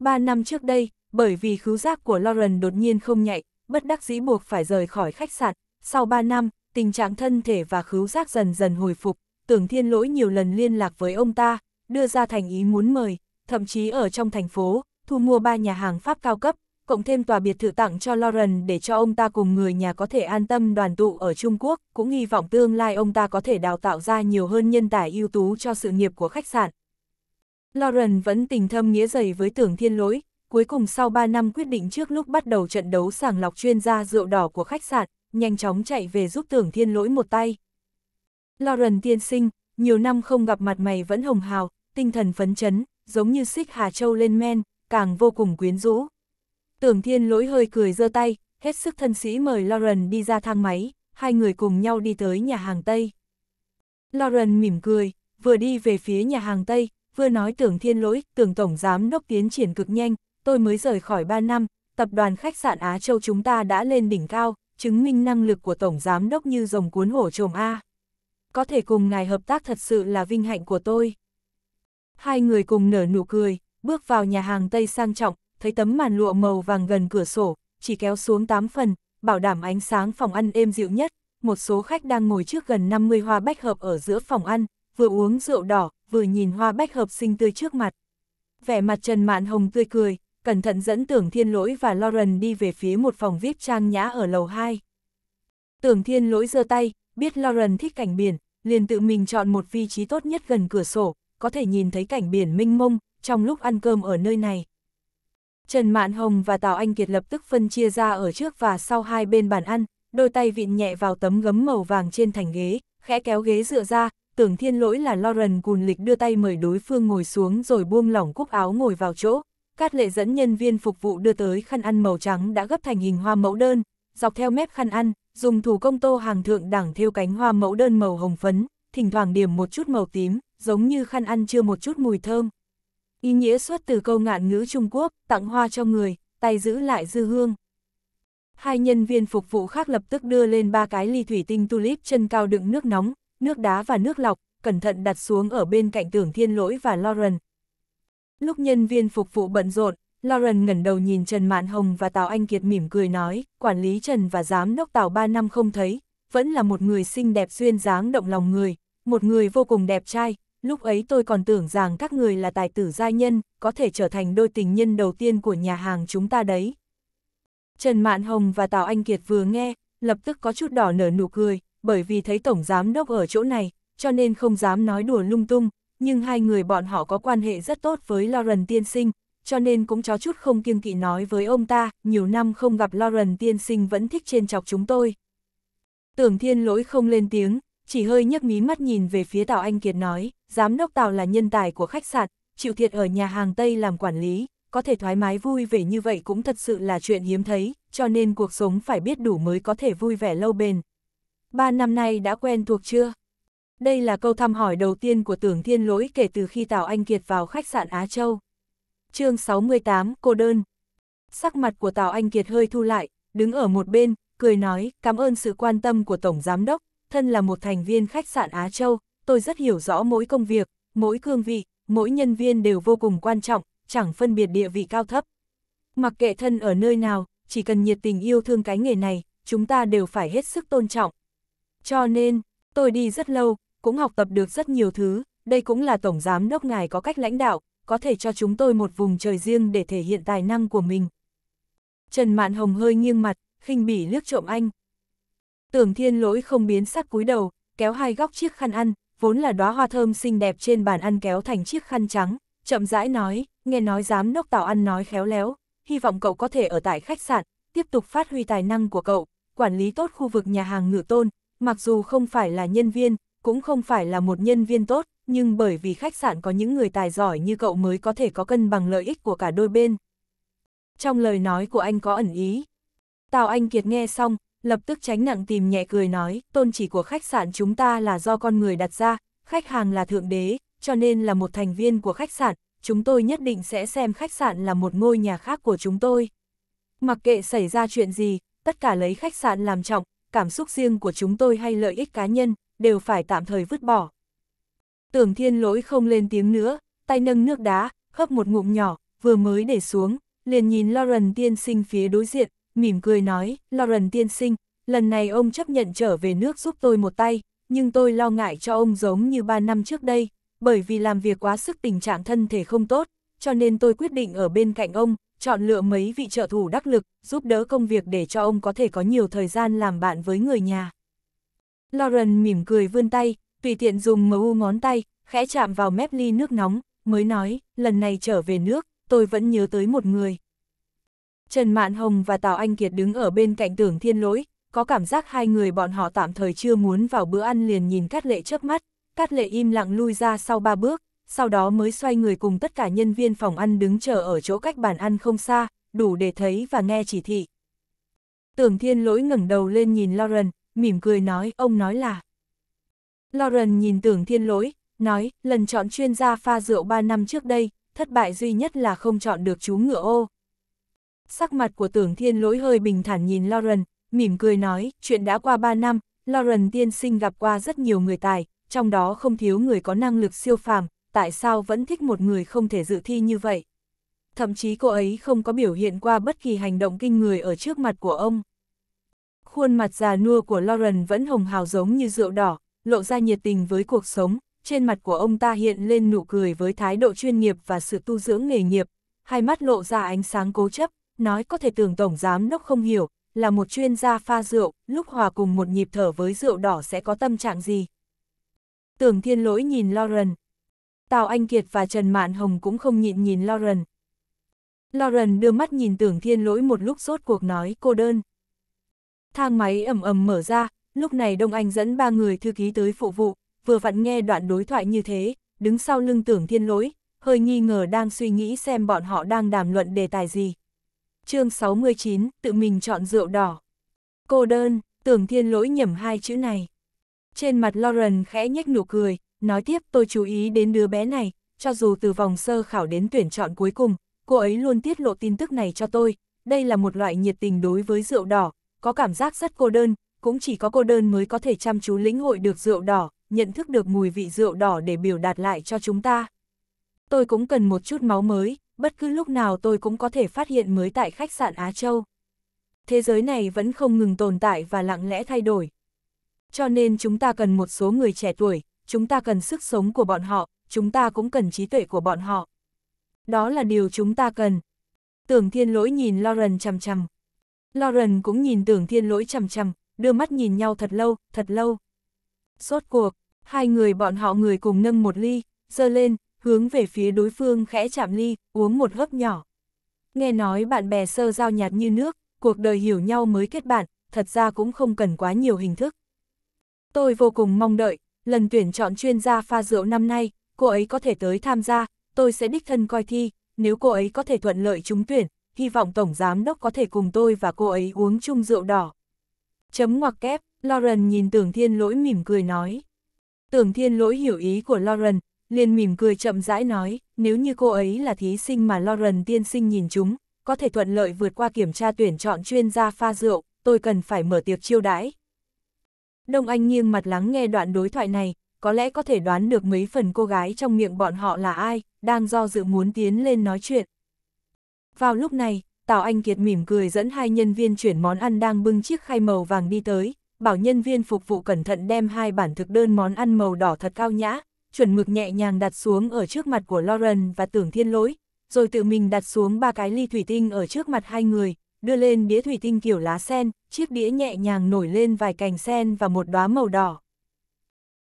Ba năm trước đây, bởi vì khứu giác của Lauren đột nhiên không nhạy, bất đắc dĩ buộc phải rời khỏi khách sạn, sau 3 năm, tình trạng thân thể và khứu giác dần dần hồi phục, tưởng thiên lỗi nhiều lần liên lạc với ông ta, đưa ra thành ý muốn mời, thậm chí ở trong thành phố, thu mua ba nhà hàng Pháp cao cấp, cộng thêm tòa biệt thự tặng cho Lauren để cho ông ta cùng người nhà có thể an tâm đoàn tụ ở Trung Quốc, cũng hy vọng tương lai ông ta có thể đào tạo ra nhiều hơn nhân tài ưu tú cho sự nghiệp của khách sạn. Lauren vẫn tình thâm nghĩa dày với tưởng thiên lỗi, cuối cùng sau 3 năm quyết định trước lúc bắt đầu trận đấu sàng lọc chuyên gia rượu đỏ của khách sạn, nhanh chóng chạy về giúp tưởng thiên lỗi một tay. Lauren tiên sinh, nhiều năm không gặp mặt mày vẫn hồng hào, tinh thần phấn chấn, giống như xích Hà Châu lên men, càng vô cùng quyến rũ. Tưởng thiên lỗi hơi cười giơ tay, hết sức thân sĩ mời Lauren đi ra thang máy, hai người cùng nhau đi tới nhà hàng Tây. Lauren mỉm cười, vừa đi về phía nhà hàng Tây, vừa nói tưởng thiên lỗi, tưởng tổng giám đốc tiến triển cực nhanh, tôi mới rời khỏi 3 năm, tập đoàn khách sạn Á Châu chúng ta đã lên đỉnh cao, chứng minh năng lực của tổng giám đốc như rồng cuốn hổ trồm A. Có thể cùng ngài hợp tác thật sự là vinh hạnh của tôi. Hai người cùng nở nụ cười, bước vào nhà hàng Tây sang trọng, thấy tấm màn lụa màu vàng gần cửa sổ, chỉ kéo xuống 8 phần, bảo đảm ánh sáng phòng ăn êm dịu nhất. Một số khách đang ngồi trước gần 50 hoa bách hợp ở giữa phòng ăn, vừa uống rượu đỏ, vừa nhìn hoa bách hợp xinh tươi trước mặt. Vẻ mặt Trần Mạn Hồng tươi cười, cẩn thận dẫn Tưởng Thiên Lỗi và Lauren đi về phía một phòng VIP trang nhã ở lầu 2. Tưởng Thiên Lỗi giơ tay, biết Lauren thích cảnh biển, liền tự mình chọn một vị trí tốt nhất gần cửa sổ, có thể nhìn thấy cảnh biển mênh mông, trong lúc ăn cơm ở nơi này. Trần Mạn Hồng và Tào Anh Kiệt lập tức phân chia ra ở trước và sau hai bên bàn ăn, đôi tay vịn nhẹ vào tấm gấm màu vàng trên thành ghế, khẽ kéo ghế dựa ra, tưởng thiên lỗi là Lauren cùn lịch đưa tay mời đối phương ngồi xuống rồi buông lỏng cúc áo ngồi vào chỗ. Cát lệ dẫn nhân viên phục vụ đưa tới khăn ăn màu trắng đã gấp thành hình hoa mẫu đơn, dọc theo mép khăn ăn, dùng thủ công tô hàng thượng đẳng thêu cánh hoa mẫu đơn màu hồng phấn, thỉnh thoảng điểm một chút màu tím, giống như khăn ăn chưa một chút mùi thơm. Ý nghĩa xuất từ câu ngạn ngữ Trung Quốc, tặng hoa cho người, tay giữ lại dư hương. Hai nhân viên phục vụ khác lập tức đưa lên ba cái ly thủy tinh tulip chân cao đựng nước nóng, nước đá và nước lọc, cẩn thận đặt xuống ở bên cạnh tưởng thiên lỗi và Lauren. Lúc nhân viên phục vụ bận rộn, Lauren ngẩn đầu nhìn Trần Mạn Hồng và Tào Anh Kiệt mỉm cười nói, quản lý Trần và giám đốc Tào 3 năm không thấy, vẫn là một người xinh đẹp duyên dáng động lòng người, một người vô cùng đẹp trai, lúc ấy tôi còn tưởng rằng các người là tài tử gia nhân, có thể trở thành đôi tình nhân đầu tiên của nhà hàng chúng ta đấy. Trần Mạn Hồng và Tào Anh Kiệt vừa nghe, lập tức có chút đỏ nở nụ cười, bởi vì thấy Tổng Giám Đốc ở chỗ này, cho nên không dám nói đùa lung tung, nhưng hai người bọn họ có quan hệ rất tốt với Lauren Tiên Sinh, cho nên cũng chó chút không kiêng kỵ nói với ông ta, nhiều năm không gặp Lauren Tiên Sinh vẫn thích trên chọc chúng tôi. Tưởng thiên lỗi không lên tiếng, chỉ hơi nhấc mí mắt nhìn về phía Tào Anh Kiệt nói, giám đốc Tào là nhân tài của khách sạn, chịu thiệt ở nhà hàng Tây làm quản lý, có thể thoải mái vui vẻ như vậy cũng thật sự là chuyện hiếm thấy, cho nên cuộc sống phải biết đủ mới có thể vui vẻ lâu bền. Ba năm nay đã quen thuộc chưa? Đây là câu thăm hỏi đầu tiên của tưởng thiên lỗi kể từ khi Tào Anh Kiệt vào khách sạn Á Châu. chương 68, cô đơn. Sắc mặt của Tào Anh Kiệt hơi thu lại, đứng ở một bên, cười nói, cảm ơn sự quan tâm của Tổng Giám Đốc, thân là một thành viên khách sạn Á Châu, tôi rất hiểu rõ mỗi công việc, mỗi cương vị, mỗi nhân viên đều vô cùng quan trọng, chẳng phân biệt địa vị cao thấp. Mặc kệ thân ở nơi nào, chỉ cần nhiệt tình yêu thương cái nghề này, chúng ta đều phải hết sức tôn trọng. Cho nên, tôi đi rất lâu, cũng học tập được rất nhiều thứ, đây cũng là Tổng Giám Đốc Ngài có cách lãnh đạo, có thể cho chúng tôi một vùng trời riêng để thể hiện tài năng của mình. Trần Mạn Hồng hơi nghiêng mặt, khinh bỉ liếc trộm anh. Tưởng thiên lỗi không biến sắc cúi đầu, kéo hai góc chiếc khăn ăn, vốn là đóa hoa thơm xinh đẹp trên bàn ăn kéo thành chiếc khăn trắng, chậm rãi nói, nghe nói giám đốc tào ăn nói khéo léo, hy vọng cậu có thể ở tại khách sạn, tiếp tục phát huy tài năng của cậu, quản lý tốt khu vực nhà hàng ngự tôn, mặc dù không phải là nhân viên, cũng không phải là một nhân viên tốt, nhưng bởi vì khách sạn có những người tài giỏi như cậu mới có thể có cân bằng lợi ích của cả đôi bên. Trong lời nói của anh có ẩn ý. Tào Anh Kiệt nghe xong, lập tức tránh nặng tìm nhẹ cười nói, tôn chỉ của khách sạn chúng ta là do con người đặt ra, khách hàng là thượng đế, cho nên là một thành viên của khách sạn, chúng tôi nhất định sẽ xem khách sạn là một ngôi nhà khác của chúng tôi. Mặc kệ xảy ra chuyện gì, tất cả lấy khách sạn làm trọng, cảm xúc riêng của chúng tôi hay lợi ích cá nhân, đều phải tạm thời vứt bỏ. Tưởng thiên lỗi không lên tiếng nữa, tay nâng nước đá, hấp một ngụm nhỏ, vừa mới để xuống, liền nhìn Lauren tiên sinh phía đối diện, mỉm cười nói, Lauren tiên sinh, lần này ông chấp nhận trở về nước giúp tôi một tay, nhưng tôi lo ngại cho ông giống như ba năm trước đây, bởi vì làm việc quá sức tình trạng thân thể không tốt, cho nên tôi quyết định ở bên cạnh ông, chọn lựa mấy vị trợ thủ đắc lực, giúp đỡ công việc để cho ông có thể có nhiều thời gian làm bạn với người nhà. Lauren mỉm cười vươn tay, tùy tiện dùng mu ngón tay, khẽ chạm vào mép ly nước nóng, mới nói, lần này trở về nước, tôi vẫn nhớ tới một người. Trần Mạn Hồng và Tào Anh Kiệt đứng ở bên cạnh tưởng thiên lỗi, có cảm giác hai người bọn họ tạm thời chưa muốn vào bữa ăn liền nhìn Cát Lệ chớp mắt, Cát Lệ im lặng lui ra sau ba bước, sau đó mới xoay người cùng tất cả nhân viên phòng ăn đứng chờ ở chỗ cách bàn ăn không xa, đủ để thấy và nghe chỉ thị. Tưởng thiên lỗi ngẩng đầu lên nhìn Lauren, mỉm cười nói, ông nói là. Lauren nhìn tưởng thiên lỗi, nói, lần chọn chuyên gia pha rượu 3 năm trước đây, thất bại duy nhất là không chọn được chú ngựa ô. Sắc mặt của tưởng thiên lỗi hơi bình thản nhìn Lauren, mỉm cười nói, chuyện đã qua 3 năm, Lauren tiên sinh gặp qua rất nhiều người tài, trong đó không thiếu người có năng lực siêu phàm, tại sao vẫn thích một người không thể dự thi như vậy. Thậm chí cô ấy không có biểu hiện qua bất kỳ hành động kinh người ở trước mặt của ông. Khuôn mặt già nua của Lauren vẫn hồng hào giống như rượu đỏ, lộ ra nhiệt tình với cuộc sống, trên mặt của ông ta hiện lên nụ cười với thái độ chuyên nghiệp và sự tu dưỡng nghề nghiệp, hai mắt lộ ra ánh sáng cố chấp, nói có thể tưởng Tổng Giám Đốc không hiểu, là một chuyên gia pha rượu, lúc hòa cùng một nhịp thở với rượu đỏ sẽ có tâm trạng gì. Tưởng thiên lỗi nhìn Lauren. Tào Anh Kiệt và Trần Mạn Hồng cũng không nhịn nhìn Lauren. Lauren đưa mắt nhìn tưởng thiên lỗi một lúc rốt cuộc nói cô đơn. Thang máy ầm ầm mở ra, lúc này Đông Anh dẫn ba người thư ký tới phụ vụ, vừa vặn nghe đoạn đối thoại như thế, đứng sau lưng tưởng thiên lỗi, hơi nghi ngờ đang suy nghĩ xem bọn họ đang đàm luận đề tài gì. chương 69, tự mình chọn rượu đỏ. Cô đơn, tưởng thiên lỗi nhầm hai chữ này. Trên mặt Lauren khẽ nhếch nụ cười, nói tiếp tôi chú ý đến đứa bé này, cho dù từ vòng sơ khảo đến tuyển chọn cuối cùng, cô ấy luôn tiết lộ tin tức này cho tôi, đây là một loại nhiệt tình đối với rượu đỏ, có cảm giác rất cô đơn, cũng chỉ có cô đơn mới có thể chăm chú lĩnh hội được rượu đỏ, nhận thức được mùi vị rượu đỏ để biểu đạt lại cho chúng ta. Tôi cũng cần một chút máu mới, bất cứ lúc nào tôi cũng có thể phát hiện mới tại khách sạn Á Châu. Thế giới này vẫn không ngừng tồn tại và lặng lẽ thay đổi. Cho nên chúng ta cần một số người trẻ tuổi, chúng ta cần sức sống của bọn họ, chúng ta cũng cần trí tuệ của bọn họ. Đó là điều chúng ta cần. Tưởng thiên lỗi nhìn Lauren chằm chằm. Lauren cũng nhìn tưởng thiên lỗi chầm chầm, đưa mắt nhìn nhau thật lâu, thật lâu. Sốt cuộc, hai người bọn họ người cùng nâng một ly, dơ lên, hướng về phía đối phương khẽ chạm ly, uống một hớp nhỏ. Nghe nói bạn bè sơ giao nhạt như nước, cuộc đời hiểu nhau mới kết bạn, thật ra cũng không cần quá nhiều hình thức. Tôi vô cùng mong đợi, lần tuyển chọn chuyên gia pha rượu năm nay, cô ấy có thể tới tham gia, tôi sẽ đích thân coi thi, nếu cô ấy có thể thuận lợi trúng tuyển, hy vọng Tổng Giám Đốc có thể cùng tôi và cô ấy uống chung rượu đỏ. Chấm ngoặc kép, Lauren nhìn tưởng thiên lỗi mỉm cười nói. Tưởng thiên lỗi hiểu ý của Lauren, liền mỉm cười chậm rãi nói, nếu như cô ấy là thí sinh mà Lauren tiên sinh nhìn chúng, có thể thuận lợi vượt qua kiểm tra tuyển chọn chuyên gia pha rượu, tôi cần phải mở tiệc chiêu đãi. Đông Anh nghiêng mặt lắng nghe đoạn đối thoại này, có lẽ có thể đoán được mấy phần cô gái trong miệng bọn họ là ai, đang do dự muốn tiến lên nói chuyện. Vào lúc này, Tào Anh Kiệt mỉm cười dẫn hai nhân viên chuyển món ăn đang bưng chiếc khay màu vàng đi tới, bảo nhân viên phục vụ cẩn thận đem hai bản thực đơn món ăn màu đỏ thật cao nhã, chuẩn mực nhẹ nhàng đặt xuống ở trước mặt của Lauren và tưởng thiên lỗi, rồi tự mình đặt xuống ba cái ly thủy tinh ở trước mặt hai người, đưa lên đĩa thủy tinh kiểu lá sen, chiếc đĩa nhẹ nhàng nổi lên vài cành sen và một đóa màu đỏ.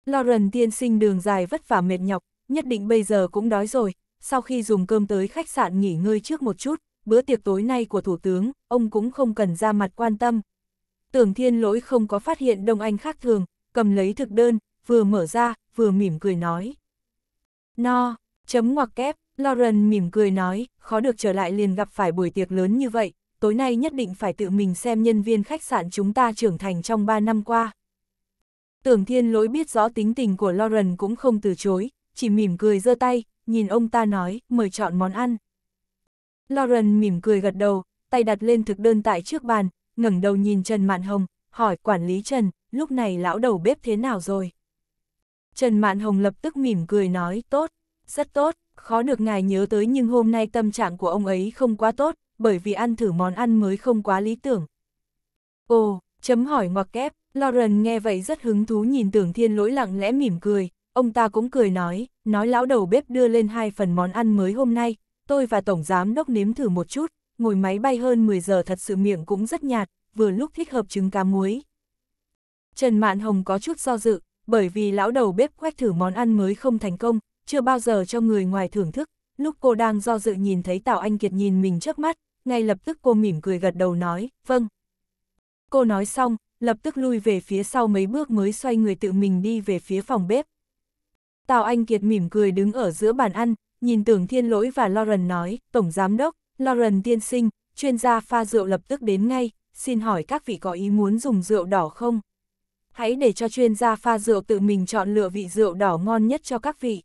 Lauren tiên sinh đường dài vất vả mệt nhọc, nhất định bây giờ cũng đói rồi, sau khi dùng cơm tới khách sạn nghỉ ngơi trước một chút, bữa tiệc tối nay của Thủ tướng, ông cũng không cần ra mặt quan tâm. Tưởng thiên lỗi không có phát hiện Đông Anh khác thường, cầm lấy thực đơn, vừa mở ra, vừa mỉm cười nói. No, chấm ngoặc kép, Lauren mỉm cười nói, khó được trở lại liền gặp phải buổi tiệc lớn như vậy, tối nay nhất định phải tự mình xem nhân viên khách sạn chúng ta trưởng thành trong 3 năm qua. Tưởng thiên lỗi biết rõ tính tình của Lauren cũng không từ chối, chỉ mỉm cười giơ tay, nhìn ông ta nói, mời chọn món ăn. Lauren mỉm cười gật đầu, tay đặt lên thực đơn tại trước bàn, ngẩng đầu nhìn Trần Mạn Hồng, hỏi quản lý Trần, lúc này lão đầu bếp thế nào rồi? Trần Mạn Hồng lập tức mỉm cười nói, tốt, rất tốt, khó được ngài nhớ tới nhưng hôm nay tâm trạng của ông ấy không quá tốt, bởi vì ăn thử món ăn mới không quá lý tưởng. Ồ, chấm hỏi ngoặc kép, Lauren nghe vậy rất hứng thú nhìn tưởng thiên lỗi lặng lẽ mỉm cười, ông ta cũng cười nói, nói lão đầu bếp đưa lên hai phần món ăn mới hôm nay, tôi và tổng giám đốc nếm thử một chút, ngồi máy bay hơn 10 giờ thật sự miệng cũng rất nhạt, vừa lúc thích hợp trứng cá muối. Trần Mạn Hồng có chút do dự, bởi vì lão đầu bếp quét thử món ăn mới không thành công, chưa bao giờ cho người ngoài thưởng thức, lúc cô đang do dự nhìn thấy Tào Anh Kiệt nhìn mình trước mắt, ngay lập tức cô mỉm cười gật đầu nói, vâng. Cô nói xong, lập tức lui về phía sau mấy bước mới xoay người tự mình đi về phía phòng bếp. Tào Anh Kiệt mỉm cười đứng ở giữa bàn ăn, nhìn tưởng thiên lỗi và Lauren nói, Tổng Giám Đốc, Lauren tiên sinh, chuyên gia pha rượu lập tức đến ngay, xin hỏi các vị có ý muốn dùng rượu đỏ không? Hãy để cho chuyên gia pha rượu tự mình chọn lựa vị rượu đỏ ngon nhất cho các vị.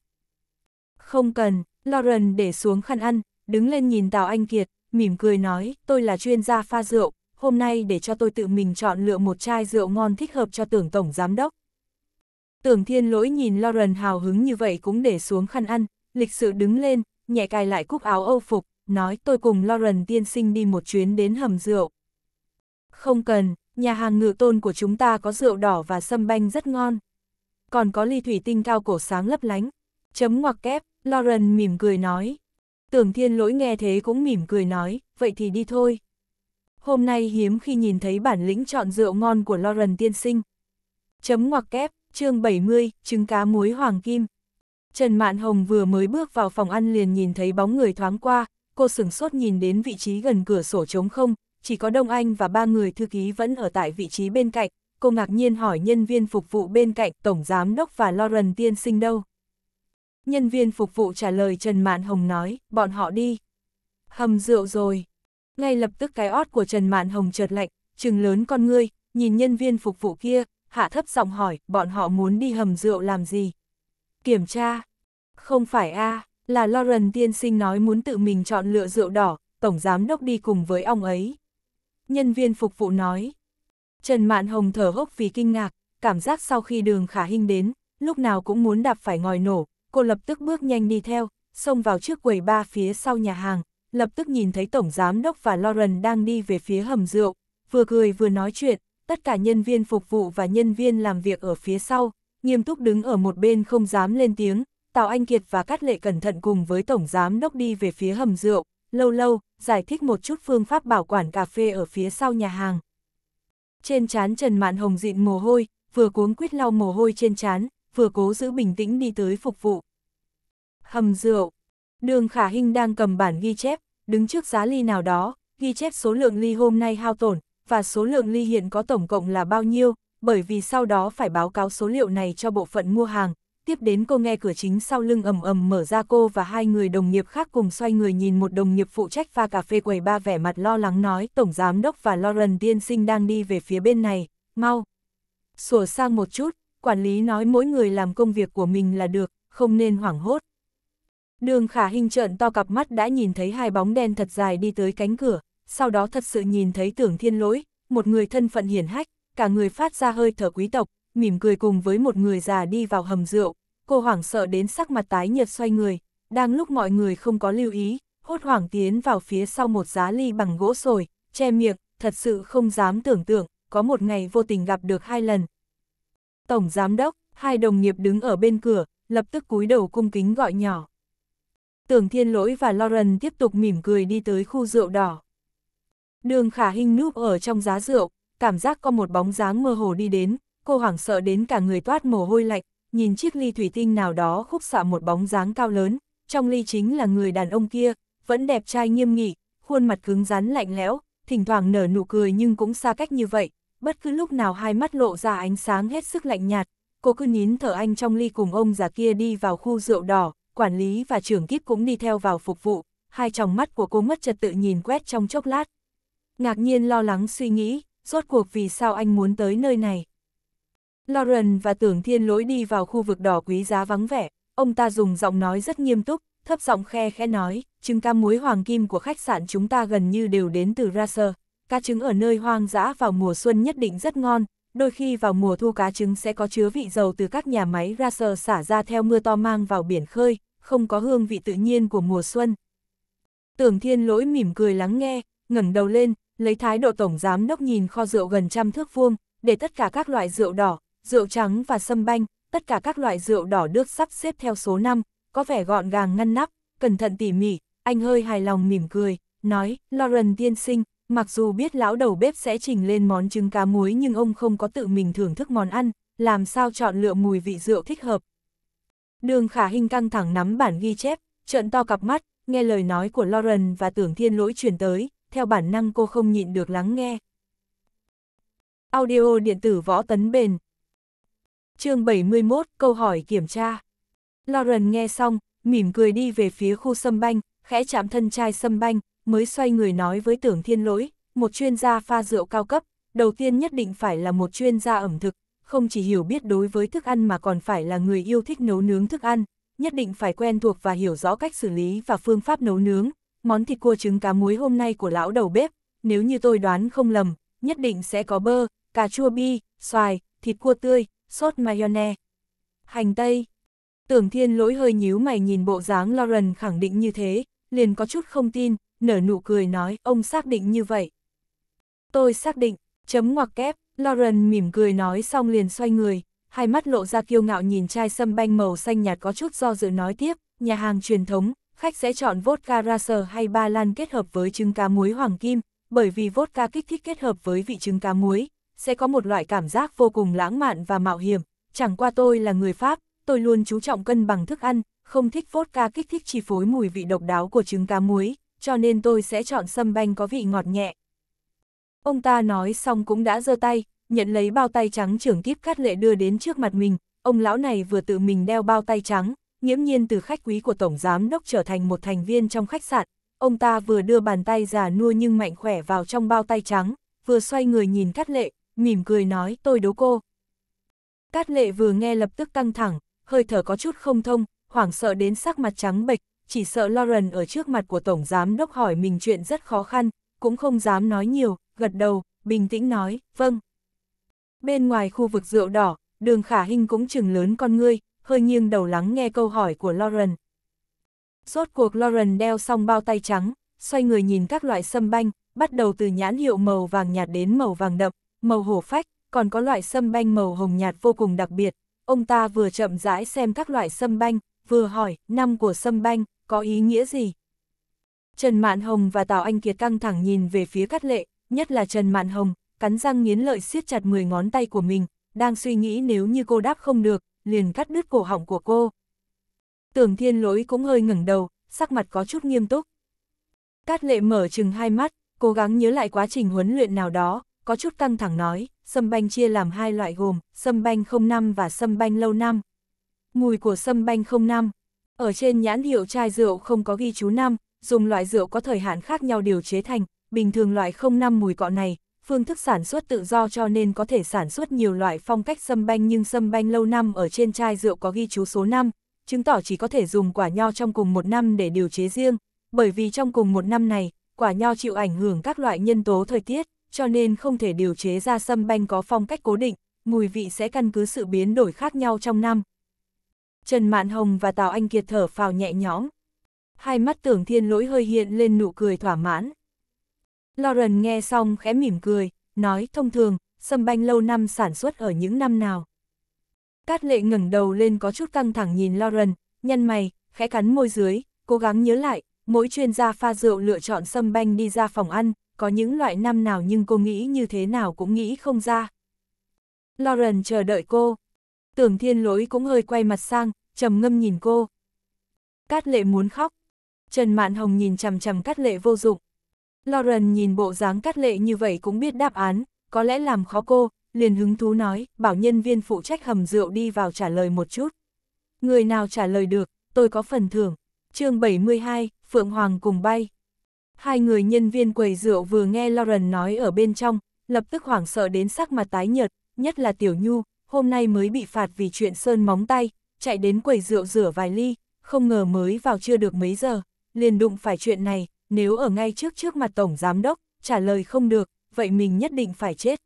Không cần, Lauren để xuống khăn ăn, đứng lên nhìn Tào Anh Kiệt, mỉm cười nói, tôi là chuyên gia pha rượu, hôm nay để cho tôi tự mình chọn lựa một chai rượu ngon thích hợp cho tưởng tổng giám đốc. Tưởng thiên lỗi nhìn Lauren hào hứng như vậy cũng để xuống khăn ăn, lịch sự đứng lên, nhẹ cài lại cúc áo âu phục, nói tôi cùng Lauren tiên sinh đi một chuyến đến hầm rượu. Không cần, nhà hàng ngự tôn của chúng ta có rượu đỏ và sâm banh rất ngon. Còn có ly thủy tinh cao cổ sáng lấp lánh. Chấm ngoặc kép, Lauren mỉm cười nói. Tưởng thiên lỗi nghe thế cũng mỉm cười nói, vậy thì đi thôi. Hôm nay hiếm khi nhìn thấy bản lĩnh chọn rượu ngon của Lauren tiên sinh. Chấm ngoặc kép, chương 70, trứng cá muối hoàng kim. Trần Mạn Hồng vừa mới bước vào phòng ăn liền nhìn thấy bóng người thoáng qua, cô sửng sốt nhìn đến vị trí gần cửa sổ trống không, chỉ có Đông Anh và ba người thư ký vẫn ở tại vị trí bên cạnh, cô ngạc nhiên hỏi nhân viên phục vụ bên cạnh Tổng Giám Đốc và Lauren tiên sinh đâu. Nhân viên phục vụ trả lời Trần Mạn Hồng nói, bọn họ đi. Hầm rượu rồi. Ngay lập tức cái ót của Trần Mạn Hồng chợt lạnh, trừng lớn con ngươi, nhìn nhân viên phục vụ kia, hạ thấp giọng hỏi, bọn họ muốn đi hầm rượu làm gì? Kiểm tra. Không phải a là Lauren tiên sinh nói muốn tự mình chọn lựa rượu đỏ, tổng giám đốc đi cùng với ông ấy. Nhân viên phục vụ nói. Trần Mạn Hồng thở hốc vì kinh ngạc, cảm giác sau khi đường khả hình đến, lúc nào cũng muốn đạp phải ngòi nổ, cô lập tức bước nhanh đi theo, xông vào trước quầy ba phía sau nhà hàng, lập tức nhìn thấy Tổng Giám Đốc và Lauren đang đi về phía hầm rượu, vừa cười vừa nói chuyện, tất cả nhân viên phục vụ và nhân viên làm việc ở phía sau, nghiêm túc đứng ở một bên không dám lên tiếng, Tào Anh Kiệt và Cát Lệ cẩn thận cùng với Tổng Giám Đốc đi về phía hầm rượu, lâu lâu, giải thích một chút phương pháp bảo quản cà phê ở phía sau nhà hàng. Trên chán Trần Mạn Hồng dịn mồ hôi, vừa cuống quýt lau mồ hôi trên chán, vừa cố giữ bình tĩnh đi tới phục vụ. Hầm rượu. Đường Khả Hinh đang cầm bản ghi chép, đứng trước giá ly nào đó, ghi chép số lượng ly hôm nay hao tổn, và số lượng ly hiện có tổng cộng là bao nhiêu, bởi vì sau đó phải báo cáo số liệu này cho bộ phận mua hàng. Tiếp đến cô nghe cửa chính sau lưng ầm ầm mở ra cô và hai người đồng nghiệp khác cùng xoay người nhìn một đồng nghiệp phụ trách pha cà phê quầy ba vẻ mặt lo lắng nói Tổng Giám Đốc và Lauren tiên sinh đang đi về phía bên này, mau. Sủa sang một chút, quản lý nói mỗi người làm công việc của mình là được, không nên hoảng hốt. Đường khả hình trợn to cặp mắt đã nhìn thấy hai bóng đen thật dài đi tới cánh cửa, sau đó thật sự nhìn thấy tưởng thiên lỗi, một người thân phận hiển hách, cả người phát ra hơi thở quý tộc, mỉm cười cùng với một người già đi vào hầm rượu, cô hoảng sợ đến sắc mặt tái nhợt xoay người, đang lúc mọi người không có lưu ý, hốt hoảng tiến vào phía sau một giá ly bằng gỗ sồi, che miệng, thật sự không dám tưởng tượng, có một ngày vô tình gặp được hai lần. Tổng Giám Đốc, hai đồng nghiệp đứng ở bên cửa, lập tức cúi đầu cung kính gọi nhỏ. Tưởng Thiên Lỗi và Lauren tiếp tục mỉm cười đi tới khu rượu đỏ. Đường khả hình núp ở trong giá rượu, cảm giác có một bóng dáng mơ hồ đi đến, cô hoảng sợ đến cả người toát mồ hôi lạnh, nhìn chiếc ly thủy tinh nào đó khúc xạ một bóng dáng cao lớn, trong ly chính là người đàn ông kia, vẫn đẹp trai nghiêm nghị, khuôn mặt cứng rắn lạnh lẽo, thỉnh thoảng nở nụ cười nhưng cũng xa cách như vậy, bất cứ lúc nào hai mắt lộ ra ánh sáng hết sức lạnh nhạt, cô cứ nín thở anh trong ly cùng ông già kia đi vào khu rượu đỏ, quản lý và trưởng kíp cũng đi theo vào phục vụ, hai tròng mắt của cô mất trật tự nhìn quét trong chốc lát ngạc nhiên lo lắng suy nghĩ, rốt cuộc vì sao anh muốn tới nơi này. Lauren và tưởng thiên lỗi đi vào khu vực đỏ quý giá vắng vẻ, ông ta dùng giọng nói rất nghiêm túc, thấp giọng khe khẽ nói, trứng cá muối hoàng kim của khách sạn chúng ta gần như đều đến từ Raser. Cá trứng ở nơi hoang dã vào mùa xuân nhất định rất ngon, đôi khi vào mùa thu cá trứng sẽ có chứa vị dầu từ các nhà máy Raser xả ra theo mưa to mang vào biển khơi, không có hương vị tự nhiên của mùa xuân. Tưởng thiên lỗi mỉm cười lắng nghe, ngẩng đầu lên, lấy thái độ tổng giám đốc nhìn kho rượu gần trăm thước vuông, để tất cả các loại rượu đỏ, rượu trắng và sâm banh, tất cả các loại rượu đỏ được sắp xếp theo số 5, có vẻ gọn gàng ngăn nắp, cẩn thận tỉ mỉ, anh hơi hài lòng mỉm cười, nói, Lauren tiên sinh, mặc dù biết lão đầu bếp sẽ trình lên món trứng cá muối nhưng ông không có tự mình thưởng thức món ăn, làm sao chọn lựa mùi vị rượu thích hợp. Đường khả hình căng thẳng nắm bản ghi chép, trợn to cặp mắt, nghe lời nói của Lauren và tưởng thiên lỗi truyền tới, theo bản năng cô không nhịn được lắng nghe. Audio điện tử võ tấn bền chương 71, câu hỏi kiểm tra. Lauren nghe xong, mỉm cười đi về phía khu sâm banh, khẽ chạm thân chai sâm banh, mới xoay người nói với tưởng thiên lỗi, một chuyên gia pha rượu cao cấp, đầu tiên nhất định phải là một chuyên gia ẩm thực, không chỉ hiểu biết đối với thức ăn mà còn phải là người yêu thích nấu nướng thức ăn, nhất định phải quen thuộc và hiểu rõ cách xử lý và phương pháp nấu nướng. Món thịt cua trứng cá muối hôm nay của lão đầu bếp, nếu như tôi đoán không lầm, nhất định sẽ có bơ, cà chua bi, xoài, thịt cua tươi, sốt mayonnaise, hành tây. Tưởng thiên lỗi hơi nhíu mày nhìn bộ dáng Lauren khẳng định như thế, liền có chút không tin, nở nụ cười nói, ông xác định như vậy. Tôi xác định, chấm ngoặc kép, Lauren mỉm cười nói xong liền xoay người, hai mắt lộ ra kiêu ngạo nhìn chai sâm banh màu xanh nhạt có chút do dự nói tiếp, nhà hàng truyền thống, khách sẽ chọn vodka racer hay ba lan kết hợp với trứng cá muối hoàng kim, bởi vì vodka kích thích kết hợp với vị trứng cá muối, sẽ có một loại cảm giác vô cùng lãng mạn và mạo hiểm, chẳng qua tôi là người Pháp, tôi luôn chú trọng cân bằng thức ăn, không thích vodka kích thích chi phối mùi vị độc đáo của trứng cá muối, cho nên tôi sẽ chọn sâm banh có vị ngọt nhẹ. Ông ta nói xong cũng đã giơ tay, nhận lấy bao tay trắng trưởng kíp cắt lệ đưa đến trước mặt mình, ông lão này vừa tự mình đeo bao tay trắng, nghiễm nhiên từ khách quý của Tổng Giám Đốc trở thành một thành viên trong khách sạn, ông ta vừa đưa bàn tay già nua nhưng mạnh khỏe vào trong bao tay trắng, vừa xoay người nhìn cát lệ, mỉm cười nói tôi đố cô. Cát lệ vừa nghe lập tức căng thẳng, hơi thở có chút không thông, hoảng sợ đến sắc mặt trắng bệch, chỉ sợ Lauren ở trước mặt của Tổng Giám Đốc hỏi mình chuyện rất khó khăn, cũng không dám nói nhiều, gật đầu, bình tĩnh nói, vâng. Bên ngoài khu vực rượu đỏ, đường khả hình cũng chừng lớn con ngươi, hơi nghiêng đầu lắng nghe câu hỏi của Lauren. Rốt cuộc Lauren đeo xong bao tay trắng, xoay người nhìn các loại sâm banh, bắt đầu từ nhãn hiệu màu vàng nhạt đến màu vàng đậm, màu hổ phách, còn có loại sâm banh màu hồng nhạt vô cùng đặc biệt. Ông ta vừa chậm rãi xem các loại sâm banh, vừa hỏi, năm của sâm banh, có ý nghĩa gì? Trần Mạn Hồng và Tào Anh Kiệt căng thẳng nhìn về phía Cát Lệ, nhất là Trần Mạn Hồng, cắn răng nghiến lợi siết chặt 10 ngón tay của mình, đang suy nghĩ nếu như cô đáp không được, liền cắt đứt cổ họng của cô. Tưởng thiên lỗi cũng hơi ngẩng đầu, sắc mặt có chút nghiêm túc. Cát lệ mở chừng hai mắt, cố gắng nhớ lại quá trình huấn luyện nào đó, có chút căng thẳng nói, sâm banh chia làm hai loại gồm, sâm banh 05 và sâm banh lâu năm. Mùi của sâm banh 05, ở trên nhãn hiệu chai rượu không có ghi chú năm, dùng loại rượu có thời hạn khác nhau điều chế thành, bình thường loại 05 mùi cọ này, phương thức sản xuất tự do cho nên có thể sản xuất nhiều loại phong cách sâm banh nhưng sâm banh lâu năm ở trên chai rượu có ghi chú số 5, chứng tỏ chỉ có thể dùng quả nho trong cùng một năm để điều chế riêng, bởi vì trong cùng một năm này, quả nho chịu ảnh hưởng các loại nhân tố thời tiết, cho nên không thể điều chế ra sâm banh có phong cách cố định, mùi vị sẽ căn cứ sự biến đổi khác nhau trong năm. Trần Mạn Hồng và Tào Anh Kiệt thở phào nhẹ nhõm. Hai mắt tưởng thiên lỗi hơi hiện lên nụ cười thỏa mãn. Lauren nghe xong khẽ mỉm cười, nói thông thường, sâm banh lâu năm sản xuất ở những năm nào. Cát lệ ngẩng đầu lên có chút căng thẳng nhìn Lauren, nhân mày, khẽ cắn môi dưới, cố gắng nhớ lại, mỗi chuyên gia pha rượu lựa chọn sâm banh đi ra phòng ăn, có những loại năm nào nhưng cô nghĩ như thế nào cũng nghĩ không ra. Lauren chờ đợi cô. Tưởng thiên lỗi cũng hơi quay mặt sang, trầm ngâm nhìn cô. Cát lệ muốn khóc. Trần Mạn Hồng nhìn chằm chằm cát lệ vô dụng. Lauren nhìn bộ dáng cát lệ như vậy cũng biết đáp án, có lẽ làm khó cô, liền hứng thú nói, bảo nhân viên phụ trách hầm rượu đi vào trả lời một chút. Người nào trả lời được, tôi có phần thưởng. chương 72, Phượng Hoàng cùng bay. Hai người nhân viên quầy rượu vừa nghe Lauren nói ở bên trong, lập tức hoảng sợ đến sắc mặt tái nhợt, nhất là Tiểu Nhu, hôm nay mới bị phạt vì chuyện sơn móng tay, chạy đến quầy rượu rửa vài ly, không ngờ mới vào chưa được mấy giờ, liền đụng phải chuyện này, nếu ở ngay trước trước mặt Tổng Giám Đốc, trả lời không được, vậy mình nhất định phải chết.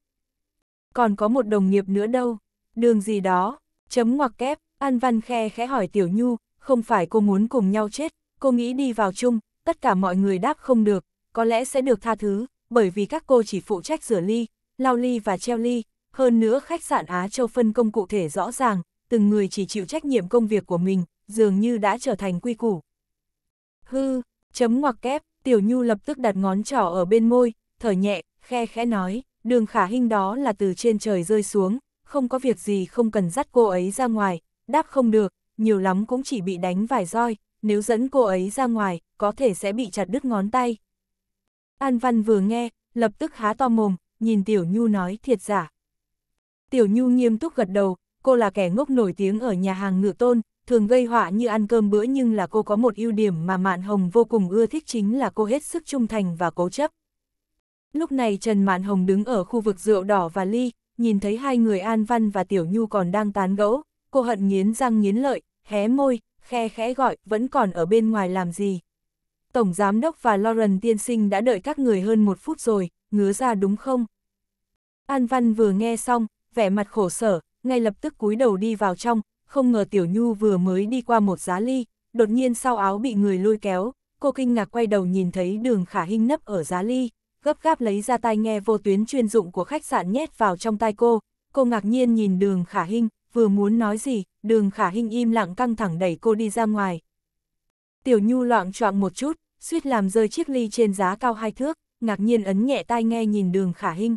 Còn có một đồng nghiệp nữa đâu, đường gì đó, chấm ngoặc kép, An Văn khe khẽ hỏi Tiểu Nhu, không phải cô muốn cùng nhau chết, cô nghĩ đi vào chung, tất cả mọi người đáp không được, có lẽ sẽ được tha thứ, bởi vì các cô chỉ phụ trách rửa ly, lau ly và treo ly, hơn nữa khách sạn Á Châu phân công cụ thể rõ ràng, từng người chỉ chịu trách nhiệm công việc của mình, dường như đã trở thành quy củ. Hư, chấm ngoặc kép, Tiểu Nhu lập tức đặt ngón trỏ ở bên môi, thở nhẹ, khe khẽ nói, đường khả hình đó là từ trên trời rơi xuống, không có việc gì không cần dắt cô ấy ra ngoài, đáp không được, nhiều lắm cũng chỉ bị đánh vài roi, nếu dẫn cô ấy ra ngoài, có thể sẽ bị chặt đứt ngón tay. An Văn vừa nghe, lập tức há to mồm, nhìn Tiểu Nhu nói thiệt giả. Tiểu Nhu nghiêm túc gật đầu, cô là kẻ ngốc nổi tiếng ở nhà hàng ngựa tôn, thường gây họa như ăn cơm bữa nhưng là cô có một ưu điểm mà Mạn Hồng vô cùng ưa thích chính là cô hết sức trung thành và cố chấp. Lúc này Trần Mạn Hồng đứng ở khu vực rượu đỏ và ly, nhìn thấy hai người An Văn và Tiểu Nhu còn đang tán gẫu, cô hận nghiến răng nghiến lợi, hé môi, khe khẽ gọi, vẫn còn ở bên ngoài làm gì. Tổng Giám Đốc và Lauren tiên sinh đã đợi các người hơn một phút rồi, ngứa ra đúng không? An Văn vừa nghe xong, vẻ mặt khổ sở, ngay lập tức cúi đầu đi vào trong, không ngờ Tiểu Nhu vừa mới đi qua một giá ly, đột nhiên sau áo bị người lôi kéo, cô kinh ngạc quay đầu nhìn thấy đường khả hinh nấp ở giá ly, gấp gáp lấy ra tai nghe vô tuyến chuyên dụng của khách sạn nhét vào trong tai cô, cô ngạc nhiên nhìn đường khả hinh, vừa muốn nói gì, đường khả hinh im lặng căng thẳng đẩy cô đi ra ngoài. Tiểu Nhu loạn choạng một chút, suýt làm rơi chiếc ly trên giá cao hai thước, ngạc nhiên ấn nhẹ tai nghe nhìn đường khả hinh.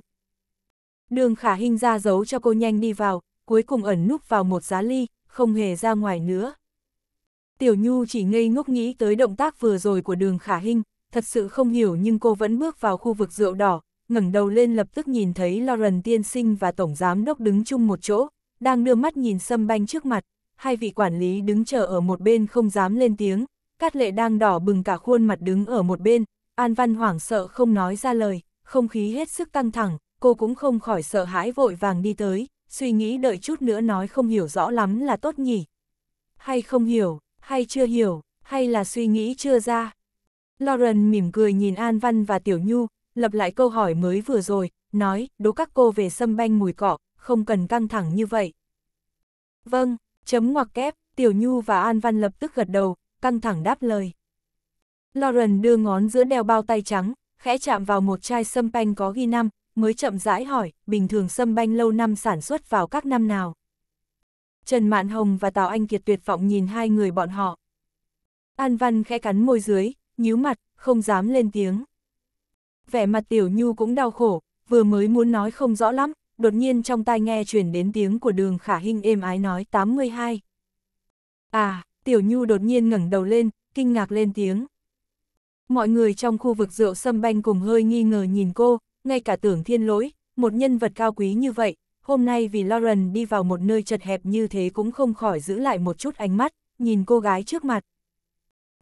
Đường khả hinh ra dấu cho cô nhanh đi vào, cuối cùng ẩn núp vào một giá ly, không hề ra ngoài nữa. Tiểu Nhu chỉ ngây ngốc nghĩ tới động tác vừa rồi của đường khả hinh, thật sự không hiểu nhưng cô vẫn bước vào khu vực rượu đỏ, ngẩng đầu lên lập tức nhìn thấy Lauren tiên sinh và tổng giám đốc đứng chung một chỗ, đang đưa mắt nhìn sâm banh trước mặt, hai vị quản lý đứng chờ ở một bên không dám lên tiếng, Cát Lệ đang đỏ bừng cả khuôn mặt đứng ở một bên, An Văn hoảng sợ không nói ra lời, không khí hết sức căng thẳng, cô cũng không khỏi sợ hãi vội vàng đi tới, suy nghĩ đợi chút nữa nói không hiểu rõ lắm là tốt nhỉ. Hay không hiểu, hay chưa hiểu, hay là suy nghĩ chưa ra. Lauren mỉm cười nhìn An Văn và Tiểu Nhu, lập lại câu hỏi mới vừa rồi, nói, đố các cô về sâm banh mùi cỏ, không cần căng thẳng như vậy. Vâng, chấm ngoặc kép, Tiểu Nhu và An Văn lập tức gật đầu, căng thẳng đáp lời. Lauren đưa ngón giữa đeo bao tay trắng, khẽ chạm vào một chai sâm banh có ghi năm, mới chậm rãi hỏi, bình thường sâm banh lâu năm sản xuất vào các năm nào. Trần Mạn Hồng và Tào Anh Kiệt tuyệt vọng nhìn hai người bọn họ. An Văn khẽ cắn môi dưới, nhíu mặt, không dám lên tiếng. Vẻ mặt Tiểu Nhu cũng đau khổ, vừa mới muốn nói không rõ lắm, đột nhiên trong tai nghe truyền đến tiếng của đường khả hình êm ái nói 82. À, Tiểu Nhu đột nhiên ngẩng đầu lên, kinh ngạc lên tiếng. Mọi người trong khu vực rượu sâm banh cùng hơi nghi ngờ nhìn cô, ngay cả tưởng thiên lỗi, một nhân vật cao quý như vậy, hôm nay vì Lauren đi vào một nơi chật hẹp như thế cũng không khỏi giữ lại một chút ánh mắt, nhìn cô gái trước mặt.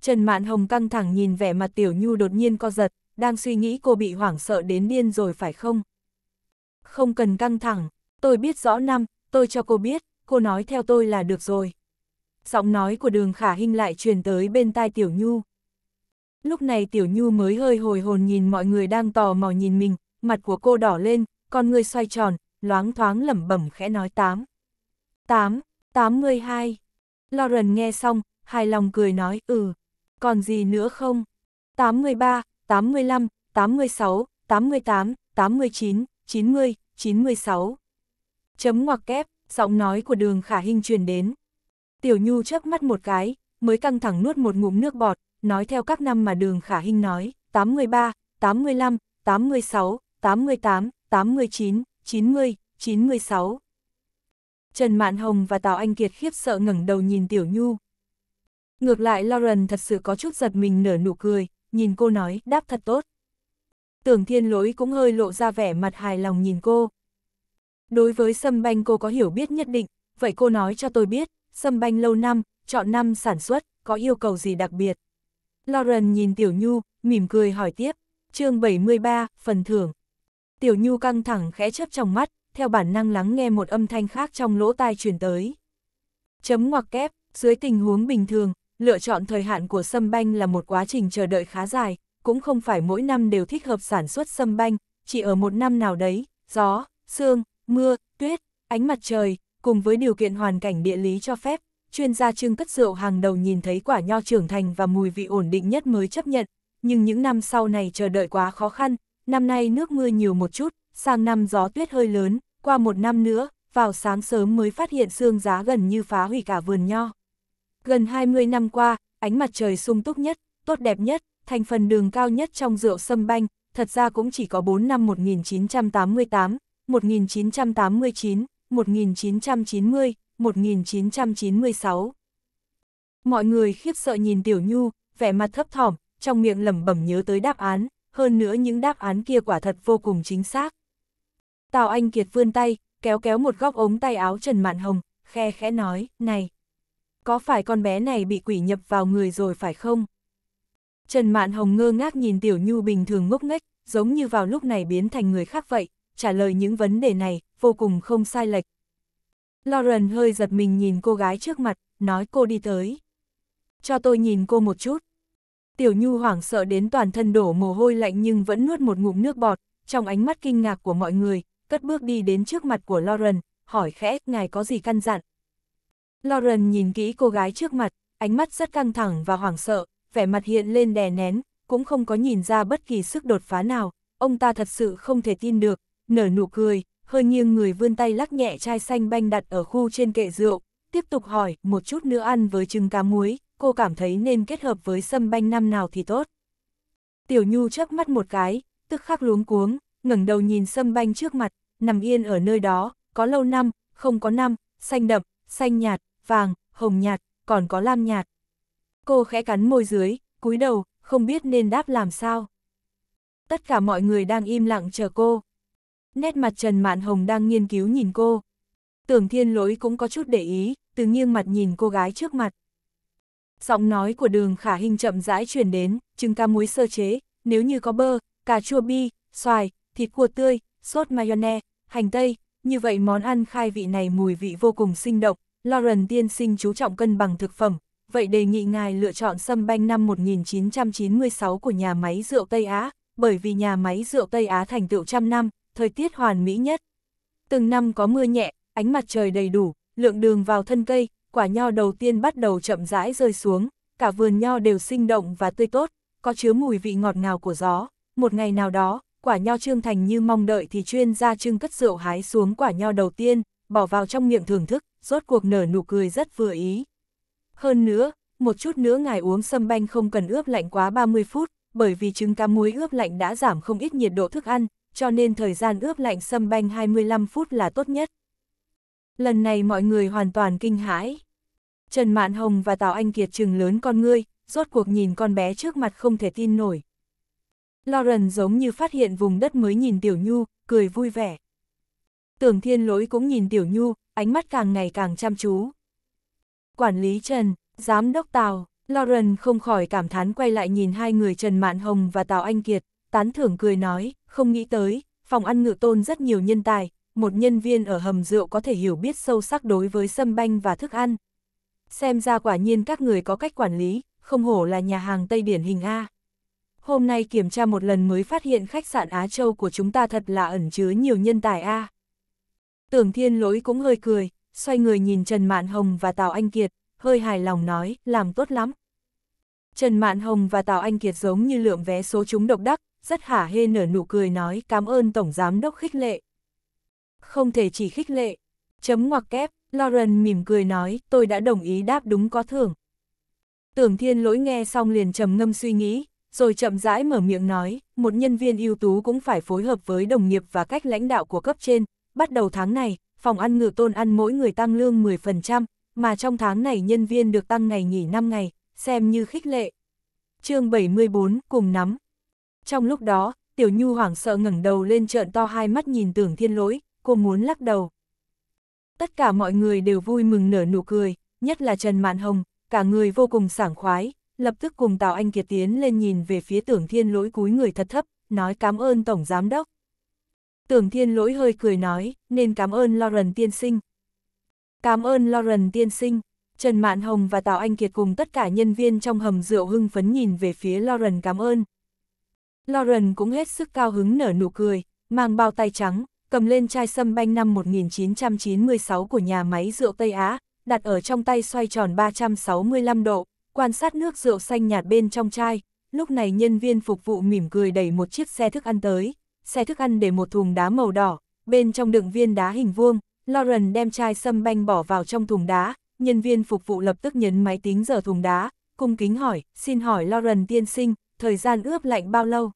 Trần Mạn Hồng căng thẳng nhìn vẻ mặt Tiểu Nhu đột nhiên co giật, đang suy nghĩ cô bị hoảng sợ đến điên rồi phải không? Không cần căng thẳng, tôi biết rõ năm, tôi cho cô biết, cô nói theo tôi là được rồi. Giọng nói của đường khả hình lại truyền tới bên tai Tiểu Nhu. Lúc này Tiểu Nhu mới hơi hồi hồn nhìn mọi người đang tò mò nhìn mình, mặt của cô đỏ lên, con người xoay tròn, loáng thoáng lẩm bẩm khẽ nói 8. 8, 82. Lauren nghe xong, hài lòng cười nói ừ, còn gì nữa không? 83, 85, 86, 88, 89, 90, 96. Chấm ngoặc kép, giọng nói của đường khả hình truyền đến. Tiểu Nhu chớp mắt một cái, mới căng thẳng nuốt một ngụm nước bọt, nói theo các năm mà đường khả hình nói, 83, 85, 86, 88, 89, 90, 96. Trần Mạn Hồng và Tào Anh Kiệt khiếp sợ ngẩng đầu nhìn Tiểu Nhu. Ngược lại Lauren thật sự có chút giật mình nở nụ cười, nhìn cô nói, đáp thật tốt. Tưởng thiên lỗi cũng hơi lộ ra vẻ mặt hài lòng nhìn cô. Đối với sâm banh cô có hiểu biết nhất định, vậy cô nói cho tôi biết, sâm banh lâu năm, chọn năm sản xuất, có yêu cầu gì đặc biệt. Lauren nhìn Tiểu Nhu, mỉm cười hỏi tiếp, chương 73, phần thưởng. Tiểu Nhu căng thẳng khẽ chớp trong mắt, theo bản năng lắng nghe một âm thanh khác trong lỗ tai truyền tới. Chấm ngoặc kép, dưới tình huống bình thường, lựa chọn thời hạn của sâm banh là một quá trình chờ đợi khá dài, cũng không phải mỗi năm đều thích hợp sản xuất sâm banh, chỉ ở một năm nào đấy, gió, sương, mưa, tuyết, ánh mặt trời, cùng với điều kiện hoàn cảnh địa lý cho phép, chuyên gia trưng cất rượu hàng đầu nhìn thấy quả nho trưởng thành và mùi vị ổn định nhất mới chấp nhận, nhưng những năm sau này chờ đợi quá khó khăn, năm nay nước mưa nhiều một chút, sang năm gió tuyết hơi lớn, qua một năm nữa, vào sáng sớm mới phát hiện sương giá gần như phá hủy cả vườn nho. Gần 20 năm qua, ánh mặt trời sung túc nhất, tốt đẹp nhất, thành phần đường cao nhất trong rượu sâm banh, thật ra cũng chỉ có 4 năm 1988, 1989, 1990, 1996. Mọi người khiếp sợ nhìn Tiểu Nhu, vẻ mặt thấp thỏm, trong miệng lẩm bẩm nhớ tới đáp án, hơn nữa những đáp án kia quả thật vô cùng chính xác. Tào Anh Kiệt vươn tay, kéo kéo một góc ống tay áo Trần Mạn Hồng, khe khẽ nói, này, có phải con bé này bị quỷ nhập vào người rồi phải không? Trần Mạn Hồng ngơ ngác nhìn Tiểu Nhu bình thường ngốc nghếch, giống như vào lúc này biến thành người khác vậy, trả lời những vấn đề này, vô cùng không sai lệch. Lauren hơi giật mình nhìn cô gái trước mặt, nói cô đi tới. Cho tôi nhìn cô một chút. Tiểu Nhu hoảng sợ đến toàn thân đổ mồ hôi lạnh nhưng vẫn nuốt một ngụm nước bọt, trong ánh mắt kinh ngạc của mọi người, cất bước đi đến trước mặt của Lauren, hỏi khẽ, ngài có gì căn dặn. Lauren nhìn kỹ cô gái trước mặt, ánh mắt rất căng thẳng và hoảng sợ, vẻ mặt hiện lên đè nén, cũng không có nhìn ra bất kỳ sức đột phá nào, ông ta thật sự không thể tin được, nở nụ cười, hơi nghiêng người vươn tay lắc nhẹ chai xanh banh đặt ở khu trên kệ rượu, tiếp tục hỏi, một chút nữa ăn với trứng cá muối, cô cảm thấy nên kết hợp với sâm banh năm nào thì tốt. Tiểu Nhu chớp mắt một cái, tức khắc luống cuống, ngẩng đầu nhìn sâm banh trước mặt, nằm yên ở nơi đó, có lâu năm, không có năm, xanh đậm, xanh nhạt, vàng, hồng nhạt, còn có lam nhạt. Cô khẽ cắn môi dưới, cúi đầu, không biết nên đáp làm sao. Tất cả mọi người đang im lặng chờ cô. Nét mặt Trần Mạn Hồng đang nghiên cứu nhìn cô. Tưởng thiên lỗi cũng có chút để ý, từ nghiêng mặt nhìn cô gái trước mặt. Giọng nói của đường khả hình chậm rãi truyền đến, trứng cá muối sơ chế, nếu như có bơ, cà chua bi, xoài, thịt cua tươi, sốt mayonnaise, hành tây, như vậy món ăn khai vị này mùi vị vô cùng sinh động, Lauren tiên sinh chú trọng cân bằng thực phẩm, vậy đề nghị ngài lựa chọn sâm banh năm 1996 của nhà máy rượu Tây Á, bởi vì nhà máy rượu Tây Á thành tựu trăm năm, thời tiết hoàn mỹ nhất. Từng năm có mưa nhẹ, ánh mặt trời đầy đủ, lượng đường vào thân cây, quả nho đầu tiên bắt đầu chậm rãi rơi xuống, cả vườn nho đều sinh động và tươi tốt, có chứa mùi vị ngọt ngào của gió. Một ngày nào đó, quả nho trương thành như mong đợi thì chuyên gia trưng cất rượu hái xuống quả nho đầu tiên, bỏ vào trong miệng thưởng thức, rốt cuộc nở nụ cười rất vừa ý. Hơn nữa, một chút nữa ngài uống sâm banh không cần ướp lạnh quá 30 phút, bởi vì trứng cá muối ướp lạnh đã giảm không ít nhiệt độ thức ăn, cho nên thời gian ướp lạnh sâm banh 25 phút là tốt nhất. Lần này mọi người hoàn toàn kinh hãi. Trần Mạn Hồng và Tào Anh Kiệt trừng lớn con ngươi, rốt cuộc nhìn con bé trước mặt không thể tin nổi. Lauren giống như phát hiện vùng đất mới nhìn Tiểu Nhu, cười vui vẻ. Tưởng Thiên Lỗi cũng nhìn Tiểu Nhu, ánh mắt càng ngày càng chăm chú. Quản lý Trần, Giám đốc Tào, Lauren không khỏi cảm thán quay lại nhìn hai người Trần Mạn Hồng và Tào Anh Kiệt, tán thưởng cười nói, không nghĩ tới, phòng ăn ngự tôn rất nhiều nhân tài, một nhân viên ở hầm rượu có thể hiểu biết sâu sắc đối với sâm banh và thức ăn. Xem ra quả nhiên các người có cách quản lý, không hổ là nhà hàng Tây điển hình A. Hôm nay kiểm tra một lần mới phát hiện khách sạn Á Châu của chúng ta thật là ẩn chứa nhiều nhân tài A. Tưởng thiên lỗi cũng hơi cười, xoay người nhìn Trần Mạn Hồng và Tào Anh Kiệt, hơi hài lòng nói, làm tốt lắm. Trần Mạn Hồng và Tào Anh Kiệt giống như lượng vé số chúng độc đắc, rất hả hê nở nụ cười nói cảm ơn Tổng Giám Đốc khích lệ. Không thể chỉ khích lệ. Chấm ngoặc kép, Lauren mỉm cười nói, tôi đã đồng ý đáp đúng có thưởng. Tưởng thiên lỗi nghe xong liền trầm ngâm suy nghĩ, rồi chậm rãi mở miệng nói, một nhân viên ưu tú cũng phải phối hợp với đồng nghiệp và cách lãnh đạo của cấp trên. Bắt đầu tháng này, phòng ăn ngự tôn ăn mỗi người tăng lương 10%, mà trong tháng này nhân viên được tăng ngày nghỉ 5 ngày, xem như khích lệ. chương 74, cùng nắm. Trong lúc đó, Tiểu Nhu hoảng sợ ngẩng đầu lên trợn to hai mắt nhìn tưởng thiên lỗi, cô muốn lắc đầu. Tất cả mọi người đều vui mừng nở nụ cười, nhất là Trần Mạn Hồng, cả người vô cùng sảng khoái, lập tức cùng Tào Anh Kiệt tiến lên nhìn về phía tưởng thiên lỗi cúi người thật thấp, nói cảm ơn Tổng Giám Đốc. Tưởng thiên lỗi hơi cười nói, nên cảm ơn Lauren tiên sinh. Cảm ơn Lauren tiên sinh. Trần Mạn Hồng và Tào Anh Kiệt cùng tất cả nhân viên trong hầm rượu hưng phấn nhìn về phía Lauren cảm ơn. Lauren cũng hết sức cao hứng nở nụ cười, mang bao tay trắng, cầm lên chai sâm banh năm 1996 của nhà máy rượu Tây Á, đặt ở trong tay xoay tròn 365 độ, quan sát nước rượu xanh nhạt bên trong chai. Lúc này nhân viên phục vụ mỉm cười đẩy một chiếc xe thức ăn tới, xe thức ăn để một thùng đá màu đỏ, bên trong đựng viên đá hình vuông, Lauren đem chai sâm banh bỏ vào trong thùng đá, nhân viên phục vụ lập tức nhấn máy tính giờ thùng đá, cung kính hỏi, xin hỏi Lauren tiên sinh, thời gian ướp lạnh bao lâu?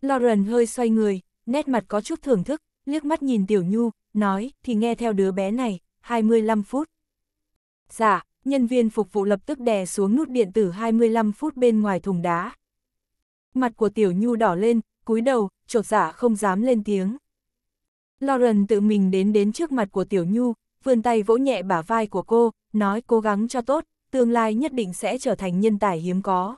Lauren hơi xoay người, nét mặt có chút thưởng thức, liếc mắt nhìn Tiểu Nhu, nói, thì nghe theo đứa bé này, 25 phút. Dạ, nhân viên phục vụ lập tức đè xuống nút điện tử 25 phút bên ngoài thùng đá. Mặt của Tiểu Nhu đỏ lên, cúi đầu, trột giả dạ không dám lên tiếng. Lauren tự mình đến đến trước mặt của Tiểu Nhu, vươn tay vỗ nhẹ bả vai của cô, nói cố gắng cho tốt, tương lai nhất định sẽ trở thành nhân tài hiếm có.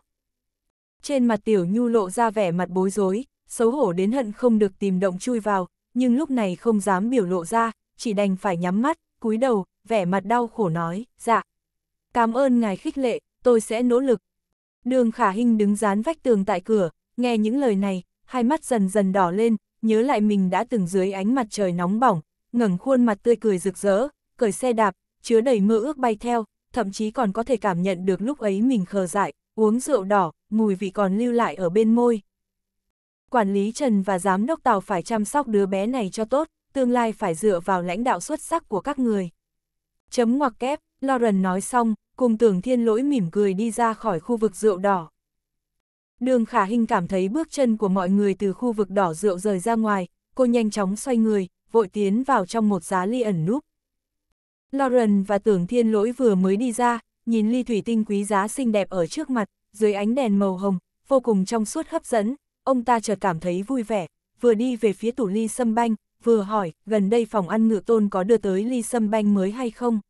Trên mặt Tiểu Nhu lộ ra vẻ mặt bối rối, xấu hổ đến hận không được tìm động chui vào, nhưng lúc này không dám biểu lộ ra, chỉ đành phải nhắm mắt, cúi đầu, vẻ mặt đau khổ nói, dạ. Cảm ơn ngài khích lệ, tôi sẽ nỗ lực. Đường khả hình đứng dán vách tường tại cửa, nghe những lời này, hai mắt dần dần đỏ lên, nhớ lại mình đã từng dưới ánh mặt trời nóng bỏng, ngẩng khuôn mặt tươi cười rực rỡ, cởi xe đạp, chứa đầy mơ ước bay theo, thậm chí còn có thể cảm nhận được lúc ấy mình khờ dại, uống rượu đỏ, mùi vị còn lưu lại ở bên môi. Quản lý Trần và giám đốc tàu phải chăm sóc đứa bé này cho tốt, tương lai phải dựa vào lãnh đạo xuất sắc của các người. Chấm ngoặc kép, Lauren nói xong, cùng tưởng thiên lỗi mỉm cười đi ra khỏi khu vực rượu đỏ. Đường khả hình cảm thấy bước chân của mọi người từ khu vực đỏ rượu rời ra ngoài, cô nhanh chóng xoay người, vội tiến vào trong một giá ly ẩn núp. Lauren và tưởng thiên lỗi vừa mới đi ra, nhìn ly thủy tinh quý giá xinh đẹp ở trước mặt, dưới ánh đèn màu hồng, vô cùng trong suốt hấp dẫn, ông ta chợt cảm thấy vui vẻ, vừa đi về phía tủ ly sâm banh, vừa hỏi, gần đây phòng ăn ngự tôn có đưa tới ly sâm banh mới hay không?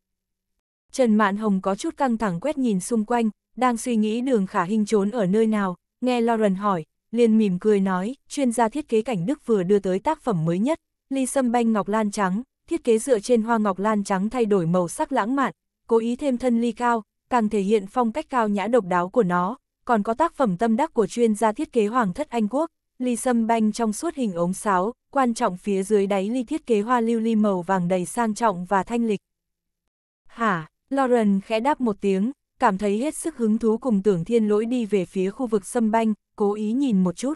Trần Mạn Hồng có chút căng thẳng quét nhìn xung quanh, đang suy nghĩ đường khả hình trốn ở nơi nào, nghe Lauren hỏi, liền mỉm cười nói, chuyên gia thiết kế cảnh Đức vừa đưa tới tác phẩm mới nhất, ly sâm banh ngọc lan trắng, thiết kế dựa trên hoa ngọc lan trắng thay đổi màu sắc lãng mạn, cố ý thêm thân ly cao, càng thể hiện phong cách cao nhã độc đáo của nó, còn có tác phẩm tâm đắc của chuyên gia thiết kế Hoàng thất Anh Quốc, ly sâm banh trong suốt hình ống sáo, quan trọng phía dưới đáy ly thiết kế hoa lưu ly màu vàng đầy sang trọng và thanh lịch. Hả, Lauren khẽ đáp một tiếng, cảm thấy hết sức hứng thú cùng tưởng thiên lỗi đi về phía khu vực sâm banh, cố ý nhìn một chút.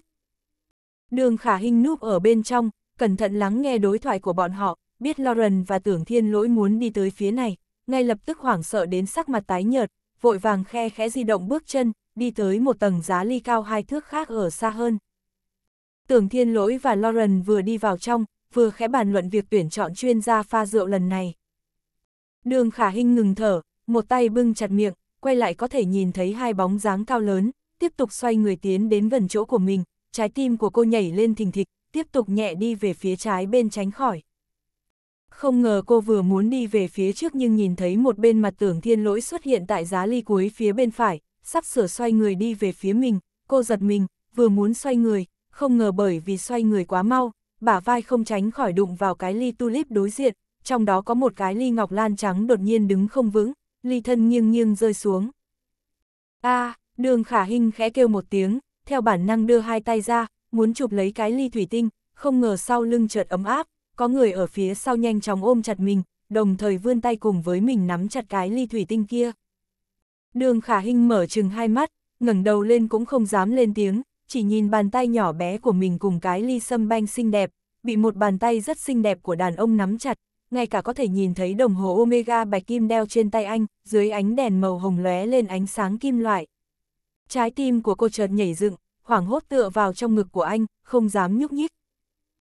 Đường khả hình núp ở bên trong, cẩn thận lắng nghe đối thoại của bọn họ, biết Lauren và tưởng thiên lỗi muốn đi tới phía này, ngay lập tức hoảng sợ đến sắc mặt tái nhợt, vội vàng khe khẽ di động bước chân, đi tới một tầng giá ly cao hai thước khác ở xa hơn. Tưởng Thiên Lỗi và Lauren vừa đi vào trong, vừa khẽ bàn luận việc tuyển chọn chuyên gia pha rượu lần này. Đường khả Hinh ngừng thở, một tay bưng chặt miệng, quay lại có thể nhìn thấy hai bóng dáng cao lớn, tiếp tục xoay người tiến đến gần chỗ của mình, trái tim của cô nhảy lên thình thịch, tiếp tục nhẹ đi về phía trái bên tránh khỏi. Không ngờ cô vừa muốn đi về phía trước nhưng nhìn thấy một bên mặt tưởng thiên lỗi xuất hiện tại giá ly cuối phía bên phải, sắp sửa xoay người đi về phía mình, cô giật mình, vừa muốn xoay người, không ngờ bởi vì xoay người quá mau, bả vai không tránh khỏi đụng vào cái ly tulip đối diện, trong đó có một cái ly ngọc lan trắng đột nhiên đứng không vững, ly thân nghiêng nghiêng rơi xuống. a à, đường khả hình khẽ kêu một tiếng, theo bản năng đưa hai tay ra, muốn chụp lấy cái ly thủy tinh, không ngờ sau lưng chợt ấm áp, có người ở phía sau nhanh chóng ôm chặt mình, đồng thời vươn tay cùng với mình nắm chặt cái ly thủy tinh kia. Đường khả hình mở chừng hai mắt, ngẩng đầu lên cũng không dám lên tiếng, chỉ nhìn bàn tay nhỏ bé của mình cùng cái ly sâm banh xinh đẹp, bị một bàn tay rất xinh đẹp của đàn ông nắm chặt, ngay cả có thể nhìn thấy đồng hồ Omega bạch kim đeo trên tay anh, dưới ánh đèn màu hồng lóe lên ánh sáng kim loại. Trái tim của cô chợt nhảy dựng, hoảng hốt tựa vào trong ngực của anh, không dám nhúc nhích.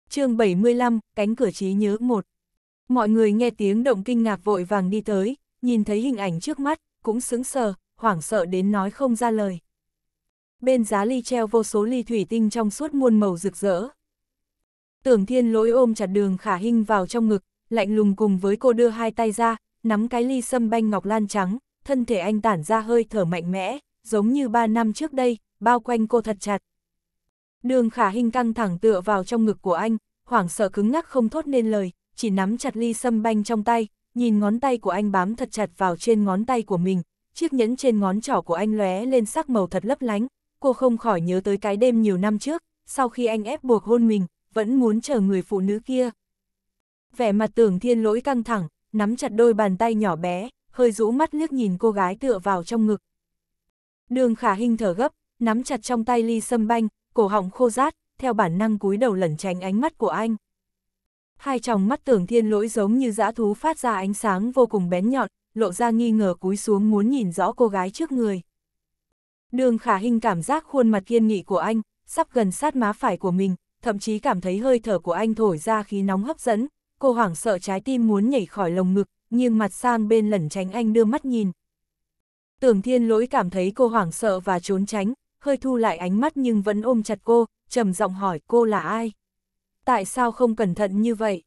chương 75, cánh cửa trí nhớ một. Mọi người nghe tiếng động kinh ngạc vội vàng đi tới, nhìn thấy hình ảnh trước mắt, cũng sững sờ, hoảng sợ đến nói không ra lời. Bên giá ly treo vô số ly thủy tinh trong suốt muôn màu rực rỡ. Tưởng thiên lỗi ôm chặt đường khả Hinh vào trong ngực, lạnh lùng cùng với cô đưa hai tay ra, nắm cái ly sâm banh ngọc lan trắng, thân thể anh tản ra hơi thở mạnh mẽ, giống như ba năm trước đây, bao quanh cô thật chặt. Đường khả hình căng thẳng tựa vào trong ngực của anh, hoảng sợ cứng ngắc không thốt nên lời, chỉ nắm chặt ly sâm banh trong tay, nhìn ngón tay của anh bám thật chặt vào trên ngón tay của mình, chiếc nhẫn trên ngón trỏ của anh lóe lên sắc màu thật lấp lánh, cô không khỏi nhớ tới cái đêm nhiều năm trước, sau khi anh ép buộc hôn mình, vẫn muốn chờ người phụ nữ kia. Vẻ mặt tưởng thiên lỗi căng thẳng, nắm chặt đôi bàn tay nhỏ bé, hơi rũ mắt liếc nhìn cô gái tựa vào trong ngực. Đường khả hình thở gấp, nắm chặt trong tay ly sâm banh, cổ họng khô rát, theo bản năng cúi đầu lẩn tránh ánh mắt của anh. Hai tròng mắt tưởng thiên lỗi giống như dã thú phát ra ánh sáng vô cùng bén nhọn, lộ ra nghi ngờ cúi xuống muốn nhìn rõ cô gái trước người. Đường khả hình cảm giác khuôn mặt kiên nghị của anh, sắp gần sát má phải của mình, thậm chí cảm thấy hơi thở của anh thổi ra khí nóng hấp dẫn, cô hoảng sợ trái tim muốn nhảy khỏi lồng ngực, nhưng mặt sang bên lẩn tránh anh đưa mắt nhìn. Tưởng thiên lỗi cảm thấy cô hoảng sợ và trốn tránh, hơi thu lại ánh mắt nhưng vẫn ôm chặt cô, trầm giọng hỏi cô là ai? Tại sao không cẩn thận như vậy?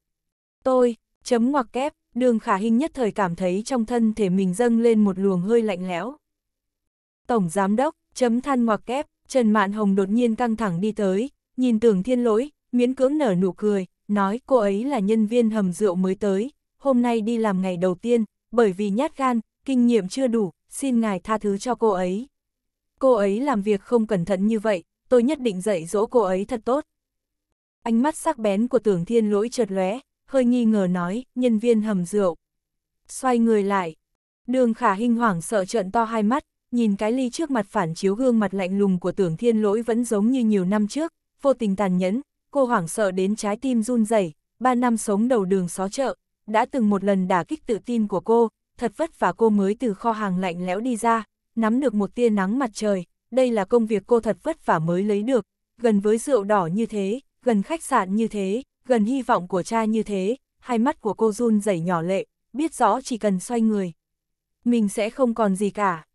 Tôi, chấm ngoặc kép, đường khả hình nhất thời cảm thấy trong thân thể mình dâng lên một luồng hơi lạnh lẽo. Tổng Giám Đốc, chấm than ngoặc kép, Trần Mạn Hồng đột nhiên căng thẳng đi tới, nhìn tưởng thiên lỗi, miễn cưỡng nở nụ cười, nói cô ấy là nhân viên hầm rượu mới tới, hôm nay đi làm ngày đầu tiên, bởi vì nhát gan, kinh nghiệm chưa đủ, xin ngài tha thứ cho cô ấy. Cô ấy làm việc không cẩn thận như vậy, tôi nhất định dạy dỗ cô ấy thật tốt. Ánh mắt sắc bén của tưởng thiên lỗi chợt lóe, hơi nghi ngờ nói, nhân viên hầm rượu. Xoay người lại, đường khả hình hoảng sợ trợn to hai mắt, nhìn cái ly trước mặt phản chiếu gương mặt lạnh lùng của tưởng thiên lỗi vẫn giống như nhiều năm trước, vô tình tàn nhẫn, cô hoảng sợ đến trái tim run rẩy. ba năm sống đầu đường xó chợ, đã từng một lần đả kích tự tin của cô, thật vất vả cô mới từ kho hàng lạnh lẽo đi ra, nắm được một tia nắng mặt trời, đây là công việc cô thật vất vả mới lấy được, gần với rượu đỏ như thế, gần khách sạn như thế, gần hy vọng của cha như thế, hai mắt của cô run rẩy nhỏ lệ, biết rõ chỉ cần xoay người. Mình sẽ không còn gì cả.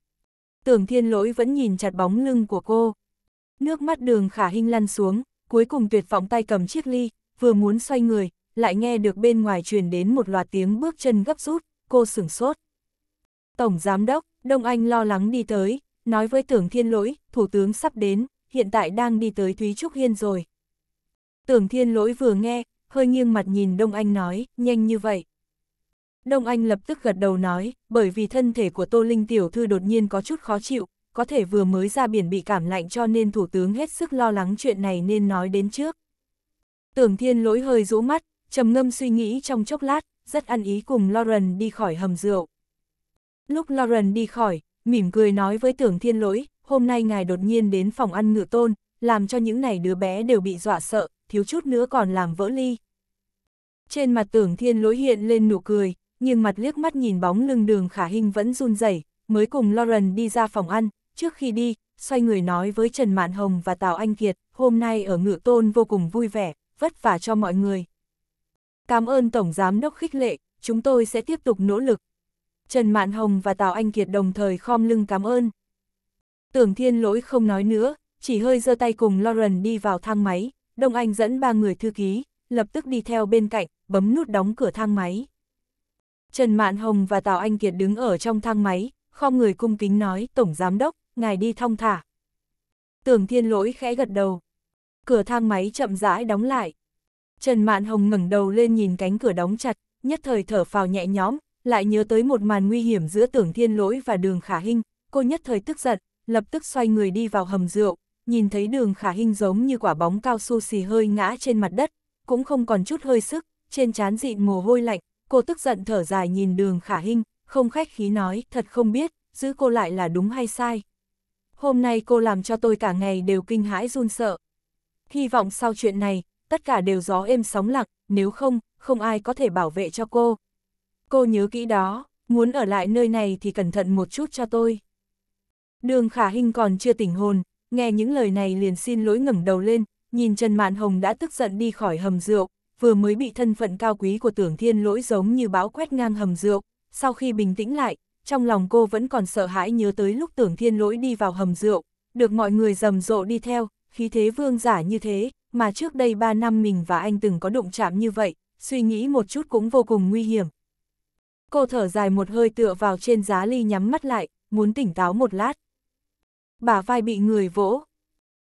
Tưởng thiên lỗi vẫn nhìn chặt bóng lưng của cô. Nước mắt đường khả hình lăn xuống, cuối cùng tuyệt vọng tay cầm chiếc ly, vừa muốn xoay người, lại nghe được bên ngoài truyền đến một loạt tiếng bước chân gấp rút, cô sửng sốt. Tổng Giám đốc, Đông Anh lo lắng đi tới, nói với tưởng thiên lỗi, Thủ tướng sắp đến, hiện tại đang đi tới Thúy Trúc Hiên rồi. Tưởng thiên lỗi vừa nghe, hơi nghiêng mặt nhìn Đông Anh nói, nhanh như vậy. Đông Anh lập tức gật đầu nói, bởi vì thân thể của Tô Linh Tiểu Thư đột nhiên có chút khó chịu, có thể vừa mới ra biển bị cảm lạnh cho nên Thủ tướng hết sức lo lắng chuyện này nên nói đến trước. Tưởng thiên lỗi hơi rũ mắt, trầm ngâm suy nghĩ trong chốc lát, rất ăn ý cùng Lauren đi khỏi hầm rượu. Lúc Lauren đi khỏi, mỉm cười nói với tưởng thiên lỗi, hôm nay ngài đột nhiên đến phòng ăn ngự tôn, làm cho những này đứa bé đều bị dọa sợ, thiếu chút nữa còn làm vỡ ly. Trên mặt tưởng thiên lối hiện lên nụ cười, nhưng mặt liếc mắt nhìn bóng lưng đường khả hình vẫn run rẩy mới cùng Lauren đi ra phòng ăn, trước khi đi, xoay người nói với Trần Mạn Hồng và Tào Anh Kiệt, hôm nay ở ngự tôn vô cùng vui vẻ, vất vả cho mọi người. Cảm ơn Tổng Giám Đốc khích lệ, chúng tôi sẽ tiếp tục nỗ lực. Trần Mạn Hồng và Tào Anh Kiệt đồng thời khom lưng cảm ơn. Tưởng thiên lỗi không nói nữa, chỉ hơi giơ tay cùng Lauren đi vào thang máy, Đông Anh dẫn ba người thư ký, lập tức đi theo bên cạnh, bấm nút đóng cửa thang máy. Trần Mạn Hồng và Tào Anh Kiệt đứng ở trong thang máy, không người cung kính nói, Tổng Giám Đốc, ngài đi thong thả. Tưởng thiên lỗi khẽ gật đầu. Cửa thang máy chậm rãi đóng lại. Trần Mạn Hồng ngẩng đầu lên nhìn cánh cửa đóng chặt, nhất thời thở phào nhẹ nhõm, lại nhớ tới một màn nguy hiểm giữa tưởng thiên lỗi và đường khả hinh, cô nhất thời tức giận, lập tức xoay người đi vào hầm rượu, nhìn thấy đường khả hình giống như quả bóng cao su xì hơi ngã trên mặt đất, cũng không còn chút hơi sức, trên trán dịn mồ hôi lạnh, cô tức giận thở dài nhìn đường khả hình không khách khí nói, thật không biết, giữ cô lại là đúng hay sai. Hôm nay cô làm cho tôi cả ngày đều kinh hãi run sợ. Hy vọng sau chuyện này, tất cả đều gió êm sóng lặng, nếu không, không ai có thể bảo vệ cho cô. Cô nhớ kỹ đó, muốn ở lại nơi này thì cẩn thận một chút cho tôi. Đường khả hình còn chưa tỉnh hồn, nghe những lời này liền xin lỗi ngẩng đầu lên, nhìn Trần Mạn Hồng đã tức giận đi khỏi hầm rượu, vừa mới bị thân phận cao quý của tưởng thiên lỗi giống như bão quét ngang hầm rượu, sau khi bình tĩnh lại, trong lòng cô vẫn còn sợ hãi nhớ tới lúc tưởng thiên lỗi đi vào hầm rượu, được mọi người rầm rộ đi theo, khí thế vương giả như thế, mà trước đây 3 năm mình và anh từng có đụng chạm như vậy, suy nghĩ một chút cũng vô cùng nguy hiểm. Cô thở dài một hơi tựa vào trên giá ly nhắm mắt lại, muốn tỉnh táo một lát bả vai bị người vỗ.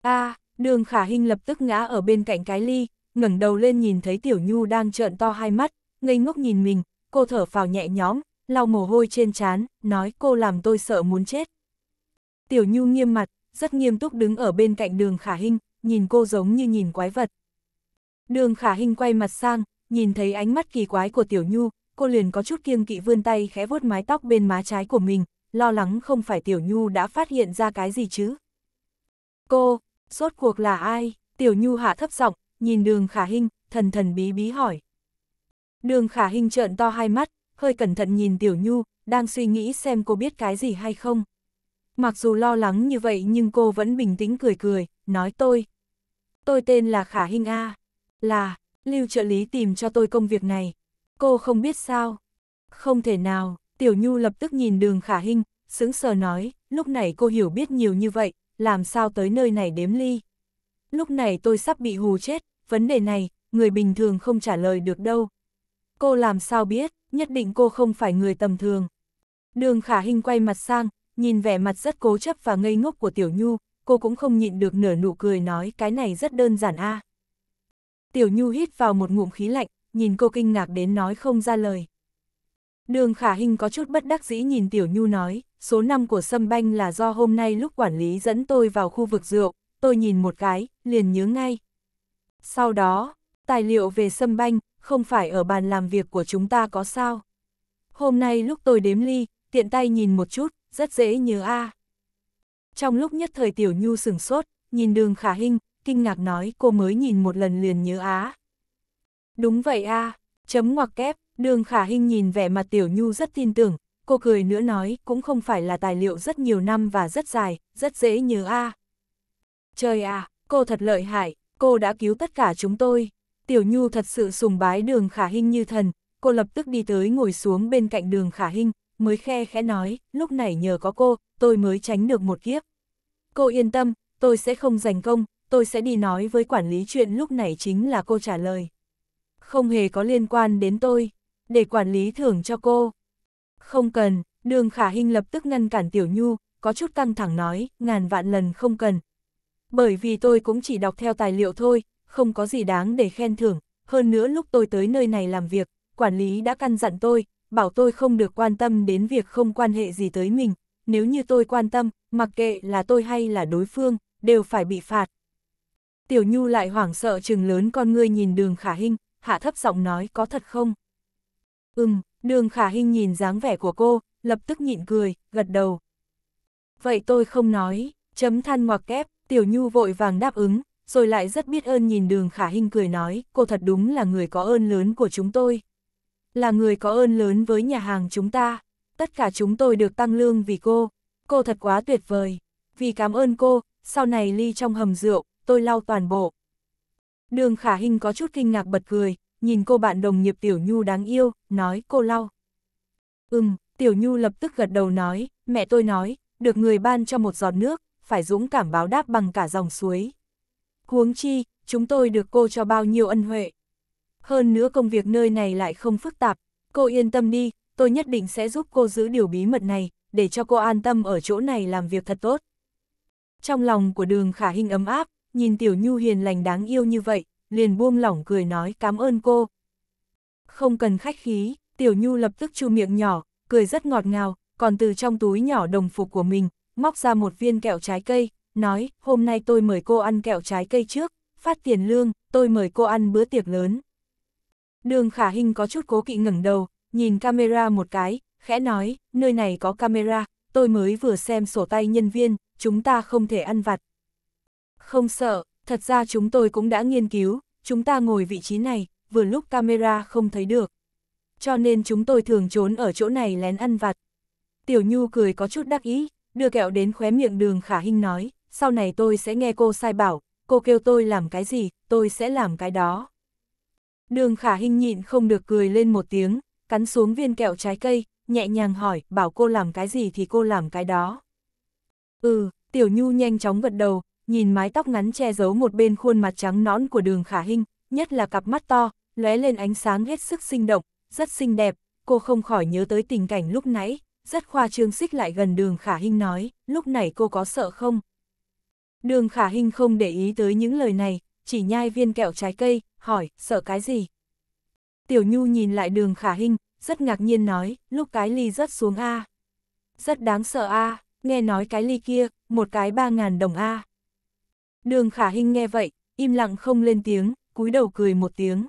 a đường khả hình lập tức ngã ở bên cạnh cái ly, ngẩng đầu lên nhìn thấy Tiểu Nhu đang trợn to hai mắt, ngây ngốc nhìn mình, cô thở phào nhẹ nhõm, lau mồ hôi trên trán, nói cô làm tôi sợ muốn chết. Tiểu Nhu nghiêm mặt, rất nghiêm túc đứng ở bên cạnh đường khả hình, nhìn cô giống như nhìn quái vật. Đường khả hình quay mặt sang, nhìn thấy ánh mắt kỳ quái của Tiểu Nhu, cô liền có chút kiêng kỵ vươn tay khẽ vuốt mái tóc bên má trái của mình, lo lắng không phải Tiểu Nhu đã phát hiện ra cái gì chứ. Cô, rốt cuộc là ai? Tiểu Nhu hạ thấp giọng, nhìn đường khả hình, thần thần bí bí hỏi. Đường khả hình trợn to hai mắt, hơi cẩn thận nhìn Tiểu Nhu, đang suy nghĩ xem cô biết cái gì hay không. Mặc dù lo lắng như vậy nhưng cô vẫn bình tĩnh cười cười, nói tôi. Tôi tên là Khả Hinh A. Là, lưu trợ lý tìm cho tôi công việc này. Cô không biết sao. Không thể nào, Tiểu Nhu lập tức nhìn đường Khả Hinh, sững sờ nói, lúc này cô hiểu biết nhiều như vậy, làm sao tới nơi này đếm ly. Lúc này tôi sắp bị hù chết, vấn đề này, người bình thường không trả lời được đâu. Cô làm sao biết, nhất định cô không phải người tầm thường. Đường Khả Hinh quay mặt sang, nhìn vẻ mặt rất cố chấp và ngây ngốc của Tiểu Nhu, cô cũng không nhịn được nửa nụ cười nói cái này rất đơn giản a. Tiểu Nhu hít vào một ngụm khí lạnh, nhìn cô kinh ngạc đến nói không ra lời. Đường Khả hình có chút bất đắc dĩ nhìn Tiểu Nhu nói, số năm của Sâm Banh là do hôm nay lúc quản lý dẫn tôi vào khu vực rượu, tôi nhìn một cái, liền nhớ ngay. Sau đó, tài liệu về Sâm Banh, không phải ở bàn làm việc của chúng ta có sao. Hôm nay lúc tôi đếm ly, tiện tay nhìn một chút, rất dễ nhớ a. Trong lúc nhất thời Tiểu Nhu sừng sốt, nhìn đường khả hình, kinh ngạc nói cô mới nhìn một lần liền nhớ á. Đúng vậy a, chấm ngoặc kép, đường khả hình nhìn vẻ mặt Tiểu Nhu rất tin tưởng, cô cười nữa nói cũng không phải là tài liệu rất nhiều năm và rất dài, rất dễ nhớ a. Trời à, cô thật lợi hại, cô đã cứu tất cả chúng tôi. Tiểu Nhu thật sự sùng bái đường khả hình như thần, cô lập tức đi tới ngồi xuống bên cạnh đường khả hình, mới khe khẽ nói, lúc này nhờ có cô, tôi mới tránh được một kiếp. Cô yên tâm, tôi sẽ không giành công, tôi sẽ đi nói với quản lý chuyện lúc này chính là cô trả lời. Không hề có liên quan đến tôi, để quản lý thưởng cho cô. Không cần, đường khả hình lập tức ngăn cản Tiểu Nhu, có chút căng thẳng nói, ngàn vạn lần không cần. Bởi vì tôi cũng chỉ đọc theo tài liệu thôi, không có gì đáng để khen thưởng, hơn nữa lúc tôi tới nơi này làm việc, quản lý đã căn dặn tôi, bảo tôi không được quan tâm đến việc không quan hệ gì tới mình, nếu như tôi quan tâm, mặc kệ là tôi hay là đối phương, đều phải bị phạt. Tiểu Nhu lại hoảng sợ chừng lớn con ngươi nhìn đường khả hình, hạ thấp giọng nói có thật không? Ừm, đường khả hình nhìn dáng vẻ của cô, lập tức nhịn cười, gật đầu. Vậy tôi không nói, chấm than ngoặc kép, Tiểu Nhu vội vàng đáp ứng, rồi lại rất biết ơn nhìn đường khả hình cười nói, cô thật đúng là người có ơn lớn của chúng tôi là người có ơn lớn với nhà hàng chúng ta, tất cả chúng tôi được tăng lương vì cô, cô thật quá tuyệt vời, vì cảm ơn cô, sau này ly trong hầm rượu, tôi lau toàn bộ. Đường khả hình có chút kinh ngạc bật cười, nhìn cô bạn đồng nghiệp Tiểu Nhu đáng yêu, nói cô lau. Ừm, Tiểu Nhu lập tức gật đầu nói, mẹ tôi nói, được người ban cho một giọt nước, phải dũng cảm báo đáp bằng cả dòng suối. Huống chi, chúng tôi được cô cho bao nhiêu ân huệ. Hơn nữa công việc nơi này lại không phức tạp, cô yên tâm đi, tôi nhất định sẽ giúp cô giữ điều bí mật này, để cho cô an tâm ở chỗ này làm việc thật tốt. Trong lòng của đường khả hình ấm áp, nhìn tiểu nhu hiền lành đáng yêu như vậy, liền buông lỏng cười nói cảm ơn cô. Không cần khách khí, tiểu nhu lập tức chu miệng nhỏ, cười rất ngọt ngào, còn từ trong túi nhỏ đồng phục của mình, móc ra một viên kẹo trái cây, nói, hôm nay tôi mời cô ăn kẹo trái cây trước, phát tiền lương, tôi mời cô ăn bữa tiệc lớn. Đường khả hình có chút cố kỵ ngẩng đầu, nhìn camera một cái, khẽ nói, nơi này có camera, tôi mới vừa xem sổ tay nhân viên, chúng ta không thể ăn vặt. Không sợ, thật ra chúng tôi cũng đã nghiên cứu, chúng ta ngồi vị trí này, vừa lúc camera không thấy được. Cho nên chúng tôi thường trốn ở chỗ này lén ăn vặt. Tiểu Nhu cười có chút đắc ý, đưa kẹo đến khóe miệng đường khả hình nói, sau này tôi sẽ nghe cô sai bảo, cô kêu tôi làm cái gì, tôi sẽ làm cái đó. Đường khả hình nhịn không được cười lên một tiếng, cắn xuống viên kẹo trái cây, nhẹ nhàng hỏi, bảo cô làm cái gì thì cô làm cái đó. Ừ, tiểu nhu nhanh chóng gật đầu, nhìn mái tóc ngắn che giấu một bên khuôn mặt trắng nõn của đường khả hình, nhất là cặp mắt to, lóe lên ánh sáng hết sức sinh động, rất xinh đẹp, cô không khỏi nhớ tới tình cảnh lúc nãy, rất khoa trương xích lại gần đường khả hình nói, lúc này cô có sợ không? Đường khả hình không để ý tới những lời này, chỉ nhai viên kẹo trái cây, hỏi, sợ cái gì? Tiểu Nhu nhìn lại đường khả hình, rất ngạc nhiên nói, lúc cái ly rớt xuống A. Rất đáng sợ A, nghe nói cái ly kia, một cái ba ngàn đồng A. Đường khả hình nghe vậy, im lặng không lên tiếng, cúi đầu cười một tiếng.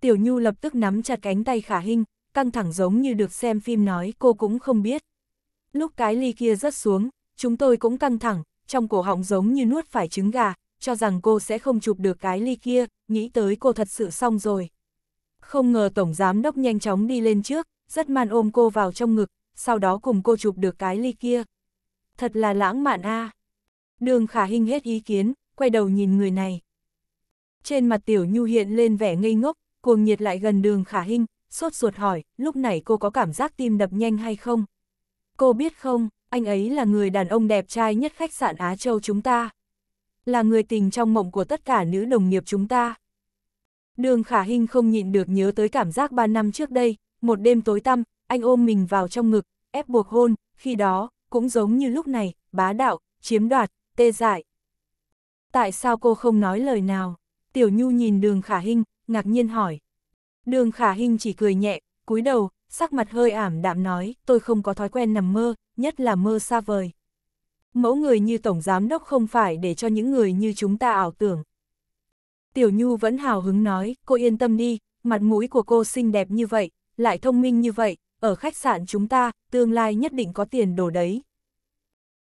Tiểu Nhu lập tức nắm chặt cánh tay khả hình, căng thẳng giống như được xem phim nói cô cũng không biết. Lúc cái ly kia rớt xuống, chúng tôi cũng căng thẳng, trong cổ họng giống như nuốt phải trứng gà, cho rằng cô sẽ không chụp được cái ly kia, nghĩ tới cô thật sự xong rồi. Không ngờ Tổng Giám Đốc nhanh chóng đi lên trước, rất man ôm cô vào trong ngực, sau đó cùng cô chụp được cái ly kia. Thật là lãng mạn a. Đường khả hình hết ý kiến, quay đầu nhìn người này. Trên mặt Tiểu Nhu hiện lên vẻ ngây ngốc, cuồng nhiệt lại gần đường khả hình, sốt ruột hỏi, lúc này cô có cảm giác tim đập nhanh hay không? Cô biết không, anh ấy là người đàn ông đẹp trai nhất khách sạn Á Châu chúng ta. Là người tình trong mộng của tất cả nữ đồng nghiệp chúng ta. Đường khả hình không nhịn được nhớ tới cảm giác 3 năm trước đây, một đêm tối tăm, anh ôm mình vào trong ngực, ép buộc hôn, khi đó, cũng giống như lúc này, bá đạo, chiếm đoạt, tê dại. Tại sao cô không nói lời nào? Tiểu Nhu nhìn đường khả hình, ngạc nhiên hỏi. Đường khả hình chỉ cười nhẹ, cúi đầu, sắc mặt hơi ảm đạm nói, tôi không có thói quen nằm mơ, nhất là mơ xa vời. Mẫu người như Tổng Giám Đốc không phải để cho những người như chúng ta ảo tưởng. Tiểu Nhu vẫn hào hứng nói, cô yên tâm đi, mặt mũi của cô xinh đẹp như vậy, lại thông minh như vậy, ở khách sạn chúng ta, tương lai nhất định có tiền đồ đấy.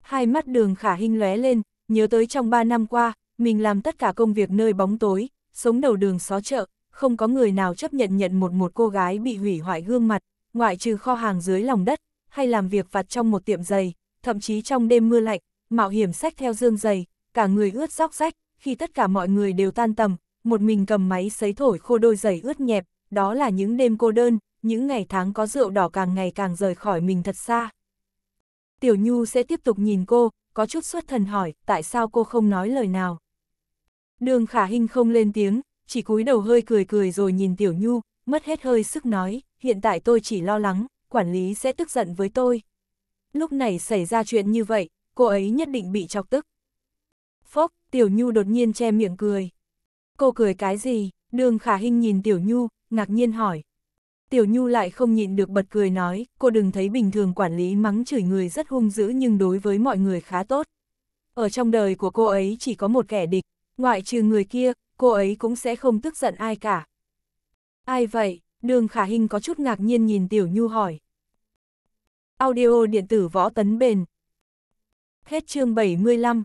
Hai mắt đường khả hình lóe lên, nhớ tới trong ba năm qua, mình làm tất cả công việc nơi bóng tối, sống đầu đường xó chợ, không có người nào chấp nhận nhận một một cô gái bị hủy hoại gương mặt, ngoại trừ kho hàng dưới lòng đất, hay làm việc vặt trong một tiệm giày, thậm chí trong đêm mưa lạnh, mạo hiểm sách theo dương giày, cả người ướt róc rách, khi tất cả mọi người đều tan tầm, một mình cầm máy sấy thổi khô đôi giày ướt nhẹp, đó là những đêm cô đơn, những ngày tháng có rượu đỏ càng ngày càng rời khỏi mình thật xa. Tiểu Nhu sẽ tiếp tục nhìn cô, có chút xuất thần hỏi, tại sao cô không nói lời nào. Đường khả hình không lên tiếng, chỉ cúi đầu hơi cười cười rồi nhìn Tiểu Nhu, mất hết hơi sức nói, hiện tại tôi chỉ lo lắng, quản lý sẽ tức giận với tôi. Lúc này xảy ra chuyện như vậy, cô ấy nhất định bị chọc tức. Phốc, Tiểu Nhu đột nhiên che miệng cười. Cô cười cái gì? Đường khả hình nhìn Tiểu Nhu, ngạc nhiên hỏi. Tiểu Nhu lại không nhịn được bật cười nói, cô đừng thấy bình thường quản lý mắng chửi người rất hung dữ nhưng đối với mọi người khá tốt. Ở trong đời của cô ấy chỉ có một kẻ địch, ngoại trừ người kia, cô ấy cũng sẽ không tức giận ai cả. Ai vậy? Đường khả Hinh có chút ngạc nhiên nhìn Tiểu Nhu hỏi. Audio điện tử võ tấn bền. Hết chương 75